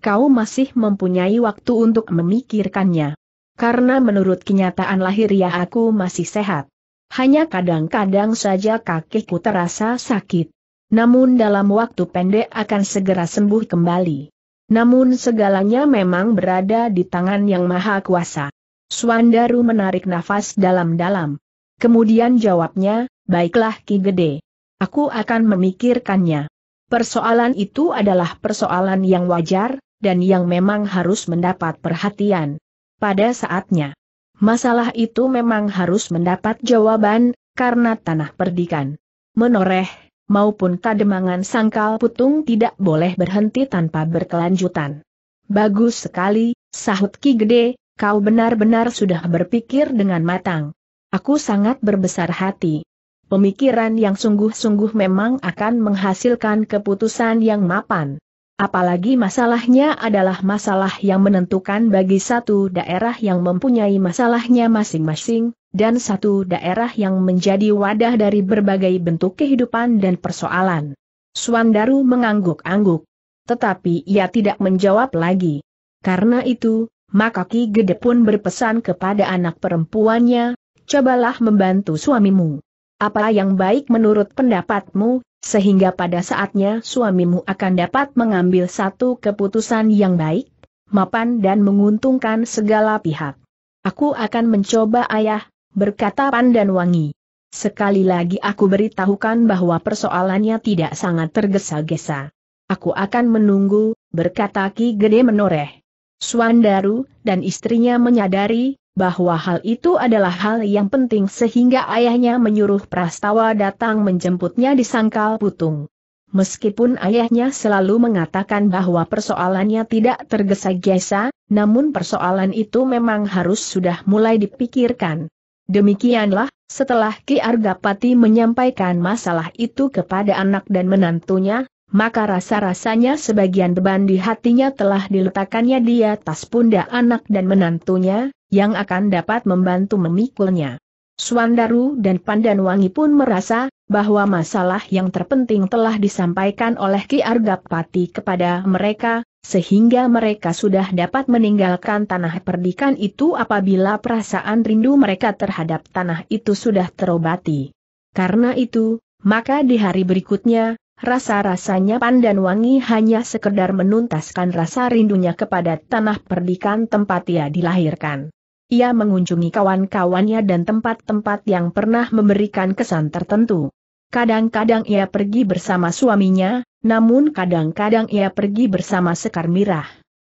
S1: Kau masih mempunyai waktu untuk memikirkannya. Karena menurut kenyataan lahiriah aku masih sehat. Hanya kadang-kadang saja kakiku terasa sakit. Namun dalam waktu pendek akan segera sembuh kembali. Namun segalanya memang berada di tangan yang maha kuasa. Swandaru menarik nafas dalam-dalam. Kemudian jawabnya, baiklah Ki Gede. Aku akan memikirkannya. Persoalan itu adalah persoalan yang wajar, dan yang memang harus mendapat perhatian. Pada saatnya. Masalah itu memang harus mendapat jawaban, karena tanah perdikan. Menoreh, maupun kademangan sangkal putung tidak boleh berhenti tanpa berkelanjutan. Bagus sekali, sahut Ki Gede, kau benar-benar sudah berpikir dengan matang. Aku sangat berbesar hati. Pemikiran yang sungguh-sungguh memang akan menghasilkan keputusan yang mapan. Apalagi masalahnya adalah masalah yang menentukan bagi satu daerah yang mempunyai masalahnya masing-masing, dan satu daerah yang menjadi wadah dari berbagai bentuk kehidupan dan persoalan. Swandaru mengangguk-angguk. Tetapi ia tidak menjawab lagi. Karena itu, maka Ki Gede pun berpesan kepada anak perempuannya, cobalah membantu suamimu. Apa yang baik menurut pendapatmu, sehingga pada saatnya suamimu akan dapat mengambil satu keputusan yang baik, mapan dan menguntungkan segala pihak. Aku akan mencoba ayah, berkata Pandan Wangi. Sekali lagi aku beritahukan bahwa persoalannya tidak sangat tergesa-gesa. Aku akan menunggu, berkata Ki Gede menoreh. Swandaru dan istrinya menyadari bahwa hal itu adalah hal yang penting sehingga ayahnya menyuruh Prastawa datang menjemputnya di sangkal putung. Meskipun ayahnya selalu mengatakan bahwa persoalannya tidak tergesa-gesa, namun persoalan itu memang harus sudah mulai dipikirkan. Demikianlah, setelah Ki Argapati menyampaikan masalah itu kepada anak dan menantunya, maka rasa-rasanya sebagian beban di hatinya telah diletakkannya di atas pundak anak dan menantunya, yang akan dapat membantu memikulnya. Swandaru dan Pandanwangi pun merasa, bahwa masalah yang terpenting telah disampaikan oleh Ki Argapati kepada mereka, sehingga mereka sudah dapat meninggalkan tanah perdikan itu apabila perasaan rindu mereka terhadap tanah itu sudah terobati. Karena itu, maka di hari berikutnya, Rasa-rasanya Pandan Wangi hanya sekedar menuntaskan rasa rindunya kepada tanah perdikan tempat ia dilahirkan. Ia mengunjungi kawan-kawannya dan tempat-tempat yang pernah memberikan kesan tertentu. Kadang-kadang ia pergi bersama suaminya, namun kadang-kadang ia pergi bersama Sekar Mirah.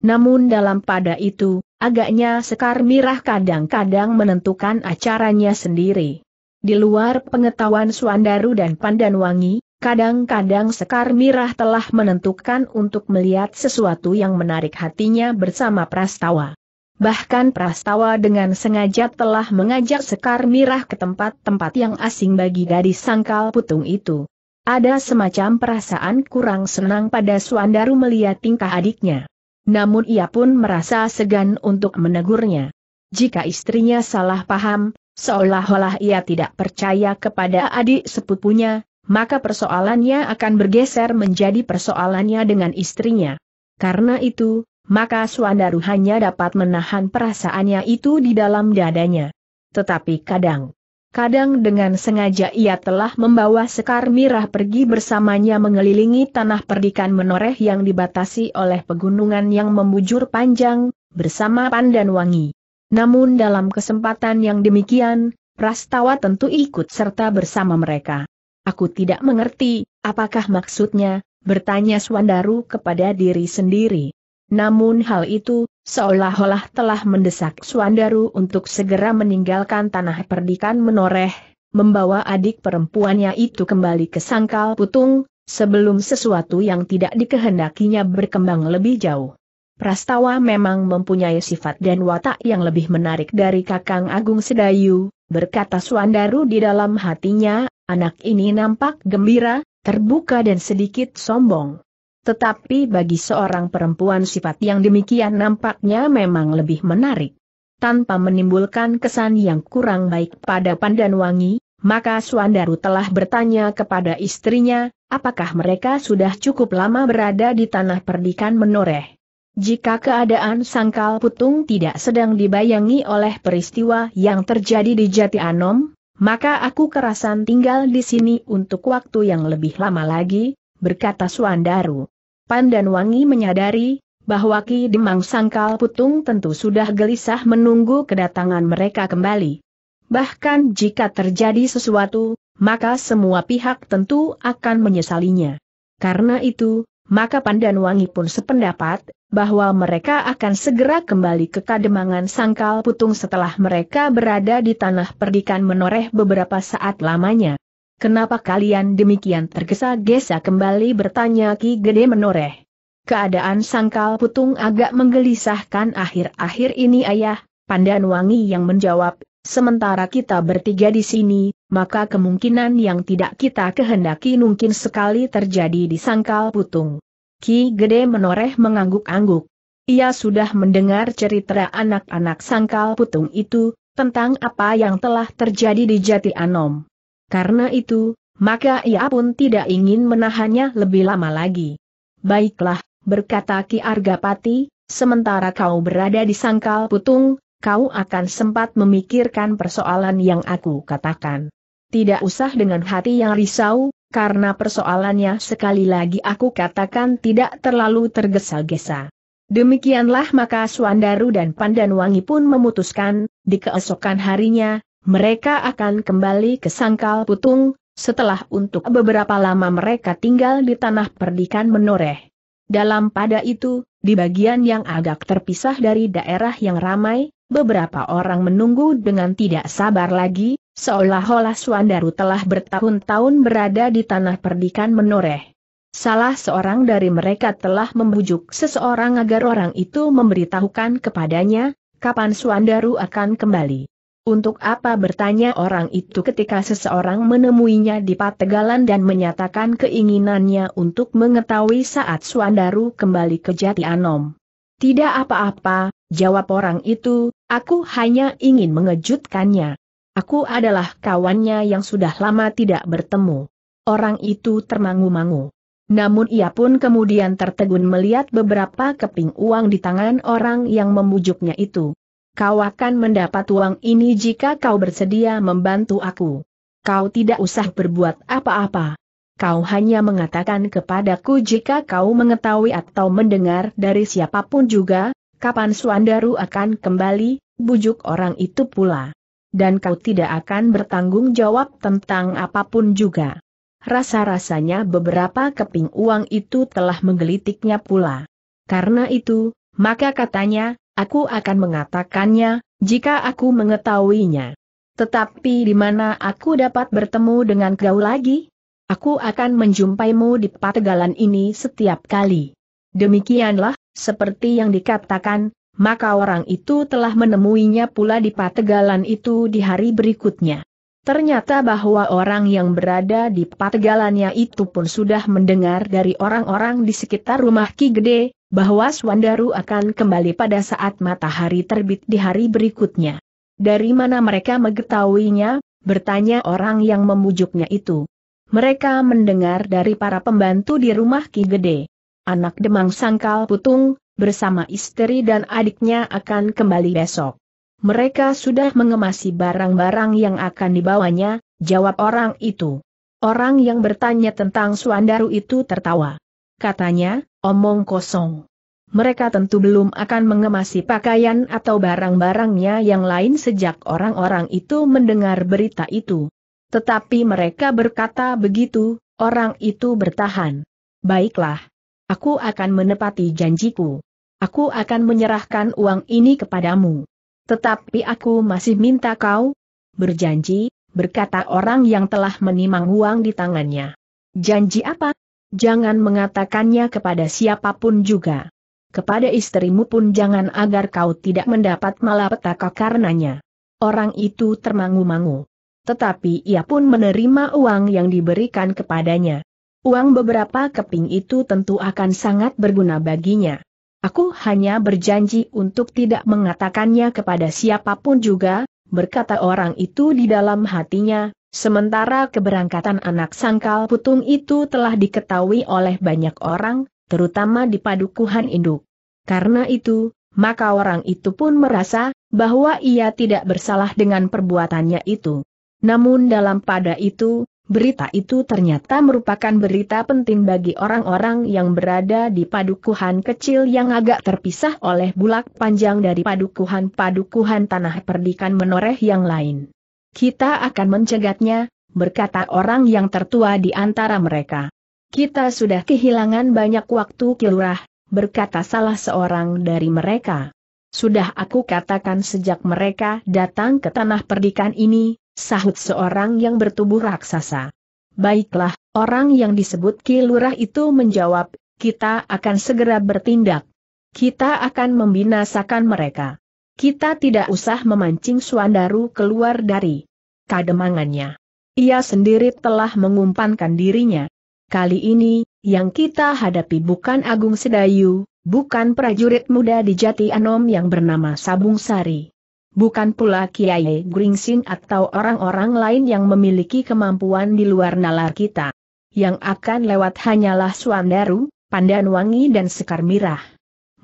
S1: Namun dalam pada itu, agaknya Sekar Mirah kadang-kadang menentukan acaranya sendiri. Di luar pengetahuan Suandaru dan Pandanwangi, kadang-kadang Sekar Mirah telah menentukan untuk melihat sesuatu yang menarik hatinya bersama Prastawa. Bahkan Prastawa dengan sengaja telah mengajak Sekar Mirah ke tempat-tempat yang asing bagi gadis sangkal putung itu. Ada semacam perasaan kurang senang pada Suandaru melihat tingkah adiknya. Namun ia pun merasa segan untuk menegurnya. Jika istrinya salah paham, seolah-olah ia tidak percaya kepada adik sepupunya, maka persoalannya akan bergeser menjadi persoalannya dengan istrinya. Karena itu, maka Suandaru hanya dapat menahan perasaannya itu di dalam dadanya. Tetapi kadang, Kadang dengan sengaja ia telah membawa Sekar Mirah pergi bersamanya mengelilingi tanah perdikan menoreh yang dibatasi oleh pegunungan yang membujur panjang, bersama Pandan Wangi. Namun dalam kesempatan yang demikian, Prastawa tentu ikut serta bersama mereka. Aku tidak mengerti, apakah maksudnya, bertanya Swandaru kepada diri sendiri. Namun hal itu, seolah-olah telah mendesak Suandaru untuk segera meninggalkan tanah perdikan menoreh, membawa adik perempuannya itu kembali ke sangkal putung, sebelum sesuatu yang tidak dikehendakinya berkembang lebih jauh. Prastawa memang mempunyai sifat dan watak yang lebih menarik dari Kakang Agung Sedayu, berkata Suandaru di dalam hatinya, anak ini nampak gembira, terbuka dan sedikit sombong. Tetapi bagi seorang perempuan sifat yang demikian nampaknya memang lebih menarik. Tanpa menimbulkan kesan yang kurang baik pada Pandan Wangi, maka Suandaru telah bertanya kepada istrinya, apakah mereka sudah cukup lama berada di tanah perdikan menoreh. Jika keadaan Sangkal Putung tidak sedang dibayangi oleh peristiwa yang terjadi di Jati Anom, maka aku kerasan tinggal di sini untuk waktu yang lebih lama lagi, berkata Suandaru. Pandan Wangi menyadari, bahwa Ki Demang Sangkal Putung tentu sudah gelisah menunggu kedatangan mereka kembali. Bahkan jika terjadi sesuatu, maka semua pihak tentu akan menyesalinya. Karena itu, maka Pandan Wangi pun sependapat, bahwa mereka akan segera kembali ke Kademangan Sangkal Putung setelah mereka berada di tanah perdikan menoreh beberapa saat lamanya. Kenapa kalian demikian tergesa-gesa kembali bertanya Ki Gede menoreh? Keadaan sangkal putung agak menggelisahkan akhir-akhir ini ayah, Pandan Wangi yang menjawab, sementara kita bertiga di sini, maka kemungkinan yang tidak kita kehendaki mungkin sekali terjadi di sangkal putung. Ki Gede menoreh mengangguk-angguk. Ia sudah mendengar cerita anak-anak sangkal putung itu, tentang apa yang telah terjadi di Jati Anom. Karena itu, maka ia pun tidak ingin menahannya lebih lama lagi. Baiklah, berkata Ki Argapati, sementara kau berada di sangkal putung, kau akan sempat memikirkan persoalan yang aku katakan. Tidak usah dengan hati yang risau, karena persoalannya sekali lagi aku katakan tidak terlalu tergesa-gesa. Demikianlah maka Suandaru dan Pandanwangi pun memutuskan, di keesokan harinya, mereka akan kembali ke Sangkal Putung, setelah untuk beberapa lama mereka tinggal di tanah perdikan menoreh. Dalam pada itu, di bagian yang agak terpisah dari daerah yang ramai, beberapa orang menunggu dengan tidak sabar lagi, seolah-olah Suandaru telah bertahun-tahun berada di tanah perdikan menoreh. Salah seorang dari mereka telah membujuk seseorang agar orang itu memberitahukan kepadanya, kapan Suandaru akan kembali. Untuk apa bertanya orang itu ketika seseorang menemuinya di Pategalan dan menyatakan keinginannya untuk mengetahui saat Suandaru kembali ke Jati Anom. Tidak apa-apa, jawab orang itu, aku hanya ingin mengejutkannya. Aku adalah kawannya yang sudah lama tidak bertemu. Orang itu termangu-mangu. Namun ia pun kemudian tertegun melihat beberapa keping uang di tangan orang yang membujuknya itu. Kau akan mendapat uang ini jika kau bersedia membantu aku. Kau tidak usah berbuat apa-apa. Kau hanya mengatakan kepadaku jika kau mengetahui atau mendengar dari siapa pun juga, kapan Suandaru akan kembali, bujuk orang itu pula. Dan kau tidak akan bertanggung jawab tentang apa pun juga. rasa-rasanya beberapa keping uang itu telah menggelitiknya pula. Karena itu, maka katanya, aku akan mengatakannya, jika aku mengetahuinya. Tetapi di mana aku dapat bertemu dengan kau lagi? Aku akan menjumpaimu di pategalan ini setiap kali. Demikianlah, seperti yang dikatakan, maka orang itu telah menemuinya pula di pategalan itu di hari berikutnya. Ternyata bahwa orang yang berada di pategalannya itu pun sudah mendengar dari orang-orang di sekitar rumah Ki Gede, bahwa Swandaru akan kembali pada saat matahari terbit di hari berikutnya. Dari mana mereka mengetahuinya? Bertanya orang yang memujuknya itu. Mereka mendengar dari para pembantu di rumah Ki Gede. Anak Demang Sangkal Putung, bersama istri dan adiknya akan kembali besok. Mereka sudah mengemasi barang-barang yang akan dibawanya, jawab orang itu. Orang yang bertanya tentang Suandaru itu tertawa. Katanya, omong kosong mereka tentu belum akan mengemasi pakaian atau barang-barangnya yang lain sejak orang-orang itu mendengar berita itu. Tetapi mereka berkata begitu, orang itu bertahan. Baiklah. Aku akan menepati janjiku. Aku akan menyerahkan uang ini kepadamu. Tetapi aku masih minta kau berjanji, berkata orang yang telah menimang uang di tangannya. Janji apa? Jangan mengatakannya kepada siapa pun juga kepada istrimu pun jangan agar kau tidak mendapat malapetaka karenanya. Orang itu termangu-mangu. Tetapi ia pun menerima uang yang diberikan kepadanya. Uang beberapa keping itu tentu akan sangat berguna baginya. Aku hanya berjanji untuk tidak mengatakannya kepada siapa pun juga, berkata orang itu di dalam hatinya, sementara keberangkatan anak sangkal putung itu telah diketahui oleh banyak orang, terutama di padukuhan induk. Karena itu, maka orang itu pun merasa bahwa ia tidak bersalah dengan perbuatannya itu. Namun dalam pada itu, berita itu ternyata merupakan berita penting bagi orang-orang yang berada di padukuhan kecil yang agak terpisah oleh bulak panjang dari padukuhan-padukuhan tanah perdikan menoreh yang lain. Kita akan mencegatnya, berkata orang yang tertua di antara mereka. Kita sudah kehilangan banyak waktu kilurah, berkata salah seorang dari mereka. Sudah aku katakan sejak mereka datang ke tanah perdikan ini, sahut seorang yang bertubuh raksasa. Baiklah, orang yang disebut Kilurah itu menjawab, kita akan segera bertindak. Kita akan membinasakan mereka. Kita tidak usah memancing Suandaru keluar dari kademangannya. Ia sendiri telah mengumpankan dirinya. Kali ini, yang kita hadapi bukan Agung Sedayu, bukan prajurit muda di Jati Anom yang bernama Sabung Sari. Bukan pula Kiai Gringsing atau orang-orang lain yang memiliki kemampuan di luar nalar kita. Yang akan lewat hanyalah Suandaru, Pandanwangi dan Sekar Mirah.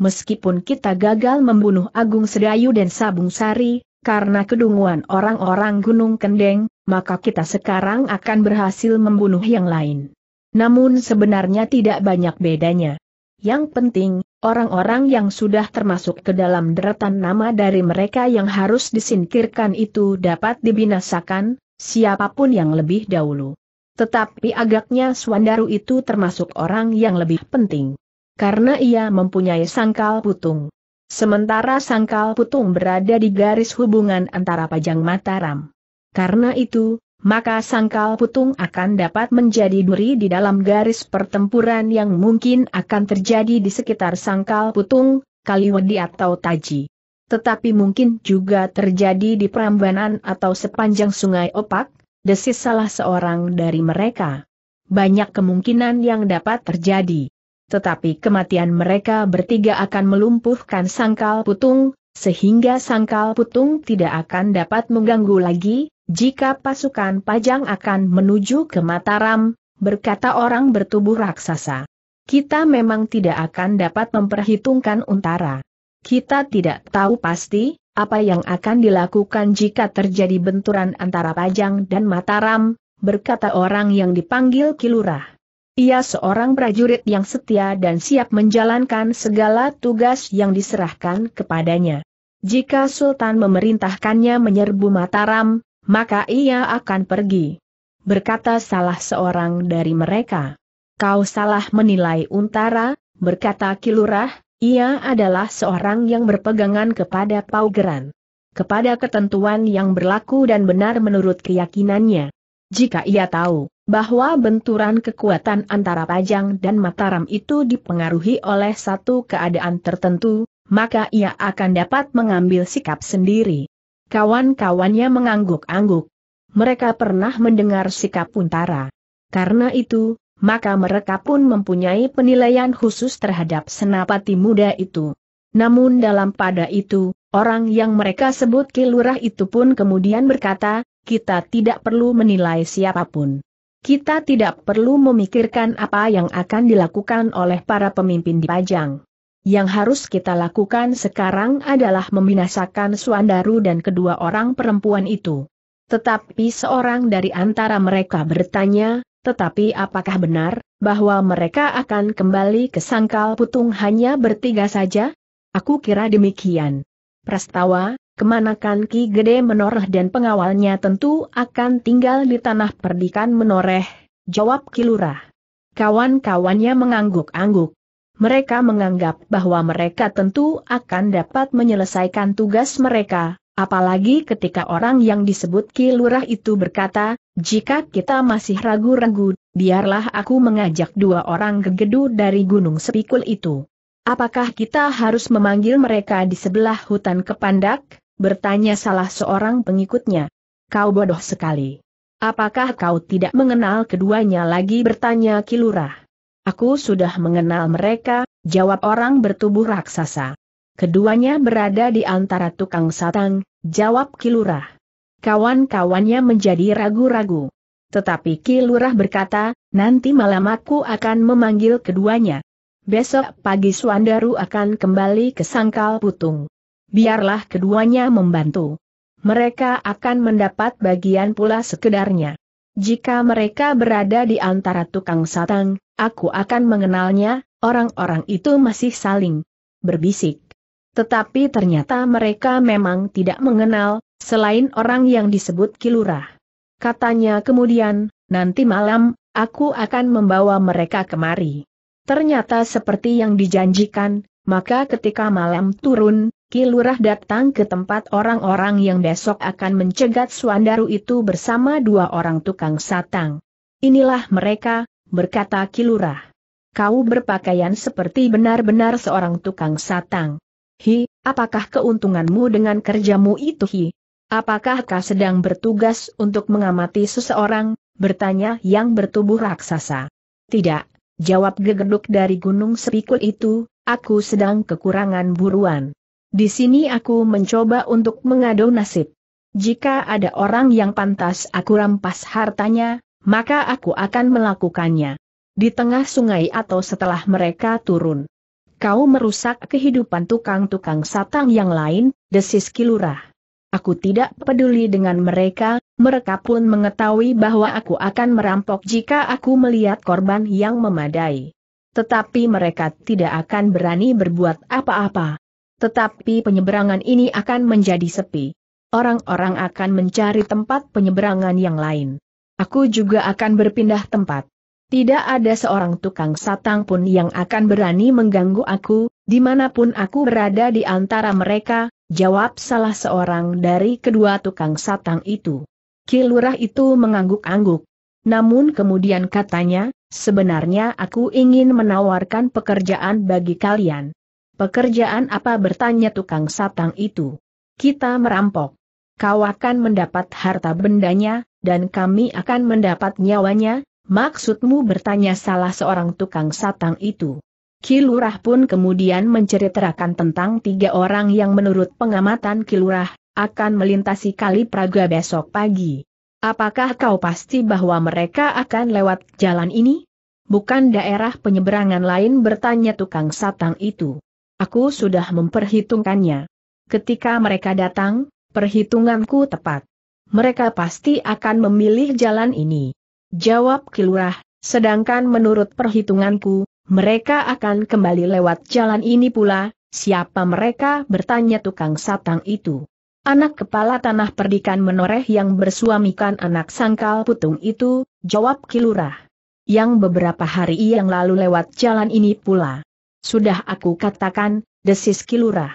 S1: Meskipun kita gagal membunuh Agung Sedayu dan Sabung Sari, karena kedunguan orang-orang Gunung Kendeng, maka kita sekarang akan berhasil membunuh yang lain. Namun sebenarnya tidak banyak bedanya. Yang penting, orang-orang yang sudah termasuk ke dalam deretan nama dari mereka yang harus disingkirkan itu dapat dibinasakan, siapa pun yang lebih dahulu. Tetapi agaknya Swandaru itu termasuk orang yang lebih penting. Karena ia mempunyai sangkal putung. Sementara sangkal putung berada di garis hubungan antara Pajang Mataram. Karena itu, maka sangkal putung akan dapat menjadi duri di dalam garis pertempuran yang mungkin akan terjadi di sekitar sangkal putung, kaliwedi atau taji. Tetapi mungkin juga terjadi di Prambanan atau sepanjang sungai Opak, desis salah seorang dari mereka. Banyak kemungkinan yang dapat terjadi. Tetapi kematian mereka bertiga akan melumpuhkan sangkal putung, sehingga sangkal putung tidak akan dapat mengganggu lagi, jika pasukan Pajang akan menuju ke Mataram, berkata orang bertubuh raksasa. Kita memang tidak akan dapat memperhitungkan untara. Kita tidak tahu pasti, apa yang akan dilakukan jika terjadi benturan antara Pajang dan Mataram, berkata orang yang dipanggil Kilurah. Ia seorang prajurit yang setia dan siap menjalankan segala tugas yang diserahkan kepadanya. Jika Sultan memerintahkannya menyerbu Mataram, maka ia akan pergi. berkata salah seorang dari mereka. Kau salah menilai Untara, berkata Kilurah, ia adalah seorang yang berpegangan kepada paugeran. Kepada ketentuan yang berlaku dan benar menurut keyakinannya. Jika ia tahu bahwa benturan kekuatan antara Pajang dan Mataram itu dipengaruhi oleh satu keadaan tertentu, maka ia akan dapat mengambil sikap sendiri. Kawan-kawannya mengangguk-angguk. Mereka pernah mendengar sikap Untara. Karena itu, maka mereka pun mempunyai penilaian khusus terhadap senapati muda itu. Namun dalam pada itu, orang yang mereka sebut kilurah itu pun kemudian berkata, kita tidak perlu menilai siapa pun. Kita tidak perlu memikirkan apa yang akan dilakukan oleh para pemimpin di Pajang. Yang harus kita lakukan sekarang adalah membinasakan Suandaru dan kedua orang perempuan itu. Tetapi seorang dari antara mereka bertanya, tetapi apakah benar, bahwa mereka akan kembali ke sangkal putung hanya bertiga saja? Aku kira demikian. Prastawa, kemanakan Ki Gede Menoreh dan pengawalnya tentu akan tinggal di tanah perdikan Menoreh, jawab Kilurah. Kawan-kawannya mengangguk-angguk. Mereka menganggap bahwa mereka tentu akan dapat menyelesaikan tugas mereka, apalagi ketika orang yang disebut Ki Lurah itu berkata, jika kita masih ragu-ragu, biarlah aku mengajak dua orang gegedu dari Gunung Sepikul itu. Apakah kita harus memanggil mereka di sebelah hutan kepandak? Bertanya salah seorang pengikutnya. Kau bodoh sekali. Apakah kau tidak mengenal keduanya lagi bertanya Kilurah? Aku sudah mengenal mereka, jawab orang bertubuh raksasa. Keduanya berada di antara tukang satang, jawab Kilurah kawan-kawannya menjadi ragu-ragu. Tetapi Ki Lurah berkata, nanti malam aku akan memanggil keduanya. Besok pagi Suandaru akan kembali ke Sangkal Putung. Biarlah keduanya membantu. Mereka akan mendapat bagian pula sekedarnya. Jika mereka berada di antara tukang satang, aku akan mengenalnya, orang-orang itu masih saling berbisik. Tetapi ternyata mereka memang tidak mengenal, selain orang yang disebut Kilurah. Katanya kemudian, nanti malam, aku akan membawa mereka kemari. Ternyata seperti yang dijanjikan, maka ketika malam turun, Kilurah datang ke tempat orang-orang yang besok akan mencegat Suandaru itu bersama dua orang tukang satang. Inilah mereka, berkata Kilurah. Kau berpakaian seperti benar-benar seorang tukang satang. Hi, apakah keuntunganmu dengan kerjamu itu Hi? Apakah kau sedang bertugas untuk mengamati seseorang? Bertanya yang bertubuh raksasa. Tidak, jawab gegeduk dari gunung sepikul itu, aku sedang kekurangan buruan. Di sini aku mencoba untuk mengadu nasib. Jika ada orang yang pantas aku rampas hartanya, maka aku akan melakukannya. Di tengah sungai atau setelah mereka turun kau merusak kehidupan tukang-tukang satang yang lain, desis Kilurah. Aku tidak peduli dengan mereka, mereka pun mengetahui bahwa aku akan merampok jika aku melihat korban yang memadai. Tetapi mereka tidak akan berani berbuat apa-apa. Tetapi penyeberangan ini akan menjadi sepi. Orang-orang akan mencari tempat penyeberangan yang lain. Aku juga akan berpindah tempat. Tidak ada seorang tukang satang pun yang akan berani mengganggu aku, di mana pun aku berada di antara mereka, jawab salah seorang dari kedua tukang satang itu. Kilurah itu mengangguk-angguk. Namun kemudian katanya, sebenarnya aku ingin menawarkan pekerjaan bagi kalian. Pekerjaan apa bertanya tukang satang itu? Kita merampok. Kau akan mendapat harta bendanya, dan kami akan mendapat nyawanya, Maksudmu bertanya salah seorang tukang satang itu. Kilurah pun kemudian menceritakan tentang tiga orang yang menurut pengamatan Kilurah, akan melintasi kali Praga besok pagi. Apakah kau pasti bahwa mereka akan lewat jalan ini? Bukan daerah penyeberangan lain bertanya tukang satang itu. Aku sudah memperhitungkannya. Ketika mereka datang, perhitunganku tepat. Mereka pasti akan memilih jalan ini. Jawab Kilurah, sedangkan menurut perhitunganku, mereka akan kembali lewat jalan ini pula, siapa mereka bertanya tukang satang itu. Anak kepala tanah perdikan menoreh yang bersuamikan anak sangkal putung itu, jawab Kilurah. Yang beberapa hari yang lalu lewat jalan ini pula. Sudah aku katakan, desis Kilurah.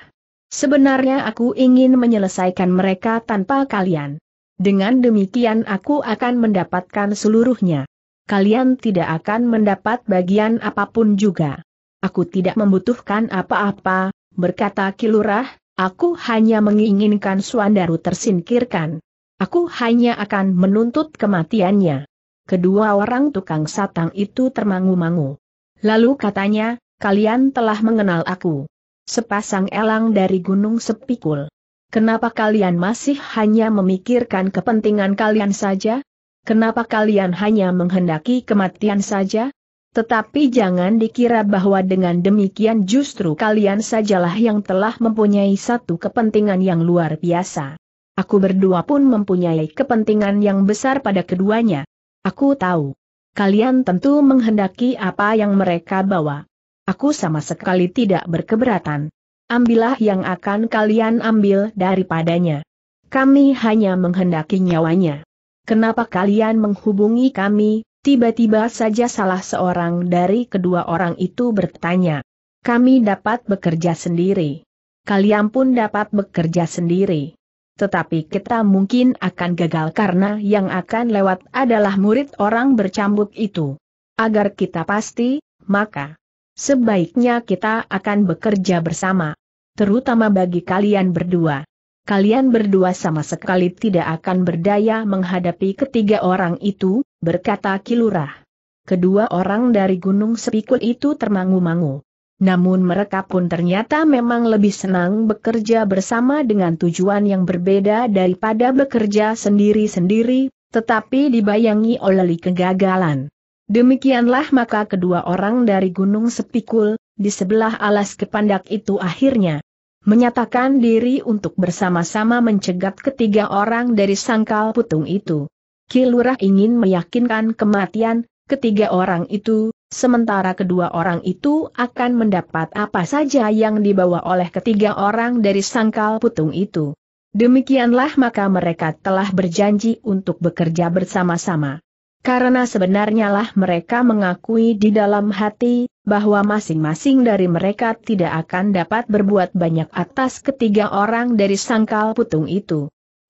S1: Sebenarnya aku ingin menyelesaikan mereka tanpa kalian. Dengan demikian aku akan mendapatkan seluruhnya. Kalian tidak akan mendapat bagian apa pun juga. Aku tidak membutuhkan apa-apa, berkata Kilurah, aku hanya menginginkan Suandaru tersingkirkan. Aku hanya akan menuntut kematiannya. Kedua orang tukang satang itu termangu-mangu. Lalu katanya, kalian telah mengenal aku sepasang elang dari Gunung Sepikul. Kenapa kalian masih hanya memikirkan kepentingan kalian saja? Kenapa kalian hanya menghendaki kematian saja? Tetapi jangan dikira bahwa dengan demikian justru kalian sajalah yang telah mempunyai satu kepentingan yang luar biasa. Aku berdua pun mempunyai kepentingan yang besar pada keduanya. Aku tahu. Kalian tentu menghendaki apa yang mereka bawa. Aku sama sekali tidak berkeberatan. Ambillah yang akan kalian ambil daripadanya. Kami hanya menghendaki nyawanya. Kenapa kalian menghubungi kami? Tiba-tiba saja salah seorang dari kedua orang itu bertanya. Kami dapat bekerja sendiri. Kalian pun dapat bekerja sendiri. Tetapi kita mungkin akan gagal karena yang akan lewat adalah murid orang bercambuk itu. Agar kita pasti, maka Sebaiknya kita akan bekerja bersama. Terutama bagi kalian berdua. Kalian berdua sama sekali tidak akan berdaya menghadapi ketiga orang itu, berkata Kilurah. Kedua orang dari Gunung Sepikul itu termangu-mangu. Namun mereka pun ternyata memang lebih senang bekerja bersama dengan tujuan yang berbeda daripada bekerja sendiri-sendiri, tetapi dibayangi oleh kegagalan. Demikianlah maka kedua orang dari Gunung Sepikul, di sebelah alas kepandak itu akhirnya menyatakan diri untuk bersama-sama mencegat ketiga orang dari sangkal putung itu. Kilurah ingin meyakinkan kematian ketiga orang itu, sementara kedua orang itu akan mendapat apa saja yang dibawa oleh ketiga orang dari sangkal putung itu. Demikianlah maka mereka telah berjanji untuk bekerja bersama-sama. Karena sebenarnya lah mereka mengakui di dalam hati, bahwa masing-masing dari mereka tidak akan dapat berbuat banyak atas ketiga orang dari sangkal putung itu.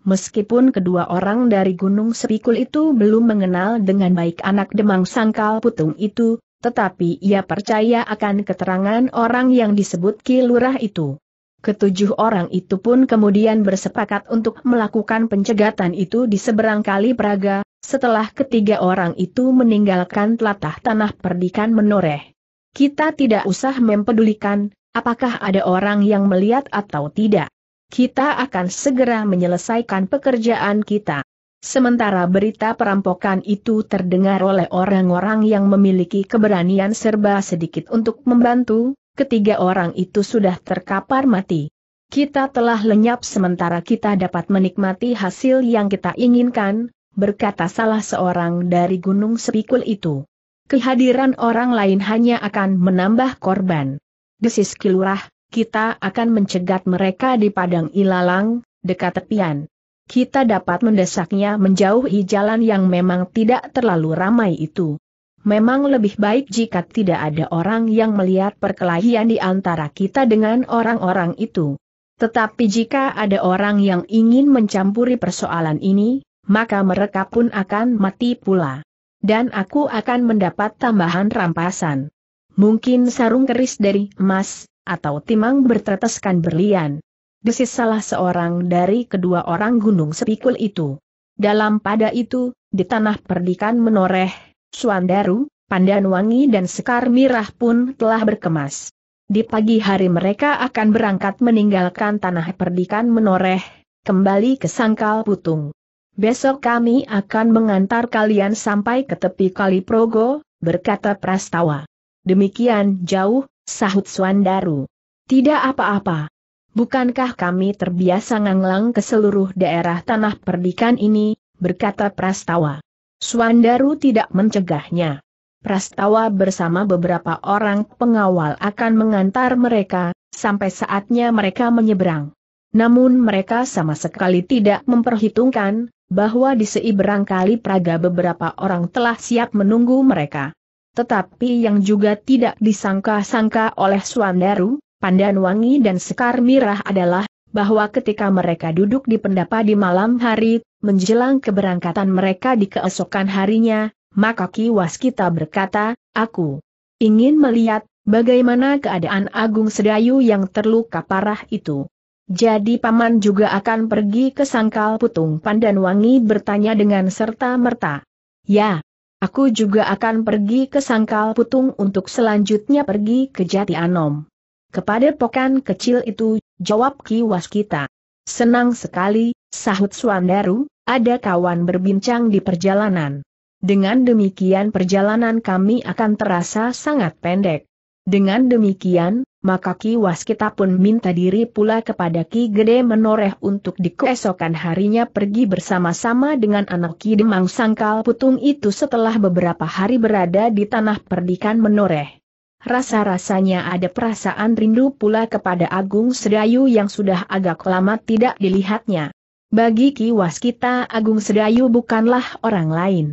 S1: Meskipun kedua orang dari Gunung Sepikul itu belum mengenal dengan baik anak demang sangkal putung itu, tetapi ia percaya akan keterangan orang yang disebut Kilurah itu. Ketujuh orang itu pun kemudian bersepakat untuk melakukan pencegatan itu di seberang kali Praga, setelah ketiga orang itu meninggalkan telatah tanah perdikan menoreh. Kita tidak usah mempedulikan, apakah ada orang yang melihat atau tidak. Kita akan segera menyelesaikan pekerjaan kita. Sementara berita perampokan itu terdengar oleh orang-orang yang memiliki keberanian serba sedikit untuk membantu, ketiga orang itu sudah terkapar mati. Kita telah lenyap sementara kita dapat menikmati hasil yang kita inginkan, berkata salah seorang dari Gunung Sepikul itu. Kehadiran orang lain hanya akan menambah korban. Desis Kilurah, kita akan mencegat mereka di padang ilalang, dekat tepian. Kita dapat mendesaknya menjauhi jalan yang memang tidak terlalu ramai itu. Memang lebih baik jika tidak ada orang yang melihat perkelahian di antara kita dengan orang-orang itu. Tetapi jika ada orang yang ingin mencampuri persoalan ini, maka mereka pun akan mati pula. Dan aku akan mendapat tambahan rampasan. Mungkin sarung keris dari emas, atau timang berteteskan berlian. Desis salah seorang dari kedua orang gunung sepikul itu. Dalam pada itu, di tanah perdikan menoreh, Suandaru, Pandanwangi dan Sekar Mirah pun telah berkemas. Di pagi hari mereka akan berangkat meninggalkan tanah perdikan menoreh, kembali ke Sangkal Putung. Besok kami akan mengantar kalian sampai ke tepi Kali Progo, berkata Prastawa. Demikian jauh, sahut Swandaru. Tidak apa-apa. Bukankah kami terbiasa nganglang ke seluruh daerah tanah perdikan ini, berkata Prastawa. Swandaru tidak mencegahnya. Prastawa bersama beberapa orang pengawal akan mengantar mereka, sampai saatnya mereka menyeberang. Namun mereka sama sekali tidak memperhitungkan, bahwa di Sei berangkali Praga beberapa orang telah siap menunggu mereka. Tetapi yang juga tidak disangka-sangka oleh Swandaru, Pandanwangi dan Sekar Mirah adalah, bahwa ketika mereka duduk di pendapa di malam hari, menjelang keberangkatan mereka di keesokan harinya, maka Ki Waskita berkata, aku ingin melihat, bagaimana keadaan Agung Sedayu yang terluka parah itu. Jadi paman juga akan pergi ke Sangkal Putung Pandanwangi bertanya dengan serta-merta. Ya, aku juga akan pergi ke Sangkal Putung untuk selanjutnya pergi ke Jati Anom. Kepada pokan kecil itu, jawab Ki Waskita. Senang sekali, sahut Swandaru, ada kawan berbincang di perjalanan. Dengan demikian perjalanan kami akan terasa sangat pendek. Dengan demikian, maka Ki Waskita pun minta diri pula kepada Ki Gede Menoreh untuk di keesokan harinya pergi bersama-sama dengan anak Ki Demang Sangkal Putung itu setelah beberapa hari berada di tanah perdikan Menoreh. Rasa-rasanya ada perasaan rindu pula kepada Agung Sedayu yang sudah agak lama tidak dilihatnya. Bagi Ki Waskita Agung Sedayu bukanlah orang lain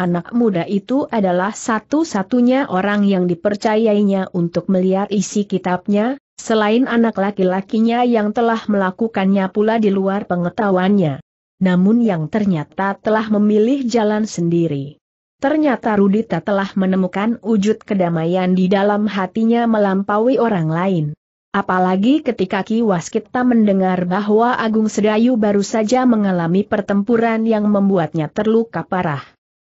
S1: anak muda itu adalah satu-satunya orang yang dipercayainya untuk melihat isi kitabnya, selain anak laki-lakinya yang telah melakukannya pula di luar pengetahuannya. Namun yang ternyata telah memilih jalan sendiri. Ternyata Rudita telah menemukan wujud kedamaian di dalam hatinya melampaui orang lain. Apalagi ketika Ki Waskita mendengar bahwa Agung Sedayu baru saja mengalami pertempuran yang membuatnya terluka parah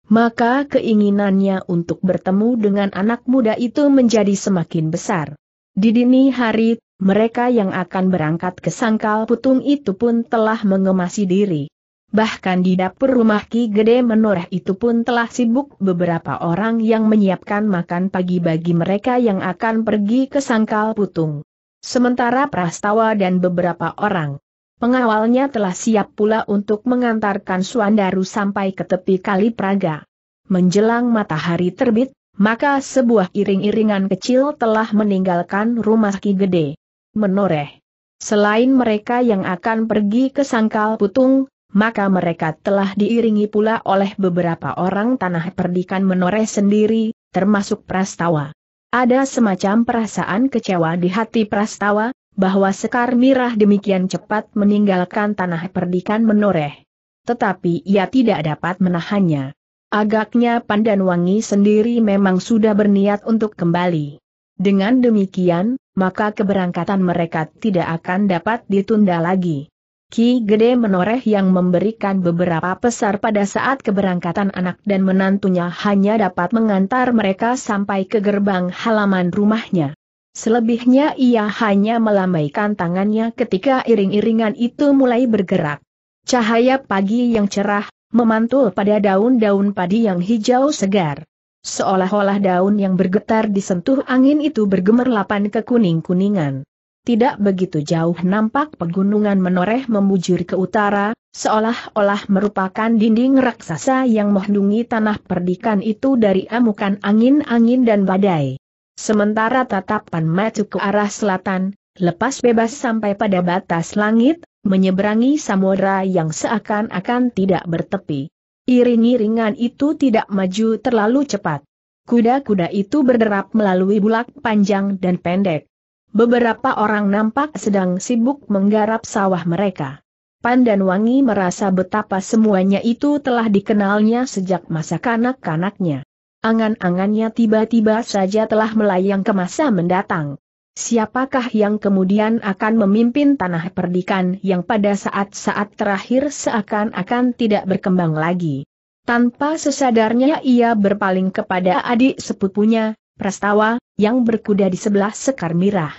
S1: maka keinginannya untuk bertemu dengan anak muda itu menjadi semakin besar. Di dini hari, mereka yang akan berangkat ke Sangkal Putung itu pun telah mengemasi diri. Bahkan di dapur rumah Ki Gede Menoreh itu pun telah sibuk beberapa orang yang menyiapkan makan pagi bagi mereka yang akan pergi ke Sangkal Putung. Sementara Prastawa dan beberapa orang Pengawalnya telah siap pula untuk mengantarkan Suandaru sampai ke tepi kali Praga. Menjelang matahari terbit, maka sebuah iring-iringan kecil telah meninggalkan rumah Ki Gede. Menoreh. Selain mereka yang akan pergi ke Sangkal Putung, maka mereka telah diiringi pula oleh beberapa orang tanah perdikan menoreh sendiri, termasuk Prastawa. Ada semacam perasaan kecewa di hati Prastawa, bahwa Sekar Mirah demikian cepat meninggalkan tanah perdikan menoreh. Tetapi ia tidak dapat menahannya. Agaknya Pandanwangi sendiri memang sudah berniat untuk kembali. Dengan demikian, maka keberangkatan mereka tidak akan dapat ditunda lagi. Ki Gede Menoreh yang memberikan beberapa pesar pada saat keberangkatan anak dan menantunya hanya dapat mengantar mereka sampai ke gerbang halaman rumahnya. Selebihnya ia hanya melambaikan tangannya ketika iring-iringan itu mulai bergerak. Cahaya pagi yang cerah, memantul pada daun-daun padi yang hijau segar. Seolah-olah daun yang bergetar disentuh angin itu bergemerlapan ke kuning-kuningan. Tidak begitu jauh nampak pegunungan menoreh memujur ke utara, seolah-olah merupakan dinding raksasa yang menghundungi tanah perdikan itu dari amukan angin-angin dan badai. Sementara tatapan mata ke arah selatan, lepas bebas sampai pada batas langit, menyeberangi samudera yang seakan-akan tidak bertepi. Iring-iringan itu tidak maju terlalu cepat. Kuda-kuda itu berderap melalui bulak panjang dan pendek. Beberapa orang nampak sedang sibuk menggarap sawah mereka. Pandan Wangi merasa betapa semuanya itu telah dikenalnya sejak masa kanak-kanaknya. Angan-angannya tiba-tiba saja telah melayang ke masa mendatang. Siapakah yang kemudian akan memimpin tanah perdikan yang pada saat-saat terakhir seakan-akan tidak berkembang lagi? Tanpa sesadarnya ia berpaling kepada adik sepupunya, Prastawa, yang berkuda di sebelah Sekar Mirah.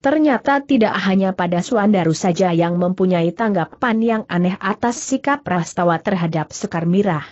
S1: Ternyata tidak hanya pada Suandaru saja yang mempunyai tanggapan yang aneh atas sikap Prastawa terhadap Sekar Mirah.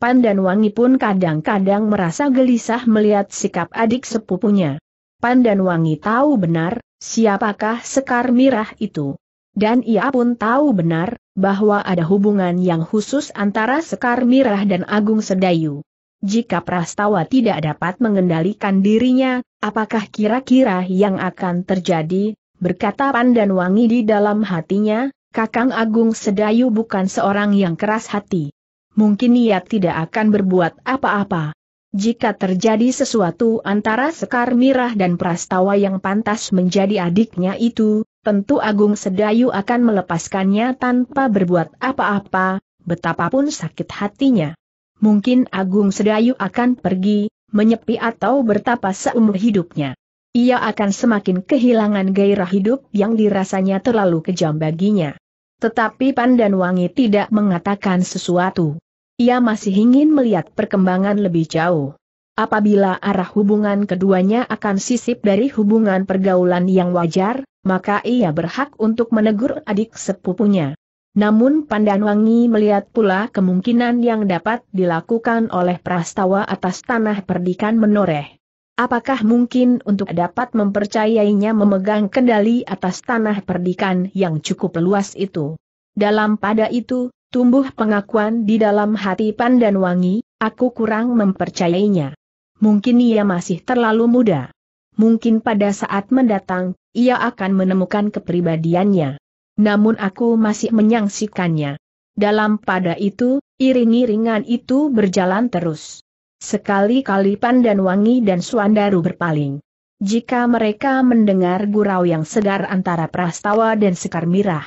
S1: Pandan Wangi pun kadang-kadang merasa gelisah melihat sikap adik sepupunya. Pandan Wangi tahu benar, siapakah Sekar Mirah itu. Dan ia pun tahu benar, bahwa ada hubungan yang khusus antara Sekar Mirah dan Agung Sedayu. Jika Prastawa tidak dapat mengendalikan dirinya, apakah kira-kira yang akan terjadi, berkata Pandan Wangi di dalam hatinya, Kakang Agung Sedayu bukan seorang yang keras hati. Mungkin ia tidak akan berbuat apa-apa. Jika terjadi sesuatu antara Sekar Mirah dan Prastawa yang pantas menjadi adiknya itu, tentu Agung Sedayu akan melepaskannya tanpa berbuat apa-apa, betapapun sakit hatinya. Mungkin Agung Sedayu akan pergi, menyepi atau bertapa seumur hidupnya ia akan semakin kehilangan gairah hidup yang dirasanya terlalu kejam baginya. Tetapi Pandan Wangi tidak mengatakan sesuatu. Ia masih ingin melihat perkembangan lebih jauh. Apabila arah hubungan keduanya akan sisip dari hubungan pergaulan yang wajar, maka ia berhak untuk menegur adik sepupunya. Namun Pandan Wangi melihat pula kemungkinan yang dapat dilakukan oleh Prastawa atas tanah perdikan menoreh. Apakah mungkin untuk dapat mempercayainya memegang kendali atas tanah perdikan yang cukup luas itu? Dalam pada itu, tumbuh pengakuan di dalam hati Pandan Wangi, aku kurang mempercayainya. Mungkin ia masih terlalu muda. Mungkin pada saat mendatang, ia akan menemukan kepribadiannya. Namun aku masih menyangsikannya. Dalam pada itu, iring-iringan itu berjalan terus. Sekali-kali Pandan Wangi dan Suandaru berpaling. Jika mereka mendengar gurau yang segar antara Prastawa dan Sekar Mirah.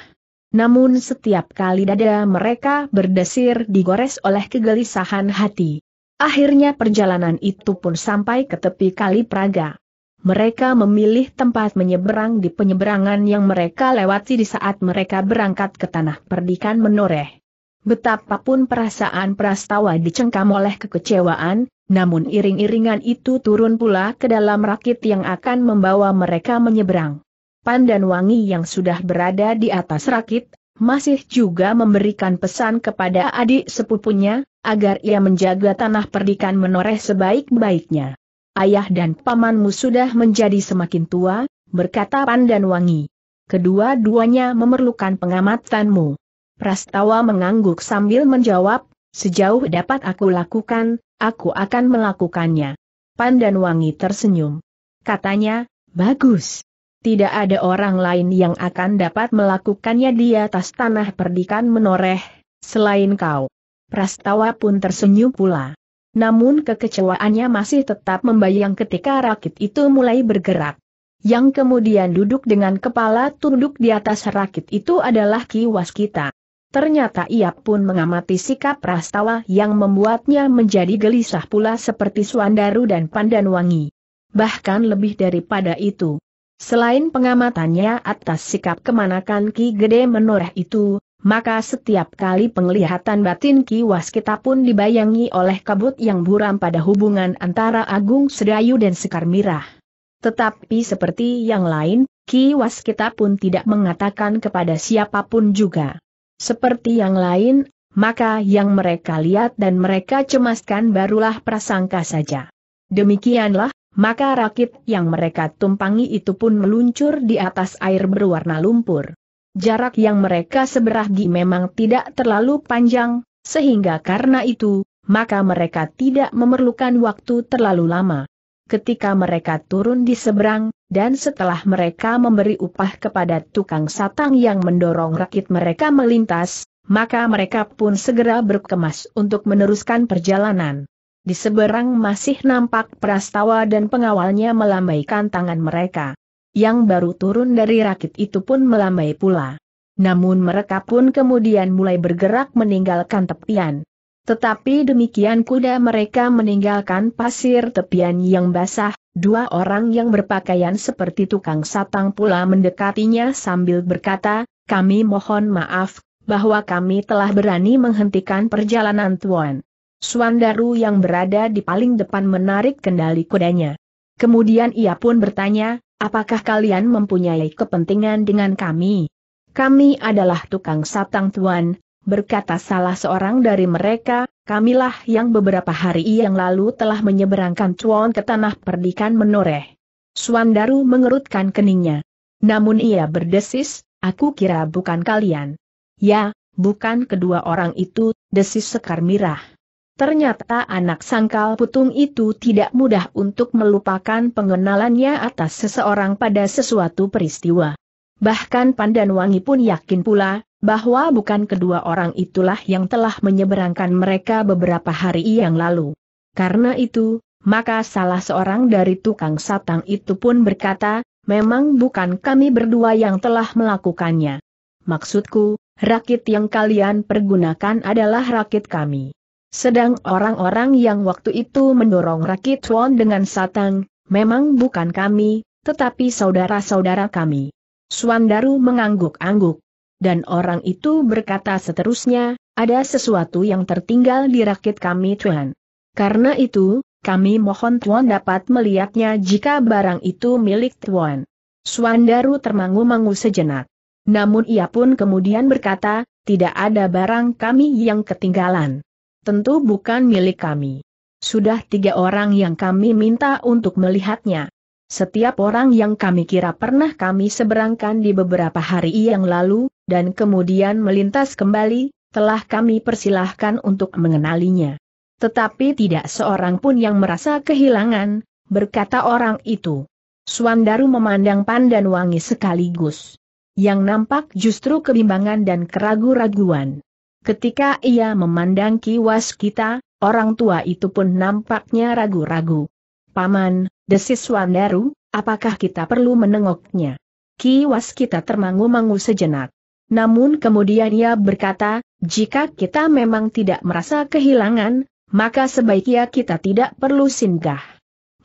S1: Namun setiap kali dada mereka berdesir digores oleh kegelisahan hati. Akhirnya perjalanan itu pun sampai ke tepi kali Praga. Mereka memilih tempat menyeberang di penyeberangan yang mereka lewati di saat mereka berangkat ke tanah perdikan menoreh. Betapapun perasaan Prastawa dicengkam oleh kekecewaan, namun iring-iringan itu turun pula ke dalam rakit yang akan membawa mereka menyeberang. Pandan Wangi yang sudah berada di atas rakit, masih juga memberikan pesan kepada adik sepupunya, agar ia menjaga tanah perdikan menoreh sebaik-baiknya. Ayah dan pamanmu sudah menjadi semakin tua, berkata Pandan Wangi. Kedua-duanya memerlukan pengamatanmu. Prastawa mengangguk sambil menjawab, sejauh dapat aku lakukan, aku akan melakukannya. Pandan Wangi tersenyum. Katanya, bagus. Tidak ada orang lain yang akan dapat melakukannya di atas tanah perdikan menoreh, selain kau. Prastawa pun tersenyum pula. Namun kekecewaannya masih tetap membayang ketika rakit itu mulai bergerak. Yang kemudian duduk dengan kepala tunduk di atas rakit itu adalah Ki Waskita. Ternyata ia pun mengamati sikap Prastawa yang membuatnya menjadi gelisah pula seperti Suandaru dan Pandanwangi. Bahkan lebih daripada itu. Selain pengamatannya atas sikap kemanakan Ki Gede menoreh itu, maka setiap kali penglihatan batin Ki Waskita pun dibayangi oleh kabut yang buram pada hubungan antara Agung Sedayu dan Sekar Mirah. Tetapi seperti yang lain, Ki Waskita pun tidak mengatakan kepada siapa pun juga. Seperti yang lain, maka yang mereka lihat dan mereka cemaskan barulah prasangka saja. Demikianlah, maka rakit yang mereka tumpangi itu pun meluncur di atas air berwarna lumpur. Jarak yang mereka seberagi memang tidak terlalu panjang, sehingga karena itu, maka mereka tidak memerlukan waktu terlalu lama. Ketika mereka turun di seberang, dan setelah mereka memberi upah kepada tukang satang yang mendorong rakit mereka melintas, maka mereka pun segera berkemas untuk meneruskan perjalanan. Di seberang masih nampak Prastawa dan pengawalnya melambaikan tangan mereka. Yang baru turun dari rakit itu pun melambai pula. Namun mereka pun kemudian mulai bergerak meninggalkan tepian. Tetapi demikian kuda mereka meninggalkan pasir tepian yang basah, Dua orang yang berpakaian seperti tukang satang pula mendekatinya sambil berkata, kami mohon maaf, bahwa kami telah berani menghentikan perjalanan Tuan. Suandaru yang berada di paling depan menarik kendali kudanya. Kemudian ia pun bertanya, apakah kalian mempunyai kepentingan dengan kami? Kami adalah tukang satang Tuan, berkata salah seorang dari mereka, kamilah yang beberapa hari yang lalu telah menyeberangkan Tuan ke tanah perdikan menoreh. Suandaru mengerutkan keningnya. Namun ia berdesis, aku kira bukan kalian. Ya, bukan kedua orang itu, desis Sekar Mirah. Ternyata anak sangkal putung itu tidak mudah untuk melupakan pengenalannya atas seseorang pada sesuatu peristiwa. Bahkan Pandan Wangi pun yakin pula, bahwa bukan kedua orang itulah yang telah menyeberangkan mereka beberapa hari yang lalu. Karena itu, maka salah seorang dari tukang satang itu pun berkata, memang bukan kami berdua yang telah melakukannya. Maksudku, rakit yang kalian pergunakan adalah rakit kami. Sedang orang-orang yang waktu itu mendorong rakit Tuan dengan satang, memang bukan kami, tetapi saudara-saudara kami. Suandaru mengangguk-angguk. Dan orang itu berkata seterusnya, ada sesuatu yang tertinggal di rakit kami Tuan. Karena itu, kami mohon Tuan dapat melihatnya jika barang itu milik Tuan. Suandaru termangu-mangu sejenak. Namun ia pun kemudian berkata, tidak ada barang kami yang ketinggalan. Tentu bukan milik kami. Sudah tiga orang yang kami minta untuk melihatnya. Setiap orang yang kami kira pernah kami seberangkan di beberapa hari yang lalu, dan kemudian melintas kembali, telah kami persilahkan untuk mengenalinya. Tetapi tidak seorang pun yang merasa kehilangan, berkata orang itu. Suandaru memandang Pandan Wangi sekaligus yang nampak justru kebimbangan dan keragu-raguan. Ketika ia memandang kiwas kita, orang tua itu pun nampaknya ragu-ragu. Paman, desis Wandaru, apakah kita perlu menengoknya? Kiwas kita termangu-mangu sejenak. Namun kemudian ia berkata, jika kita memang tidak merasa kehilangan, maka sebaiknya kita tidak perlu singgah.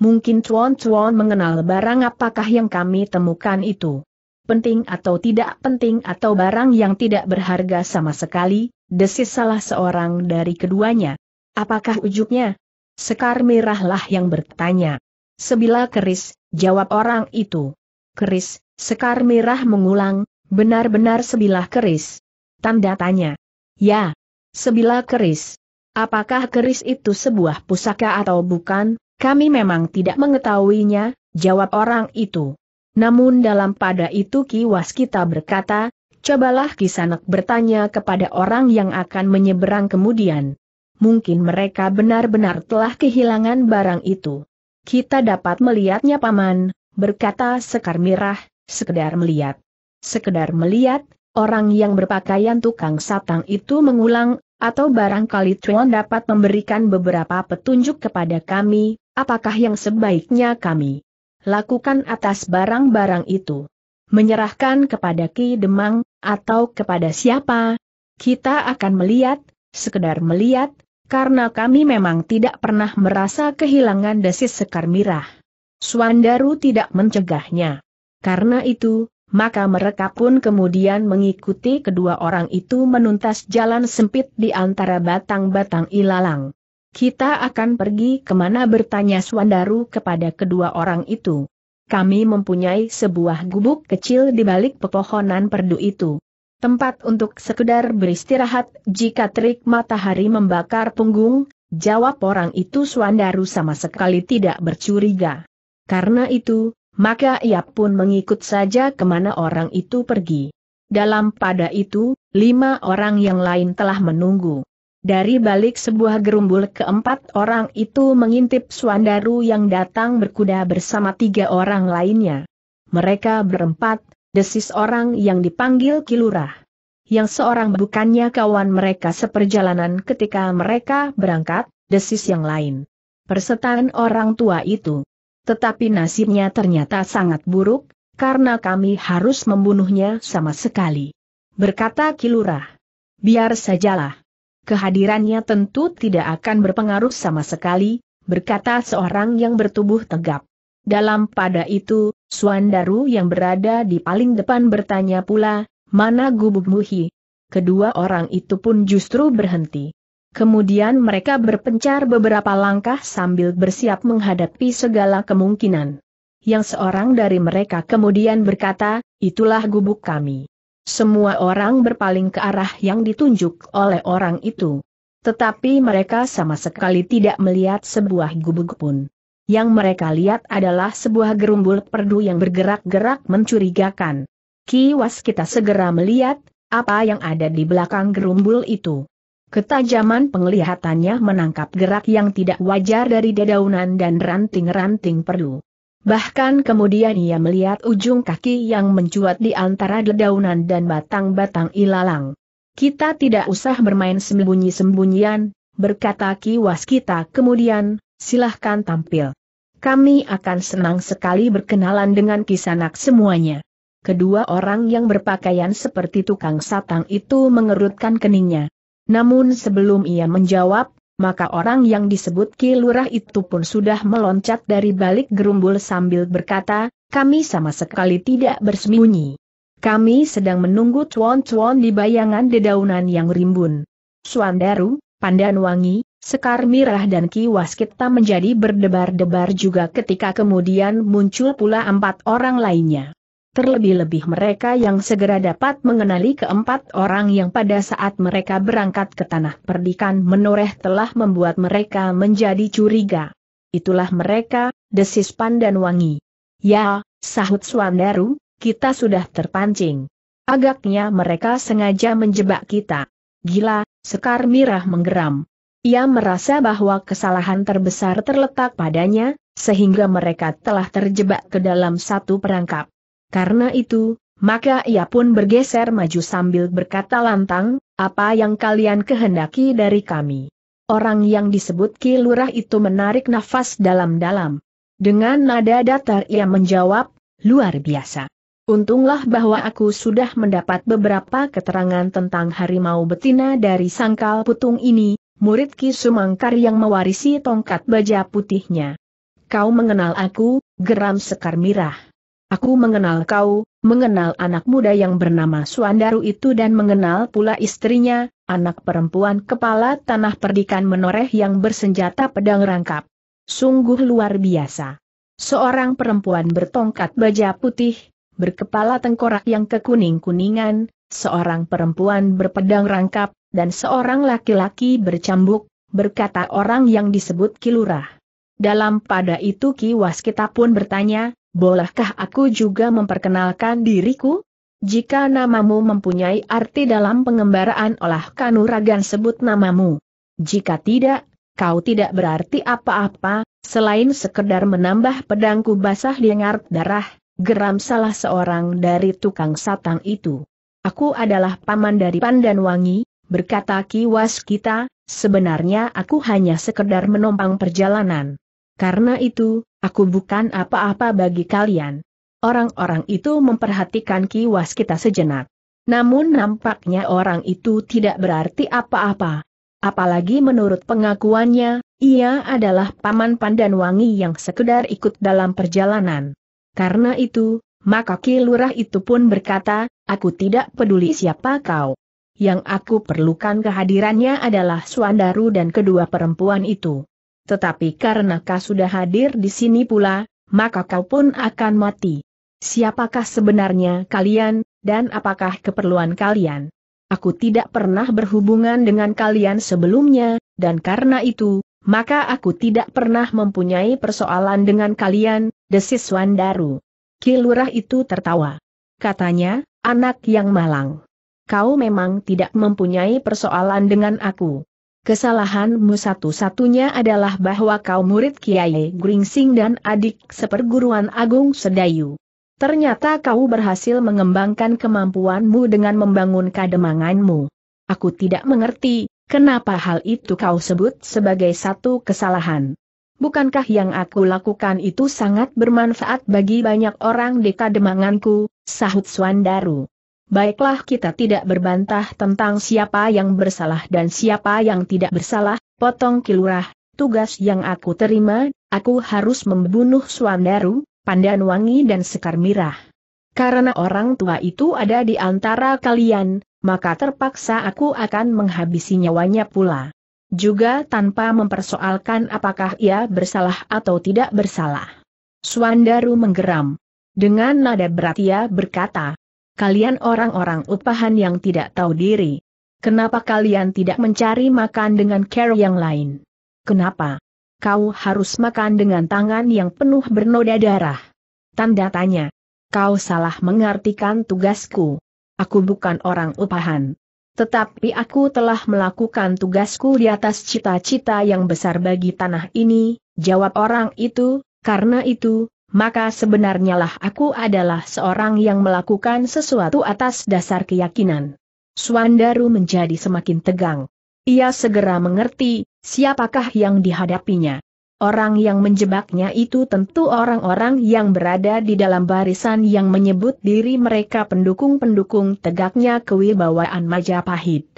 S1: Mungkin Tuan-Tuan mengenal barang apakah yang kami temukan itu penting atau tidak penting atau barang yang tidak berharga sama sekali, desis salah seorang dari keduanya. Apakah ujungnya? Sekar Mirahlah yang bertanya. Sebilah keris, jawab orang itu. Keris, Sekar Mirah mengulang, benar-benar sebilah keris. Tanda tanya. Ya, sebilah keris. Apakah keris itu sebuah pusaka atau bukan? Kami memang tidak mengetahuinya, jawab orang itu. Namun dalam pada itu kiwas kita berkata, cobalah kisanak bertanya kepada orang yang akan menyeberang kemudian. Mungkin mereka benar-benar telah kehilangan barang itu. Kita dapat melihatnya paman, berkata Sekar Mirah, sekedar melihat. Sekedar melihat, orang yang berpakaian tukang satang itu mengulang, atau barangkali Tuan dapat memberikan beberapa petunjuk kepada kami, apakah yang sebaiknya kami lakukan atas barang-barang itu. Menyerahkan kepada Ki Demang, atau kepada siapa? Kita akan melihat, sekedar melihat, karena kami memang tidak pernah merasa kehilangan desis Sekar Mirah. Suandaru tidak mencegahnya. Karena itu, maka mereka pun kemudian mengikuti kedua orang itu menuntas jalan sempit di antara batang-batang ilalang. Kita akan pergi ke mana bertanya Swandaru kepada kedua orang itu. Kami mempunyai sebuah gubuk kecil di balik pepohonan perdu itu. Tempat untuk sekedar beristirahat jika terik matahari membakar punggung, jawab orang itu Swandaru sama sekali tidak bercuriga. Karena itu, maka ia pun mengikut saja ke mana orang itu pergi. Dalam pada itu, lima orang yang lain telah menunggu. Dari balik sebuah gerumbul keempat orang itu mengintip Swandaru yang datang berkuda bersama tiga orang lainnya. Mereka berempat, desis orang yang dipanggil Kilurah. Yang seorang bukannya kawan mereka seperjalanan ketika mereka berangkat, desis yang lain. Persetaan orang tua itu. Tetapi nasibnya ternyata sangat buruk, karena kami harus membunuhnya sama sekali. Berkata Kilurah. Biar sajalah kehadirannya tentu tidak akan berpengaruh sama sekali, berkata seorang yang bertubuh tegap. Dalam pada itu, Suandaru yang berada di paling depan bertanya pula, mana gubuk muhi? Kedua orang itu pun justru berhenti. Kemudian mereka berpencar beberapa langkah sambil bersiap menghadapi segala kemungkinan. Yang seorang dari mereka kemudian berkata, itulah gubuk kami. Semua orang berpaling ke arah yang ditunjuk oleh orang itu. Tetapi mereka sama sekali tidak melihat sebuah gubuk pun. Yang mereka lihat adalah sebuah gerumbul perdu yang bergerak-gerak mencurigakan. Kiwas kita segera melihat, apa yang ada di belakang gerumbul itu. Ketajaman penglihatannya menangkap gerak yang tidak wajar dari dedaunan dan ranting-ranting perdu. Bahkan kemudian ia melihat ujung kaki yang mencuat di antara dedaunan dan batang-batang ilalang. Kita tidak usah bermain sembunyi-sembunyian, berkata Ki Waskita kemudian, silahkan tampil. Kami akan senang sekali berkenalan dengan kisanak semuanya. Kedua orang yang berpakaian seperti tukang satang itu mengerutkan keningnya. Namun sebelum ia menjawab, maka orang yang disebut Ki Lurah itu pun sudah meloncat dari balik gerumbul sambil berkata, kami sama sekali tidak bersembunyi. Kami sedang menunggu cuan-cuan di bayangan dedaunan yang rimbun. Suandaru, Pandan Wangi, Sekar Mirah dan Ki Waskita menjadi berdebar-debar juga ketika kemudian muncul pula empat orang lainnya. Terlebih-lebih mereka yang segera dapat mengenali keempat orang yang pada saat mereka berangkat ke tanah perdikan menoreh telah membuat mereka menjadi curiga. Itulah mereka, desis Pandan Wangi. Ya, sahut Swandaru, kita sudah terpancing. Agaknya mereka sengaja menjebak kita. Gila, Sekar Mirah menggeram. Ia merasa bahwa kesalahan terbesar terletak padanya, sehingga mereka telah terjebak ke dalam satu perangkap. Karena itu, maka ia pun bergeser maju sambil berkata lantang, apa yang kalian kehendaki dari kami? Orang yang disebut Ki Lurah itu menarik nafas dalam-dalam. Dengan nada datar ia menjawab, luar biasa. Untunglah bahwa aku sudah mendapat beberapa keterangan tentang harimau betina dari sangkal putung ini, murid Ki Sumangkar yang mewarisi tongkat baja putihnya. Kau mengenal aku, geram Sekar Mirah. Aku mengenal kau, mengenal anak muda yang bernama Suandaru itu dan mengenal pula istrinya, anak perempuan kepala tanah perdikan menoreh yang bersenjata pedang rangkap. Sungguh luar biasa. Seorang perempuan bertongkat baja putih, berkepala tengkorak yang kekuning-kuningan, seorang perempuan berpedang rangkap, dan seorang laki-laki bercambuk, berkata orang yang disebut Kilurah. Dalam pada itu Ki Waskita pun bertanya, bolehkah aku juga memperkenalkan diriku? Jika namamu mempunyai arti dalam pengembaraan olah kanuragan sebut namamu. Jika tidak, kau tidak berarti apa-apa, selain sekedar menambah pedangku basah dengar darah, geram salah seorang dari tukang satang itu. Aku adalah paman dari Pandan Wangi, berkata Kiwas kita, sebenarnya aku hanya sekedar menompang perjalanan. Karena itu, aku bukan apa-apa bagi kalian. Orang-orang itu memperhatikan kiwas kita sejenak. Namun nampaknya orang itu tidak berarti apa-apa. Apalagi menurut pengakuannya, ia adalah paman Pandan Wangi yang sekedar ikut dalam perjalanan. Karena itu, maka Ki Lurah itu pun berkata, aku tidak peduli siapa kau. Yang aku perlukan kehadirannya adalah Suandaru dan kedua perempuan itu. Tetapi karena kau sudah hadir di sini pula, maka kau pun akan mati. Siapakah sebenarnya kalian, dan apakah keperluan kalian? Aku tidak pernah berhubungan dengan kalian sebelumnya, dan karena itu, maka aku tidak pernah mempunyai persoalan dengan kalian, desis Wandaru. Kilurah itu tertawa. Katanya, anak yang malang. Kau memang tidak mempunyai persoalan dengan aku. Kesalahanmu satu-satunya adalah bahwa kau murid Kiai Gringsing dan adik seperguruan Agung Sedayu. Ternyata kau berhasil mengembangkan kemampuanmu dengan membangun kademanganmu. Aku tidak mengerti, kenapa hal itu kau sebut sebagai satu kesalahan. Bukankah yang aku lakukan itu sangat bermanfaat bagi banyak orang di kademanganku, sahut Swandaru. Baiklah kita tidak berbantah tentang siapa yang bersalah dan siapa yang tidak bersalah, potong kilurah, tugas yang aku terima, aku harus membunuh Swandaru, Pandan Wangi dan Sekar Mirah. Karena orang tua itu ada di antara kalian, maka terpaksa aku akan menghabisi nyawanya pula. Juga tanpa mempersoalkan apakah ia bersalah atau tidak bersalah. Swandaru menggeram. Dengan nada berat ia berkata, Kalian orang-orang upahan yang tidak tahu diri. Kenapa kalian tidak mencari makan dengan cara yang lain? Kenapa? Kau harus makan dengan tangan yang penuh bernoda darah. Tanda tanya. Kau salah mengartikan tugasku. Aku bukan orang upahan. Tetapi aku telah melakukan tugasku di atas cita-cita yang besar bagi tanah ini, jawab orang itu, karena itu, maka sebenarnya lah aku adalah seorang yang melakukan sesuatu atas dasar keyakinan. Suandaru menjadi semakin tegang. Ia segera mengerti, siapakah yang dihadapinya. Orang yang menjebaknya itu tentu orang-orang yang berada di dalam barisan yang menyebut diri mereka pendukung-pendukung tegaknya kewibawaan Majapahit.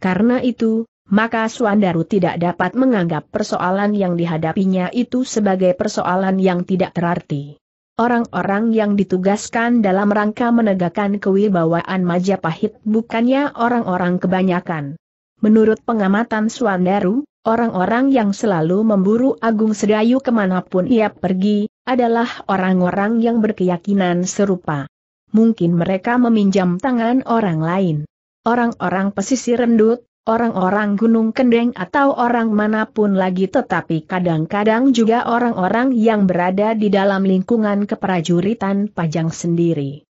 S1: Karena itu, maka Suandaru tidak dapat menganggap persoalan yang dihadapinya itu sebagai persoalan yang tidak terarti. Orang-orang yang ditugaskan dalam rangka menegakkan kewibawaan Majapahit bukannya orang-orang kebanyakan. Menurut pengamatan Suandaru, Orang-orang yang selalu memburu Agung Sedayu ke mana pun ia pergi, adalah orang-orang yang berkeyakinan serupa. Mungkin mereka meminjam tangan orang lain. Orang-orang pesisir rendut, orang-orang gunung kendeng atau orang mana pun lagi tetapi kadang-kadang juga orang-orang yang berada di dalam lingkungan keprajuritan pajang sendiri.